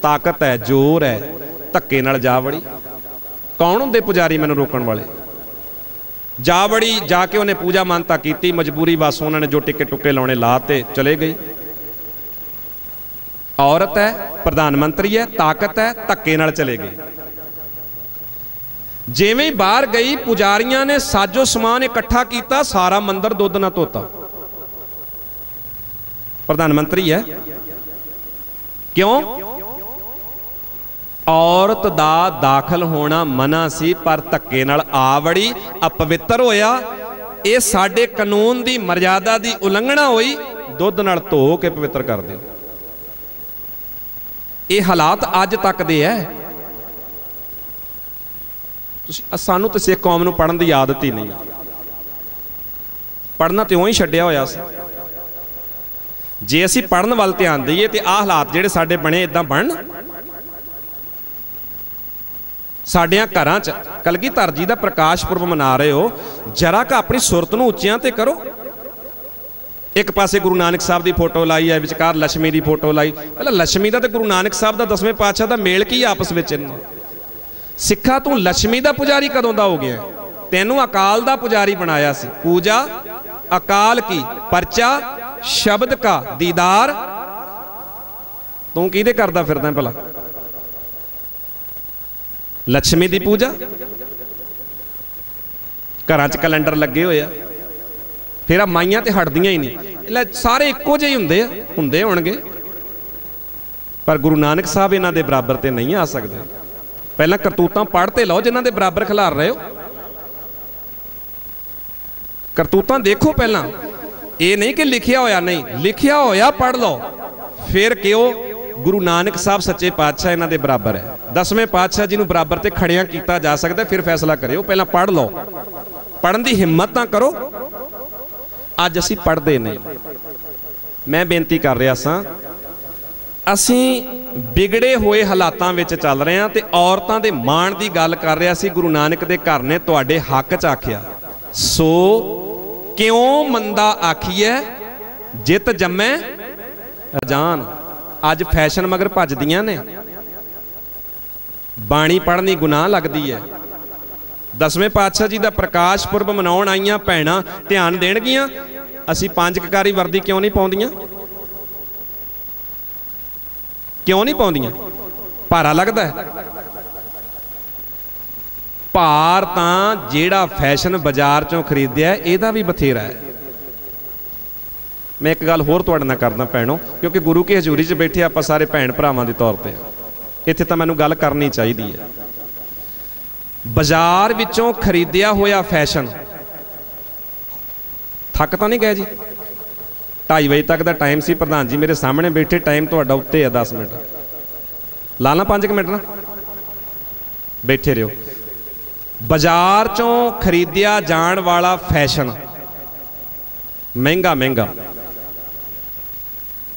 ਤਾਕਤ ਹੈ, ਜ਼ੋਰ ਹੈ। ਧੱਕੇ ਨਾਲ ਜਾ ਵੜੀ। ਕੌਣ ਹੁੰਦੇ ਪੁਜਾਰੀ ਮੈਨੂੰ ਰੋਕਣ ਵਾਲੇ? ਜਾ ਵੜੀ, ਜਾ ਕੇ ਉਹਨੇ ਪੂਜਾ ਮਾਨਤਾ ਕੀਤੀ, ਮਜਬੂਰੀ ਵਸ ਉਹਨਾਂ ਨੇ ਜੋ ਟਿੱਕੇ ਟੁੱਕੇ ਲਾਉਣੇ ਲਾਤੇ ਚਲੇ ਗਈ। ਔਰਤ ਹੈ, ਪ੍ਰਧਾਨ ਮੰਤਰੀ ਹੈ, ਤਾਕਤ ਹੈ, ਧੱਕੇ ਨਾਲ ਚਲੇ ਗਈ। ਜਿਵੇਂ ਬਾਹਰ ਗਈ, ਪੁਜਾਰੀਆਂ ਨੇ ਸਾਜੋ ਸਮਾਨ ਇਕੱਠਾ ਕੀਤਾ, ਸਾਰਾ ਮੰਦਰ ਦੁੱਧ ਨਾਲ ਧੋਤਾ। ਪ੍ਰਧਾਨ ਮੰਤਰੀ ਹੈ, ਕਿਉਂ? ਔਰਤ ਦਾ ਦਾਖਲ ਹੋਣਾ ਮਨਾ ਸੀ, ਪਰ ਧੱਕੇ ਨਾਲ ਆ ਵੜੀ ਅਪਵਿੱਤਰ ਹੋਇਆ। ਇਹ ਸਾਡੇ ਕਾਨੂੰਨ ਦੀ ਮਰਜ਼ਾਦਾ ਦੀ ਉਲੰਘਣਾ ਹੋਈ। ਦੁੱਧ ਨਾਲ ਧੋ ਕੇ ਪਵਿੱਤਰ ਕਰ ਦਿਓ। ਇਹ ਹਾਲਾਤ ਅੱਜ ਤੱਕ ਦੇ ਹੈ ਤੁਸੀਂ ਸਾਨੂੰ ਤੇ ਸਿੱਖ ਕੌਮ ਨੂੰ ਪੜਨ ਦੀ ਆਦਤ ਹੀ ਨਹੀਂ। ਪੜਨਾ ਤੇ ਹੀ ਛੱਡਿਆ ਹੋਇਆ ਸੀ। ਜੇ ਅਸੀਂ ਪੜਨ ਵੱਲ ਧਿਆਨ ਦਈਏ ਤੇ ਆਹ ਹਾਲਾਤ ਜਿਹੜੇ ਸਾਡੇ ਬਣੇ ਇਦਾਂ ਬਣਨ। ਸਾਡਿਆਂ ਘਰਾਂ 'ਚ। ਕਲਗੀ ਜੀ ਦਾ ਪ੍ਰਕਾਸ਼ ਪੁਰਬ ਮਨਾ ਰਹੇ ਹੋ। ਜਰਾ ਕ ਆਪਣੀ ਸੁਰਤ ਨੂੰ ਉੱਚਿਆਂ ਤੇ ਕਰੋ। ਇੱਕ ਪਾਸੇ ਗੁਰੂ ਨਾਨਕ ਸਾਹਿਬ ਦੀ ਫੋਟੋ ਲਾਈ ਹੈ, ਵਿਚਕਾਰ ਲక్ష్ਮੀ ਦੀ ਫੋਟੋ ਲਾਈ। ਪਹਿਲਾਂ ਲక్ష్ਮੀ ਦਾ ਤੇ ਗੁਰੂ ਨਾਨਕ ਸਾਹਿਬ ਦਾ ਦਸਵੇਂ ਪਾਤਸ਼ਾਹ ਦਾ ਮੇਲ ਕੀ ਆਪਸ ਵਿੱਚ ਇਹਨਾਂ? ਸਿੱਖਾ ਤੂੰ ਲక్ష్ਮੀ ਦਾ ਪੁਜਾਰੀ ਕਦੋਂ ਦਾ ਹੋ ਗਿਆ? ਤੈਨੂੰ ਅਕਾਲ ਦਾ ਪੁਜਾਰੀ ਬਣਾਇਆ ਸੀ। ਪੂਜਾ, ਅਕਾਲ ਕੀ? ਪਰਚਾ, ਸ਼ਬਦ ਕਾ? ਦੀਦਾਰ? ਤੂੰ ਕਿਹਦੇ ਕਰਦਾ ਫਿਰਦਾ ਭਲਾ? ਲక్ష్ਮੀ ਦੀ ਪੂਜਾ? ਘਰਾਂ 'ਚ ਕੈਲੰਡਰ ਲੱਗੇ ਹੋਏ ਆ। ਫਿਰ ਆ ਮਾਈਆਂ ਤੇ ਹਟਦੀਆਂ ਹੀ ਨਹੀਂ। ਲੈ, ਸਾਰੇ ਇੱਕੋ ਜਿਹੇ ਹੁੰਦੇ ਆ, ਹੁੰਦੇ ਹੋਣਗੇ। ਪਰ ਗੁਰੂ ਨਾਨਕ ਸਾਹਿਬ ਇਹਨਾਂ ਦੇ ਬਰਾਬਰ ਤੇ ਨਹੀਂ ਆ ਸਕਦੇ। ਪਹਿਲਾਂ ਕਰਤੂਤਾਂ ਪੜ੍ਹ ਤੇ ਲਓ, ਜਿਨ੍ਹਾਂ ਦੇ ਬਰਾਬਰ ਖਿਲਾਰ ਰਹੇ ਹੋ। ਕਰਤੂਤਾਂ ਦੇਖੋ ਪਹਿਲਾਂ। ਇਹ ਨਹੀਂ ਕਿ ਲਿਖਿਆ ਹੋਇਆ ਨਹੀਂ, ਲਿਖਿਆ ਹੋਇਆ ਪੜ੍ਹ ਲਓ। ਫਿਰ ਕਿਉਂ ਗੁਰੂ ਨਾਨਕ ਸਾਹਿਬ ਸੱਚੇ ਪਾਤਸ਼ਾਹ ਇਹਨਾਂ ਦੇ ਬਰਾਬਰ ਹੈ। ਦਸਵੇਂ ਪਾਤਸ਼ਾਹ ਜੀ ਨੂੰ ਬਰਾਬਰ ਤੇ ਖੜਿਆਂ ਕੀਤਾ ਜਾ ਸਕਦਾ, ਫਿਰ ਫੈਸਲਾ ਕਰਿਓ। ਪਹਿਲਾਂ ਪੜ੍ਹ ਲਓ। ਪੜਨ ਦੀ ਹਿੰਮਤ ਤਾਂ ਕਰੋ। ਅੱਜ ਅਸੀਂ ਪੜ੍ਹਦੇ ਨੇ। ਮੈਂ ਬੇਨਤੀ ਕਰ ਰਿਹਾ ਸਾਂ, ਅਸੀਂ ਵਿਗੜੇ ਹੋਏ ਹਾਲਾਤਾਂ ਵਿੱਚ ਚੱਲ ਰਹੇ ਹਾਂ ਤੇ ਔਰਤਾਂ ਦੇ ਮਾਣ ਦੀ ਗੱਲ ਕਰ ਰਿਹਾ ਸੀ। ਗੁਰੂ ਨਾਨਕ ਦੇ ਘਰ ਨੇ ਤੁਹਾਡੇ ਹੱਕ 'ਚ ਆਖਿਆ। ਸੋ ਕਿਉਂ ਮੰਦਾ ਆਖੀਐ? ਜਿਤ ਜੰਮੈ ਰਜਾਨ ਅੱਜ ਫੈਸ਼ਨ ਮਗਰ ਭੱਜਦੀਆਂ ਨੇ। ਬਾਣੀ ਪੜ੍ਹਨੀ ਗੁਨਾਹ ਲੱਗਦੀ ਹੈ ਦਸਵੇਂ ਪਾਤਸ਼ਾਹ ਜੀ ਦਾ ਪ੍ਰਕਾਸ਼ ਪੁਰਬ ਮਨਾਉਣ ਆਈਆਂ ਭੈਣਾਂ ਧਿਆਨ ਦੇਣਗੀਆਂ। ਅਸੀਂ ਪੰਜ ਕਕਾਰੀ ਵਰਦੀ ਕਿਉਂ ਨਹੀਂ ਪਾਉਂਦੀਆਂ? ਕਿਉਂ ਨਹੀਂ ਪਾਉਂਦੀਆਂ? ਭਾਰਾ ਲੱਗਦਾ ਹੈ ਭਾਰ ਤਾਂ ਜਿਹੜਾ ਫੈਸ਼ਨ ਬਾਜ਼ਾਰ ਚੋਂ ਖਰੀਦਿਆ, ਇਹਦਾ ਵੀ ਬਥੇਰਾ ਹੈ ਮੈਂ ਇੱਕ ਗੱਲ ਹੋਰ ਤੁਹਾਡੇ ਨਾਲ ਕਰਦਾ ਭੈਣੋ, ਕਿਉਂਕਿ ਗੁਰੂ ਕੀ ਹਜ਼ੂਰੀ 'ਚ ਬੈਠੇ ਆਪਾਂ ਸਾਰੇ ਭੈਣ ਭਰਾਵਾਂ ਦੇ ਤੌਰ ਤੇ ਇੱਥੇ ਤਾਂ ਮੈਨੂੰ ਗੱਲ ਕਰਨੀ ਚਾਹੀਦੀ ਹੈ। ਬਾਜ਼ਾਰ ਵਿੱਚੋਂ ਖਰੀਦਿਆ ਹੋਇਆ ਫੈਸ਼ਨ। ਥੱਕ ਤਾਂ ਨਹੀਂ ਗਏ ਜੀ? 2:30 ਵਜੇ ਤੱਕ ਦਾ ਟਾਈਮ ਸੀ ਪ੍ਰਧਾਨ ਜੀ, ਮੇਰੇ ਸਾਹਮਣੇ ਬੈਠੇ ਟਾਈਮ ਤੁਹਾਡਾ ਉੱਤੇ ਆ 10 ਮਿੰਟ। ਲਾ ਲਾ 5 ਮਿੰਟ ਨਾ। ਬੈਠੇ ਰਹੋ। ਬਾਜ਼ਾਰ ਚੋਂ ਖਰੀਦਿਆ ਜਾਣ ਵਾਲਾ ਫੈਸ਼ਨ। ਮਹਿੰਗਾ ਮਹਿੰਗਾ।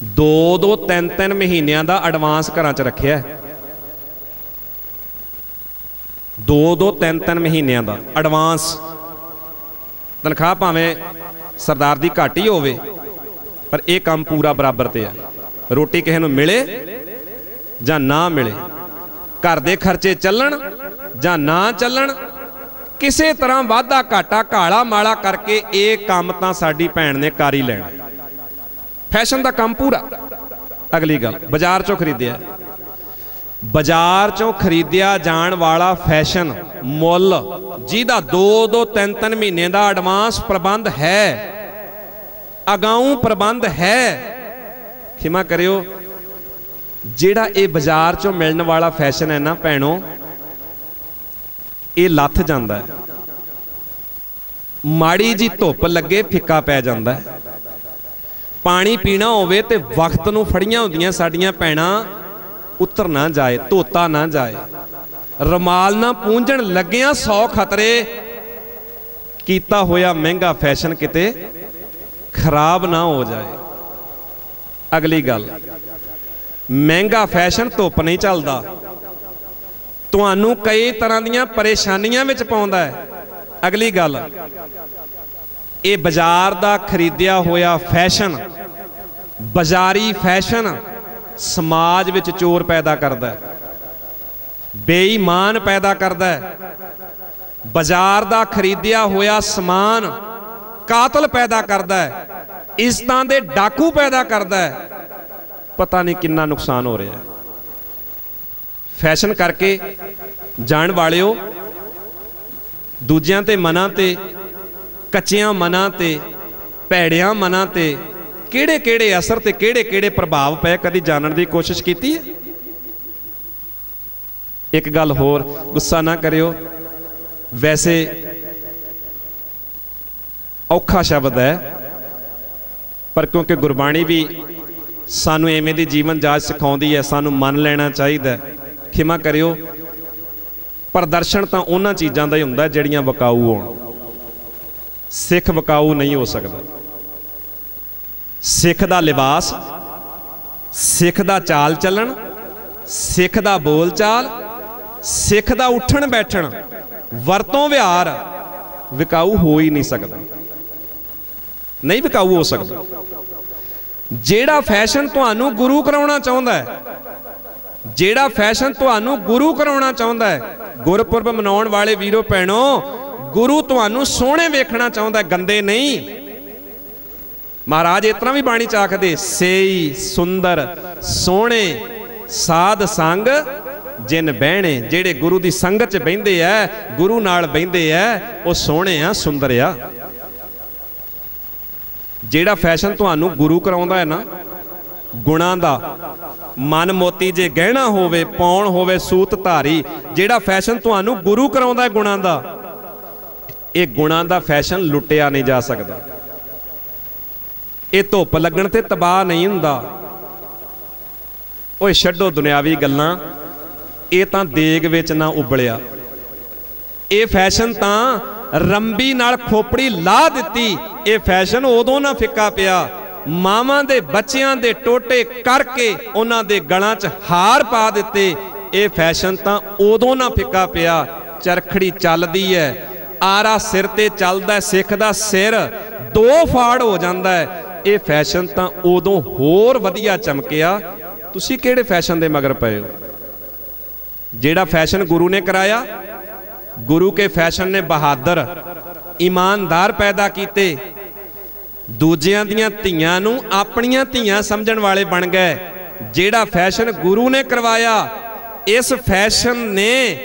ਦੋ ਦੋ ਤਿੰਨ ਤਿੰਨ ਮਹੀਨਿਆਂ ਦਾ ਐਡਵਾਂਸ ਘਰਾਂ 'ਚ ਰੱਖਿਆ ਦੋ ਦੋ ਤਿੰਨ ਤਿੰਨ ਮਹੀਨਿਆਂ ਦਾ ਐਡਵਾਂਸ ਤਨਖਾਹ ਭਾਵੇਂ ਸਰਦਾਰ ਦੀ ਘੱਟ ਹੀ ਹੋਵੇ, ਪਰ ਇਹ ਕੰਮ ਪੂਰਾ ਬਰਾਬਰ ਤੇ ਆ। ਰੋਟੀ ਕਿਸੇ ਨੂੰ ਮਿਲੇ ਜਾਂ ਨਾ ਮਿਲੇ, ਘਰ ਦੇ ਖਰਚੇ ਚੱਲਣ ਜਾਂ ਨਾ ਚੱਲਣ, ਕਿਸੇ ਤਰ੍ਹਾਂ ਵਾਧਾ ਘਾਟਾ ਕਾਲਾ ਮਾਲਾ ਕਰਕੇ ਇਹ ਕੰਮ ਤਾਂ ਸਾਡੀ ਭੈਣ ਨੇ ਕਰ ਹੀ ਲੈਣਾ। ਫੈਸ਼ਨ ਦਾ ਕੰਮ ਪੂਰਾ। ਅਗਲੀ ਗੱਲ, ਬਾਜ਼ਾਰ ਚੋਂ ਖਰੀਦਿਆ। ਬਾਜ਼ਾਰ ਚੋਂ ਖਰੀਦਿਆ ਜਾਣ ਵਾਲਾ ਫੈਸ਼ਨ ਮੁੱਲ, ਜਿਹਦਾ 2-2 3-3 ਮਹੀਨੇ ਦਾ ਐਡਵਾਂਸ ਪ੍ਰਬੰਧ ਹੈ, ਅਗਾਊਂ ਪ੍ਰਬੰਧ ਹੈ, ਖਿਮਾ ਕਰਿਓ, ਜਿਹੜਾ ਇਹ ਬਾਜ਼ਾਰ ਚੋਂ ਮਿਲਣ ਵਾਲਾ ਫੈਸ਼ਨ ਹੈ ਨਾ ਭੈਣੋ, ਇਹ ਲੱਥ ਜਾਂਦਾ ਹੈ। ਮਾੜੀ ਜੀ ਧੁੱਪ ਲੱਗੇ, ਫਿੱਕਾ ਪੈ ਜਾਂਦਾ ਹੈ। ਪਾਣੀ ਪੀਣਾ ਹੋਵੇ ਤੇ ਵਕਤ ਨੂੰ ਫੜੀਆਂ ਹੁੰਦੀਆਂ ਸਾਡੀਆਂ ਭੈਣਾਂ, ਉਤਰ ਨਾ ਜਾਏ, ਧੋਤਾ ਨਾ ਜਾਏ। ਰਮਾਲ ਨਾ ਪੂੰਝਣ ਲੱਗਿਆਂ 100 ਖਤਰੇ, ਕੀਤਾ ਹੋਇਆ ਮਹਿੰਗਾ ਫੈਸ਼ਨ ਕਿਤੇ ਖਰਾਬ ਨਾ ਹੋ ਜਾਏ। ਅਗਲੀ ਗੱਲ, ਮਹਿੰਗਾ ਫੈਸ਼ਨ ਧੁੱਪ ਨਹੀਂ ਚੱਲਦਾ। ਤੁਹਾਨੂੰ ਕਈ ਤਰ੍ਹਾਂ ਦੀਆਂ ਪਰੇਸ਼ਾਨੀਆਂ ਵਿੱਚ ਪਾਉਂਦਾ ਹੈ। ਅਗਲੀ ਗੱਲ ਇਹ ਬਾਜ਼ਾਰ ਦਾ ਖਰੀਦਿਆ ਹੋਇਆ ਫੈਸ਼ਨ, ਬਾਜ਼ਾਰੀ ਫੈਸ਼ਨ ਸਮਾਜ ਵਿੱਚ ਚੋਰ ਪੈਦਾ ਕਰਦਾ ਹੈ, ਬੇਈਮਾਨ ਪੈਦਾ ਕਰਦਾ ਹੈ, ਬਾਜ਼ਾਰ ਦਾ ਖਰੀਦਿਆ ਹੋਇਆ ਸਮਾਨ ਕਾਤਲ ਪੈਦਾ ਕਰਦਾ ਹੈ ਇਸਤਾਂ ਦੇ ਡਾਕੂ ਪੈਦਾ ਕਰਦਾ ਹੈ, ਪਤਾ ਨਹੀਂ ਕਿੰਨਾ ਨੁਕਸਾਨ ਹੋ ਰਿਹਾ ਹੈ। ਫੈਸ਼ਨ ਕਰਕੇ ਜਾਣ ਵਾਲਿਓ, ਦੂਜਿਆਂ ਤੇ ਮਨਾਂ ਤੇ ਕੱਚਿਆਂ ਮਨਾਂ ਤੇ, ਭੈੜਿਆਂ ਮਨਾਂ ਤੇ ਕਿਹੜੇ ਕਿਹੜੇ ਅਸਰ ਤੇ ਕਿਹੜੇ ਕਿਹੜੇ ਪ੍ਰਭਾਵ ਪਏ? ਕਦੀ ਜਾਣਨ ਦੀ ਕੋਸ਼ਿਸ਼ ਕੀਤੀ ਹੈ? ਇੱਕ ਗੱਲ ਹੋਰ, ਗੁੱਸਾ ਨਾ ਕਰਿਓ। ਵੈਸੇ ਔਖਾ ਸ਼ਬਦ ਹੈ, ਪਰ ਕਿਉਂਕਿ ਗੁਰਬਾਣੀ ਵੀ ਸਾਨੂੰ ਐਵੇਂ ਦੀ ਜੀਵਨ ਜਾਚ ਸਿਖਾਉਂਦੀ ਹੈ, ਸਾਨੂੰ ਮੰਨ ਲੈਣਾ ਚਾਹੀਦਾ ਖਿਮਾ ਕਰਿਓ। ਪ੍ਰਦਰਸ਼ਨ ਤਾਂ ਉਹਨਾਂ ਚੀਜ਼ਾਂ ਦਾ ਹੀ ਹੁੰਦਾ, ਜਿਹੜੀਆਂ ਵਕਾਊ ਹੋਣ। ਸਿੱਖ ਵਕਾਊ ਨਹੀਂ ਹੋ ਸਕਦਾ। ਸਿੱਖ ਦਾ ਲਿਬਾਸ, ਸਿੱਖ ਦਾ ਚਾਲ ਚੱਲਣ, ਸਿੱਖ ਦਾ ਬੋਲ ਚਾਲ, ਸਿੱਖ ਦਾ ਉੱਠਣ ਬੈਠਣ, ਵਰਤੋਂ ਵਿਹਾਰ ਵਿਕਾਊ ਹੋ ਹੀ ਨਹੀਂ ਸਕਦਾ। ਨਹੀਂ ਵਿਕਾਊ ਹੋ ਸਕਦਾ। ਜਿਹੜਾ ਫੈਸ਼ਨ ਤੁਹਾਨੂੰ ਗੁਰੂ ਕਰਾਉਣਾ ਚਾਹੁੰਦਾ ਹੈ, ਜਿਹੜਾ ਫੈਸ਼ਨ ਤੁਹਾਨੂੰ ਗੁਰੂ ਕਰਾਉਣਾ ਚਾਹੁੰਦਾ ਹੈ, ਗੁਰਪੁਰਬ ਮਨਾਉਣ ਵਾਲੇ ਵੀਰੋ, ਭੈਣੋ ਗੁਰੂ ਤੁਹਾਨੂੰ ਸੋਹਣੇ ਵੇਖਣਾ ਚਾਹੁੰਦਾ ਗੰਦੇ ਨਹੀਂ। ਮਹਾਰਾਜ ਇਤਨਾ ਵੀ ਬਾਣੀ ਚ ਆਖਦੇ, ਸੇਈ, ਸੁੰਦਰ, ਸੋਹਣੇ, ਸਾਧ ਸੰਗ ਜਿਨ ਬਹਿਣੇ, ਜਿਹੜੇ ਗੁਰੂ ਦੀ ਸੰਗਤ ਚ ਬਹਿੰਦੇ ਐ, ਗੁਰੂ ਨਾਲ ਬਹਿੰਦੇ ਐ, ਉਹ ਸੋਹਣੇ ਆ, ਸੁੰਦਰ ਆ। ਜਿਹੜਾ ਫੈਸ਼ਨ ਤੁਹਾਨੂੰ ਗੁਰੂ ਕਰਾਉਂਦਾ ਹੈ ਨਾ, ਗੁਣਾ ਦਾ, ਮਨ ਮੋਤੀ ਜੇ ਗਹਿਣਾ ਹੋਵੇ, ਪੌਣ ਹੋਵੇ, ਸੂਤ ਧਾਰੀ, ਜਿਹੜਾ ਫੈਸ਼ਨ ਤੁਹਾਨੂੰ ਗੁਰੂ ਕਰਾਉਂਦਾ ਹੈ ਗੁਣਾ ਦਾ ਇਹ ਗੁਣਾਂ ਦਾ ਫੈਸ਼ਨ ਲੁੱਟਿਆ ਨਹੀਂ ਜਾ ਸਕਦਾ। ਇਹ ਧੁੱਪ ਲੱਗਣ ਤੇ ਤਬਾਹ ਨਹੀਂ ਹੁੰਦਾ। ਓਏ ਛੱਡੋ ਦੁਨਿਆਵੀ ਗੱਲਾਂ। ਇਹ ਤਾਂ ਦੇਗ ਵਿੱਚ ਨਾ ਉਬਲਿਆ। ਇਹ ਫੈਸ਼ਨ ਤਾਂ ਰੰਬੀ ਨਾਲ ਖੋਪੜੀ ਲਾ ਦਿੱਤੀ। ਇਹ ਫੈਸ਼ਨ ਉਦੋਂ ਨਾ ਫਿੱਕਾ ਪਿਆ। ਮਾਵਾਂ ਦੇ ਬੱਚਿਆਂ ਦੇ ਟੋਟੇ ਕਰਕੇ ਉਹਨਾਂ ਦੇ ਗਲਾਂ 'ਚ ਹਾਰ ਪਾ ਦਿੱਤੇ। ਇਹ ਫੈਸ਼ਨ ਤਾਂ ਉਦੋਂ ਨਾ ਫਿੱਕਾ ਪਿਆ। ਚਰਖੜੀ ਚੱਲਦੀ ਹੈ ਆਰਾ ਸਿਰ ਤੇ ਚੱਲਦਾ ਸਿੱਖ ਦਾ ਸਿਰ ਦੋ ਫਾੜ ਹੋ ਜਾਂਦਾ ਹੈ। ਇਹ ਫੈਸ਼ਨ ਤਾਂ ਉਦੋਂ ਹੋਰ ਵਧੀਆ ਚਮਕਿਆ। ਤੁਸੀਂ ਕਿਹੜੇ ਫੈਸ਼ਨ ਦੇ ਮਗਰ ਪਏ ਹੋ? ਜਿਹੜਾ ਫੈਸ਼ਨ ਗੁਰੂ ਨੇ ਕਰਾਇਆ, ਗੁਰੂ ਕੇ ਫੈਸ਼ਨ ਨੇ ਬਹਾਦਰ, ਇਮਾਨਦਾਰ ਪੈਦਾ ਕੀਤੇ। ਦੂਜਿਆਂ ਦੀਆਂ ਧੀਆਂ ਨੂੰ ਆਪਣੀਆਂ ਧੀਆਂ ਸਮਝਣ ਵਾਲੇ ਬਣ ਗਏ। ਜਿਹੜਾ ਫੈਸ਼ਨ ਗੁਰੂ ਨੇ ਕਰਵਾਇਆ, ਇਸ ਫੈਸ਼ਨ ਨੇ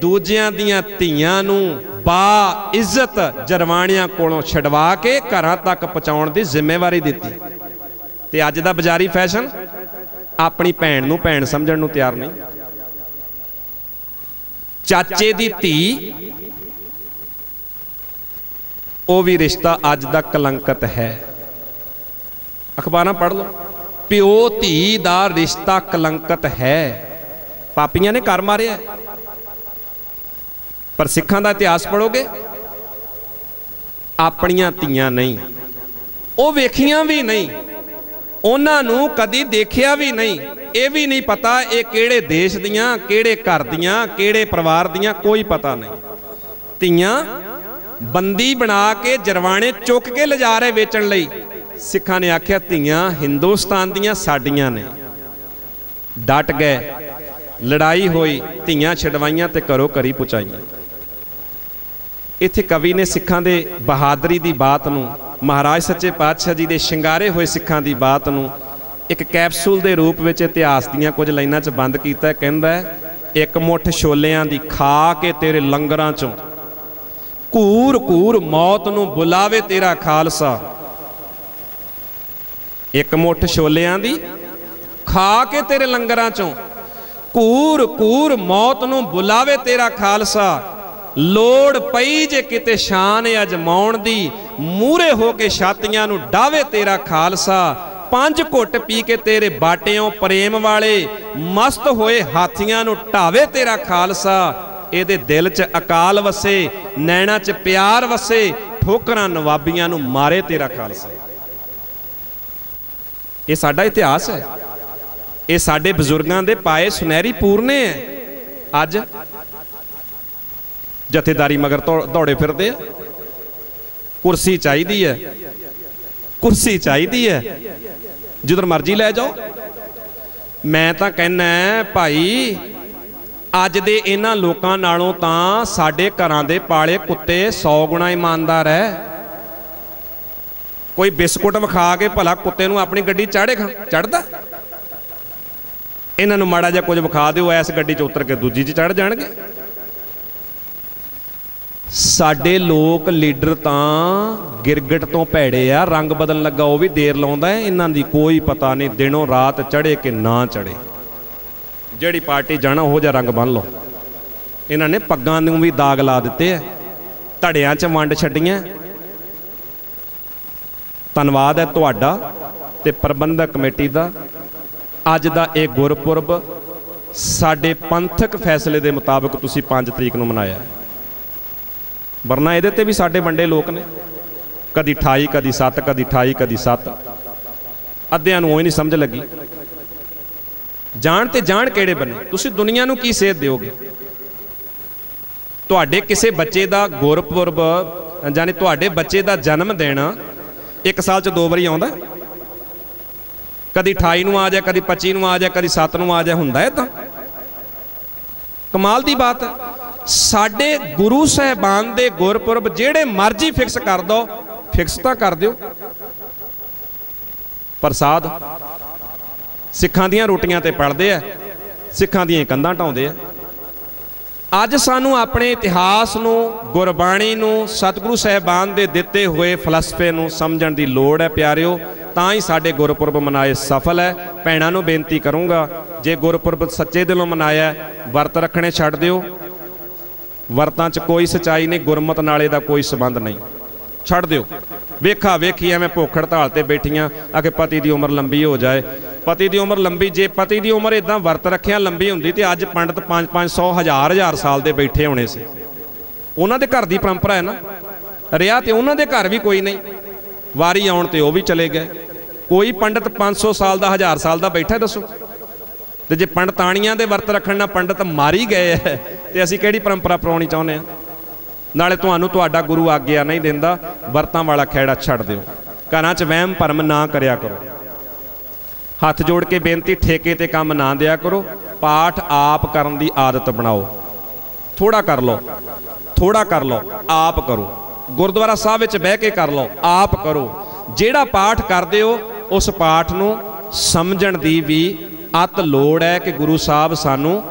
ਦੂਜਿਆਂ ਦੀਆਂ ਧੀਆਂ ਨੂੰ ਬਾ ਇੱਜ਼ਤ ਜਰਵਾਣੀਆਂ ਕੋਲੋਂ ਛਡਵਾ ਕੇ ਘਰਾਂ ਤੱਕ ਪਹੁੰਚਾਉਣ ਦੀ ਜ਼ਿੰਮੇਵਾਰੀ ਦਿੱਤੀ। ਤੇ ਅੱਜ ਦਾ ਬਾਜ਼ਾਰੀ ਫੈਸ਼ਨ? ਆਪਣੀ ਭੈਣ ਨੂੰ ਭੈਣ ਸਮਝਣ ਨੂੰ ਤਿਆਰ ਨਹੀਂ। ਚਾਚੇ ਦੀ ਧੀ, ਉਹ ਵੀ ਰਿਸ਼ਤਾ ਅੱਜ ਦਾ ਕਲੰਕਤ ਹੈ। ਅਖਬਾਰਾਂ ਪੜ੍ਹ ਲਓ। ਪਿਓ ਧੀ ਦਾ ਰਿਸ਼ਤਾ ਕਲੰਕਤ ਹੈ। ਪਾਪੀਆਂ ਨੇ ਕਰ ਮਾਰਿਆ। ਪਰ ਸਿੱਖਾਂ ਦਾ ਇਤਿਹਾਸ ਪੜੋਗੇ ਆਪਣੀਆਂ ਧੀਆਂ ਨਹੀਂ। ਉਹ ਵੇਖੀਆਂ ਵੀ ਨਹੀਂ। ਉਹਨਾਂ ਨੂੰ ਕਦੀ ਦੇਖਿਆ ਵੀ ਨਹੀਂ। ਇਹ ਵੀ ਨਹੀਂ ਪਤਾ ਇਹ ਕਿਹੜੇ ਦੇਸ਼ ਦੀਆਂ, ਕਿਹੜੇ ਘਰ ਦੀਆਂ, ਕਿਹੜੇ ਪਰਿਵਾਰ ਦੀਆਂ, ਕੋਈ ਪਤਾ ਨਹੀਂ। ਧੀਆਂ ਬੰਦੀ ਬਣਾ ਕੇ ਜਰਵਾਣੇ ਚੁੱਕ ਕੇ ਲਿਜਾ ਰਹੇ ਵੇਚਣ ਲਈ। ਸਿੱਖਾਂ ਨੇ ਆਖਿਆ, ਧੀਆਂ ਹਿੰਦੁਸਤਾਨ ਦੀਆਂ ਸਾਡੀਆਂ ਨੇ। ਡਟ ਗਏ। ਲੜਾਈ ਹੋਈ। ਧੀਆਂ ਛਡਵਾਈਆਂ ਤੇ ਘਰੋਂ ਘਰੀ ਪੁਚਾਈਆਂ। ਇੱਥੇ ਕਵੀ ਨੇ ਸਿੱਖਾਂ ਦੇ ਬਹਾਦਰੀ ਦੀ ਬਾਤ ਨੂੰ, ਮਹਾਰਾਜ ਸੱਚੇ ਪਾਤਸ਼ਾਹ ਜੀ ਦੇ ਸ਼ਿੰਗਾਰੇ ਹੋਏ ਸਿੱਖਾਂ ਦੀ ਬਾਤ ਨੂੰ ਇੱਕ ਕੈਪਸੂਲ ਦੇ ਰੂਪ ਵਿੱਚ ਇਤਿਹਾਸ ਦੀਆਂ ਕੁਝ ਲਾਈਨਾਂ 'ਚ ਬੰਦ ਕੀਤਾ, ਕਹਿੰਦਾ ਇੱਕ ਮੁੱਠ ਛੋਲਿਆਂ ਦੀ ਖਾ ਕੇ ਤੇਰੇ ਲੰਗਰਾਂ 'ਚੋਂ। ਕੂਰ ਘੂਰ ਮੌਤ ਨੂੰ ਬੁਲਾਵੇ ਤੇਰਾ ਖਾਲਸਾ। ਇੱਕ ਮੁੱਠ ਛੋਲਿਆਂ ਦੀ ਖਾ ਕੇ ਤੇਰੇ ਲੰਗਰਾਂ 'ਚੋਂ। ਕੂਰ ਕੂਰ ਮੌਤ ਨੂੰ ਬੁਲਾਵੇ ਤੇਰਾ ਖਾਲਸਾ। ਲੋੜ ਪਈ ਜੇ ਕਿਤੇ ਸ਼ਾਨ ਅਜਮਾਉਣ ਦੀ ਮੂਰੇ ਹੋ ਕੇ ਛਾਤੀਆਂ ਨੂੰ ਡਾਵੇ ਤੇਰਾ ਖਾਲਸਾ, ਪੰਜ ਘੁੱਟ ਪੀ ਕੇ ਤੇਰੇ ਬਾਟਿਓਂ ਪ੍ਰੇਮ ਵਾਲੇ, ਮਸਤ ਹੋਏ ਹਾਥੀਆਂ ਨੂੰ ਢਾਵੇ ਤੇਰਾ ਖਾਲਸਾ। ਇਹਦੇ ਦਿਲ 'ਚ ਅਕਾਲ ਵਸੇ, ਨੈਣਾ 'ਚ ਪਿਆਰ ਵਸੇ, ਠੋਕਰਾਂ ਨਵਾਬੀਆਂ ਨੂੰ ਮਾਰੇ ਤੇਰਾ ਖਾਲਸਾ। ਇਹ ਸਾਡਾ ਇਤਿਹਾਸ ਹੈ। ਇਹ ਸਾਡੇ ਬਜ਼ੁਰਗਾਂ ਦੇ ਪਾਏ ਸੁਨਹਿਰੀ ਪੂਰਨੇ ਹੈ। ਅੱਜ ਜਥੇਦਾਰੀ ਮਗਰ ਦੌੜੇ ਫਿਰਦੇ ਆ। ਕੁਰਸੀ ਚਾਹੀਦੀ ਹੈ। ਕੁਰਸੀ ਚਾਹੀਦੀ ਹੈ। ਜਿੱਧਰ ਮਰਜ਼ੀ ਲੈ ਜਾਓ। ਮੈਂ ਤਾਂ ਕਹਿਣਾ ਭਾਈ, ਅੱਜ ਦੇ ਇਹਨਾਂ ਲੋਕਾਂ ਨਾਲੋਂ ਤਾਂ ਸਾਡੇ ਘਰਾਂ ਦੇ ਪਾਲੇ ਕੁੱਤੇ 100 ਗੁਣਾ ਇਮਾਨਦਾਰ ਹੈ। ਕੋਈ ਬਿਸਕੁਟ ਵਿਖਾ ਕੇ ਭਲਾ ਕੁੱਤੇ ਨੂੰ ਆਪਣੀ ਗੱਡੀ ਚਾੜੇ ਚੜਦਾ ਇਹਨਾਂ ਨੂੰ ਮਾੜਾ ਜਿਹਾ ਕੁਝ ਵਿਖਾ ਦਿਓ ਐਸ ਗੱਡੀ 'ਚ ਉਤਰ ਕੇ ਦੂਜੀ 'ਚ ਚੜ ਜਾਣਗੇ। ਸਾਡੇ ਲੋਕ ਲੀਡਰ ਤਾਂ ਗਿਰਗਟ ਤੋਂ ਭੈੜੇ ਆ, ਰੰਗ ਬਦਲਣ ਲੱਗਾ, ਉਹ ਵੀ ਦੇਰ ਲਾਉਂਦਾ ਹੈ। ਇਹਨਾਂ ਦੀ ਕੋਈ ਪਤਾ ਨਹੀਂ ਦਿਨੋਂ ਰਾਤ ਚੜੇ ਕਿ ਨਾ ਚੜੇ ਜਿਹੜੀ ਪਾਰਟੀ ਜਾਣਾ, ਉਹ ਜਿਹਾ ਰੰਗ ਬੰਨ ਲਓ। ਇਹਨਾਂ ਨੇ ਪੱਗਾਂ ਨੂੰ ਵੀ ਦਾਗ ਲਾ ਦਿੱਤੇ ਆ। ਧੜਿਆਂ 'ਚ ਵੰਡ ਛੱਡੀਆਂ। ਧੰਨਵਾਦ ਹੈ ਤੁਹਾਡਾ ਤੇ ਪ੍ਰਬੰਧਕ ਕਮੇਟੀ ਦਾ। ਅੱਜ ਦਾ ਇਹ ਗੁਰਪੁਰਬ ਸਾਡੇ ਪੰਥਕ ਫੈਸਲੇ ਦੇ ਮੁਤਾਬਕ ਤੁਸੀਂ 5 ਤਰੀਕ ਨੂੰ ਮਨਾਇਆ। ਵਰਨਾ ਇਹਦੇ ਤੇ ਵੀ ਸਾਡੇ ਵੰਡੇ ਲੋਕ ਨੇ। ਕਦੀ 28 ਕਦੀ 7 ਕਦੀ 28 ਕਦੀ 7 ਅੱਧਿਆਂ ਨੂੰ ਉਹ ਹੀ ਨਹੀਂ ਸਮਝ ਲੱਗੀ। ਜਾਣ ਤੇ ਜਾਣ ਕਿਹੜੇ ਬਣੇ ਤੁਸੀਂ ਦੁਨੀਆ ਨੂੰ ਕੀ ਸੇਧ ਦਿਓਗੇ? ਤੁਹਾਡੇ ਕਿਸੇ ਬੱਚੇ ਦਾ ਗੁਰਪੁਰਬ, ਯਾਨੀ ਤੁਹਾਡੇ ਬੱਚੇ ਦਾ ਜਨਮ ਦਿਨ ਇੱਕ ਸਾਲ 'ਚ ਦੋ ਵਾਰੀ ਆਉਂਦਾ ਕਦੀ 28 ਨੂੰ ਆ ਜਾ ਕਦੀ 25 ਨੂੰ ਆ ਜਾ ਕਦੀ 7 ਨੂੰ ਆ ਜਾ ਹੁੰਦਾ ਹੈ ਤਾਂ? ਕਮਾਲ ਦੀ ਬਾਤ ਹੈ। ਸਾਡੇ ਗੁਰੂ ਸਾਹਿਬਾਨ ਦੇ ਗੁਰਪੁਰਬ ਜਿਹੜੇ ਮਰਜ਼ੀ ਫਿਕਸ ਕਰ ਦੋ, ਫਿਕਸ ਤਾਂ ਕਰ ਦਿਓ। ਪ੍ਰਸਾਦ ਸਿੱਖਾਂ ਦੀਆਂ ਰੋਟੀਆਂ ਤੇ ਪੜਦੇ ਆ, ਸਿੱਖਾਂ ਦੀਆਂ ਕੰਧਾਂ ਢਾਉਂਦੇ ਆ। ਅੱਜ ਸਾਨੂੰ ਆਪਣੇ ਇਤਿਹਾਸ ਨੂੰ, ਗੁਰਬਾਣੀ ਨੂੰ, ਸਤਿਗੁਰੂ ਸਾਹਿਬਾਨ ਦੇ ਦਿੱਤੇ ਹੋਏ ਫਲਸਫੇ ਨੂੰ ਸਮਝਣ ਦੀ ਲੋੜ ਹੈ ਪਿਆਰਿਓ, ਤਾਂ ਹੀ ਸਾਡੇ ਗੁਰਪੁਰਬ ਮਨਾਏ ਸਫਲ ਹੈ। ਭੈਣਾਂ ਨੂੰ ਬੇਨਤੀ ਕਰੂੰਗਾ, ਜੇ ਗੁਰਪੁਰਬ ਸੱਚੇ ਦਿਲੋਂ ਮਨਾਇਆ ਵਰਤ ਰੱਖਣੇ ਛੱਡ ਦਿਓ। ਵਰਤਾਂ 'ਚ ਕੋਈ ਸਚਾਈ ਨਹੀਂ, ਗੁਰਮਤ ਨਾਲੇ ਦਾ ਕੋਈ ਸਬੰਧ ਨਹੀਂ। ਛੱਡ ਦਿਓ। ਵੇਖਾ, ਵੇਖੀ, ਐਵੇਂ ਭੁੱਖ ਹੜਤਾਲ ਤੇ ਬੈਠੀਆਂ ਆ ਕਿ ਪਤੀ ਦੀ ਉਮਰ ਲੰਬੀ ਹੋ ਜਾਏ। ਪਤੀ ਦੀ ਉਮਰ ਲੰਬੀ, ਜੇ ਪਤੀ ਦੀ ਉਮਰ ਇਦਾਂ ਵਰਤ ਰੱਖਿਆ ਲੰਬੀ ਹੁੰਦੀ ਤੇ ਅੱਜ ਪੰਡਤ 5 500 ਹਜ਼ਾਰ ਹਜ਼ਾਰ ਸਾਲ ਦੇ ਬੈਠੇ ਹੋਣੇ ਸੀ। ਉਹਨਾਂ ਦੇ ਘਰ ਦੀ ਪਰੰਪਰਾ ਹੈ ਨਾ। ਰਿਆ ਤੇ ਉਹਨਾਂ ਦੇ ਘਰ ਵੀ ਕੋਈ ਨਹੀਂ। ਵਾਰੀ ਆਉਣ ਤੇ ਉਹ ਵੀ ਚਲੇ ਗਏ। ਕੋਈ ਪੰਡਤ 500 ਸਾਲ ਦਾ, ਹਜ਼ਾਰ ਸਾਲ ਦਾ ਬੈਠਾ ਦੱਸੋ। ਤੇ ਜੇ ਪੰਡਤਾਣੀਆਂ ਦੇ ਵਰਤ ਰੱਖਣ ਨਾਲ ਪੰਡਤ ਮਾਰੀ ਗਏ ਹੈ ਤੇ ਅਸੀਂ ਕਿਹੜੀ ਪਰੰਪਰਾ ਪਰਾਉਣੀ ਚਾਹੁੰਦੇ ਆ ਨਾਲੇ ਤੁਹਾਨੂੰ ਤੁਹਾਡਾ ਗੁਰੂ ਆਗਿਆ ਨਹੀਂ ਦਿੰਦਾ, ਵਰਤਾਂ ਵਾਲਾ ਖੇੜਾ ਛੱਡ ਦਿਓ। ਘਰਾਂ 'ਚ ਵਹਿਮ ਭਰਮ ਨਾ ਕਰਿਆ ਕਰੋ। ਹੱਥ ਜੋੜ ਕੇ ਬੇਨਤੀ, ਠੇਕੇ ਤੇ ਕੰਮ ਨਾ ਦਿਆ ਕਰੋ। ਪਾਠ ਆਪ ਕਰਨ ਦੀ ਆਦਤ ਬਣਾਓ। ਥੋੜਾ ਕਰ ਲਓ। ਥੋੜਾ ਕਰ ਲਓ। ਆਪ ਕਰੋ। ਗੁਰਦੁਆਰਾ ਸਾਹਿਬ ਵਿੱਚ ਬਹਿ ਕੇ ਕਰ ਲਓ। ਆਪ ਕਰੋ। ਜਿਹੜਾ ਪਾਠ ਕਰਦੇ ਹੋ, ਉਸ ਪਾਠ ਨੂੰ ਸਮਝਣ ਦੀ ਵੀ ਅਤ ਲੋੜ ਹੈ ਕਿ ਗੁਰੂ ਸਾਹਿਬ ਸਾਨੂੰ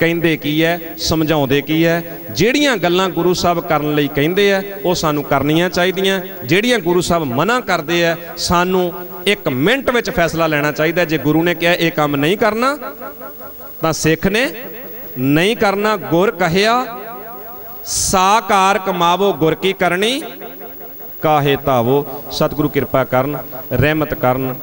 ਕਹਿੰਦੇ ਕੀ ਹੈ, ਸਮਝਾਉਂਦੇ ਕੀ ਹੈ। ਜਿਹੜੀਆਂ ਗੱਲਾਂ ਗੁਰੂ ਸਾਹਿਬ ਕਰਨ ਲਈ ਕਹਿੰਦੇ ਆ, ਉਹ ਸਾਨੂੰ ਕਰਨੀਆਂ ਚਾਹੀਦੀਆਂ। ਜਿਹੜੀਆਂ ਗੁਰੂ ਸਾਹਿਬ ਮਨਾ ਕਰਦੇ ਆ, ਸਾਨੂੰ ਇੱਕ ਮਿੰਟ ਵਿੱਚ ਫੈਸਲਾ ਲੈਣਾ ਚਾਹੀਦਾ। ਜੇ ਗੁਰੂ ਨੇ ਕਿਹਾ ਇਹ ਕੰਮ ਨਹੀਂ ਕਰਨਾ, ਤਾਂ ਸਿੱਖ ਨੇ ਨਹੀਂ ਕਰਨਾ। ਗੁਰ ਕਹਿਆ, ਸਾਕਾਰ ਕਮਾਵੋ, ਗੁਰ ਕੀ ਕਰਨੀ? ਕਾਹੇ ਧਾਵੋ। ਸਤਿਗੁਰੂ ਕਿਰਪਾ ਕਰਨ, ਰਹਿਮਤ ਕਰਨ।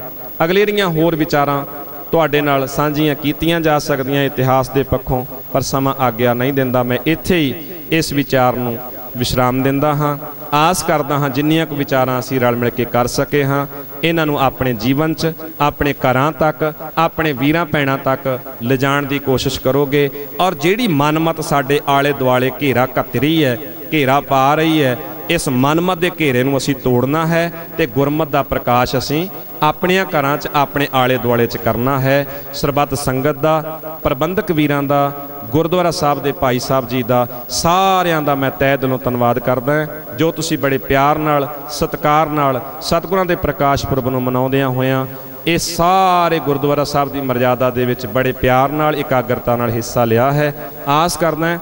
ਅਗਲੇਰੀਆਂ ਹੋਰ ਵਿਚਾਰਾਂ ਤੁਹਾਡੇ ਨਾਲ ਸਾਂਝੀਆਂ ਕੀਤੀਆਂ ਜਾ ਸਕਦੀਆਂ ਇਤਿਹਾਸ ਦੇ ਪੱਖੋਂ, ਪਰ ਸਮਾਂ ਆਗਿਆ ਨਹੀਂ ਦਿੰਦਾ। ਮੈਂ ਇੱਥੇ ਹੀ ਇਸ ਵਿਚਾਰ ਨੂੰ ਵਿਸ਼ਰਾਮ ਦਿੰਦਾ ਹਾਂ। ਆਸ ਕਰਦਾ ਹਾਂ ਜਿੰਨੀਆਂ ਕੁ ਵਿਚਾਰਾਂ ਅਸੀਂ ਰਲ ਮਿਲ ਕੇ ਕਰ ਸਕੇ ਹਾਂ, ਇਹਨਾਂ ਨੂੰ ਆਪਣੇ ਜੀਵਨ 'ਚ, ਆਪਣੇ ਘਰਾਂ ਤੱਕ, ਆਪਣੇ ਵੀਰਾਂ ਭੈਣਾਂ ਤੱਕ ਲਿਜਾਣ ਦੀ ਕੋਸ਼ਿਸ਼ ਕਰੋਗੇ। ਔਰ ਜਿਹੜੀ ਮਨਮਤ ਸਾਡੇ ਆਲੇ ਦੁਆਲੇ ਘੇਰਾ ਘੱਤਰੀ ਹੈ, ਘੇਰਾ ਪਾ ਰਹੀ ਹੈ ਇਸ ਮਨਮਤ ਦੇ ਘੇਰੇ ਨੂੰ ਅਸੀਂ ਤੋੜਨਾ ਹੈ ਤੇ ਗੁਰਮਤ ਦਾ ਪ੍ਰਕਾਸ਼ ਅਸੀਂ ਆਪਣਿਆਂ ਘਰਾਂ 'ਚ, ਆਪਣੇ ਆਲੇ ਦੁਆਲੇ 'ਚ ਕਰਨਾ ਹੈ। ਸਰਬੱਤ ਸੰਗਤ ਦਾ, ਪ੍ਰਬੰਧਕ ਵੀਰਾਂ ਦਾ, ਗੁਰਦੁਆਰਾ ਸਾਹਿਬ ਦੇ ਭਾਈ ਸਾਹਿਬ ਜੀ ਦਾ ਸਾਰਿਆਂ ਦਾ ਮੈਂ ਤਹਿ ਦਿਲੋਂ ਧੰਨਵਾਦ ਕਰਦਾ ਜੋ ਤੁਸੀਂ ਬੜੇ ਪਿਆਰ ਨਾਲ, ਸਤਿਕਾਰ ਨਾਲ ਸਤਿਗੁਰਾਂ ਦੇ ਪ੍ਰਕਾਸ਼ ਪੁਰਬ ਨੂੰ ਮਨਾਉਂਦਿਆਂ ਹੋਇਆਂ ਇਹ ਸਾਰੇ ਗੁਰਦੁਆਰਾ ਸਾਹਿਬ ਦੀ ਮਰਜ਼ਾਦਾ ਦੇ ਵਿੱਚ ਬੜੇ ਪਿਆਰ ਨਾਲ, ਇਕਾਗਰਤਾ ਨਾਲ ਹਿੱਸਾ ਲਿਆ ਹੈ। ਆਸ ਕਰਦਾ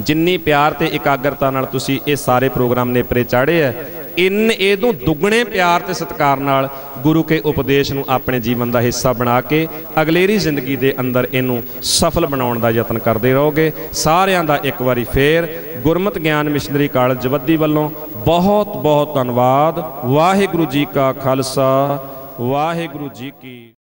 ਜਿੰਨੀ ਪਿਆਰ ਤੇ ਇਕਾਗਰਤਾ ਨਾਲ ਤੁਸੀਂ ਇਹ ਸਾਰੇ ਪ੍ਰੋਗਰਾਮ ਨੇਪਰੇ ਚਾੜੇ ਐ, ਇਨ ਇਹਦੋਂ ਦੁੱਗਣੇ ਪਿਆਰ ਤੇ ਸਤਿਕਾਰ ਨਾਲ ਗੁਰੂ ਕੇ ਉਪਦੇਸ਼ ਨੂੰ ਆਪਣੇ ਜੀਵਨ ਦਾ ਹਿੱਸਾ ਬਣਾ ਕੇ ਅਗਲੇਰੀ ਜ਼ਿੰਦਗੀ ਦੇ ਅੰਦਰ ਇਹਨੂੰ ਸਫਲ ਬਣਾਉਣ ਦਾ ਯਤਨ ਕਰਦੇ ਰਹੋਗੇ। ਸਾਰਿਆਂ ਦਾ ਇੱਕ ਵਾਰੀ ਫੇਰ ਗੁਰਮਤ ਗਿਆਨ ਮਿਸ਼ਨਰੀ ਕਾਲਜ ਜਵੱਦੀ ਵੱਲੋਂ ਬਹੁਤ ਬਹੁਤ ਧੰਨਵਾਦ। ਵਾਹਿਗੁਰੂ ਜੀ ਕਾ ਖਾਲਸਾ, ਵਾਹਿਗੁਰੂ ਜੀ ਕੀ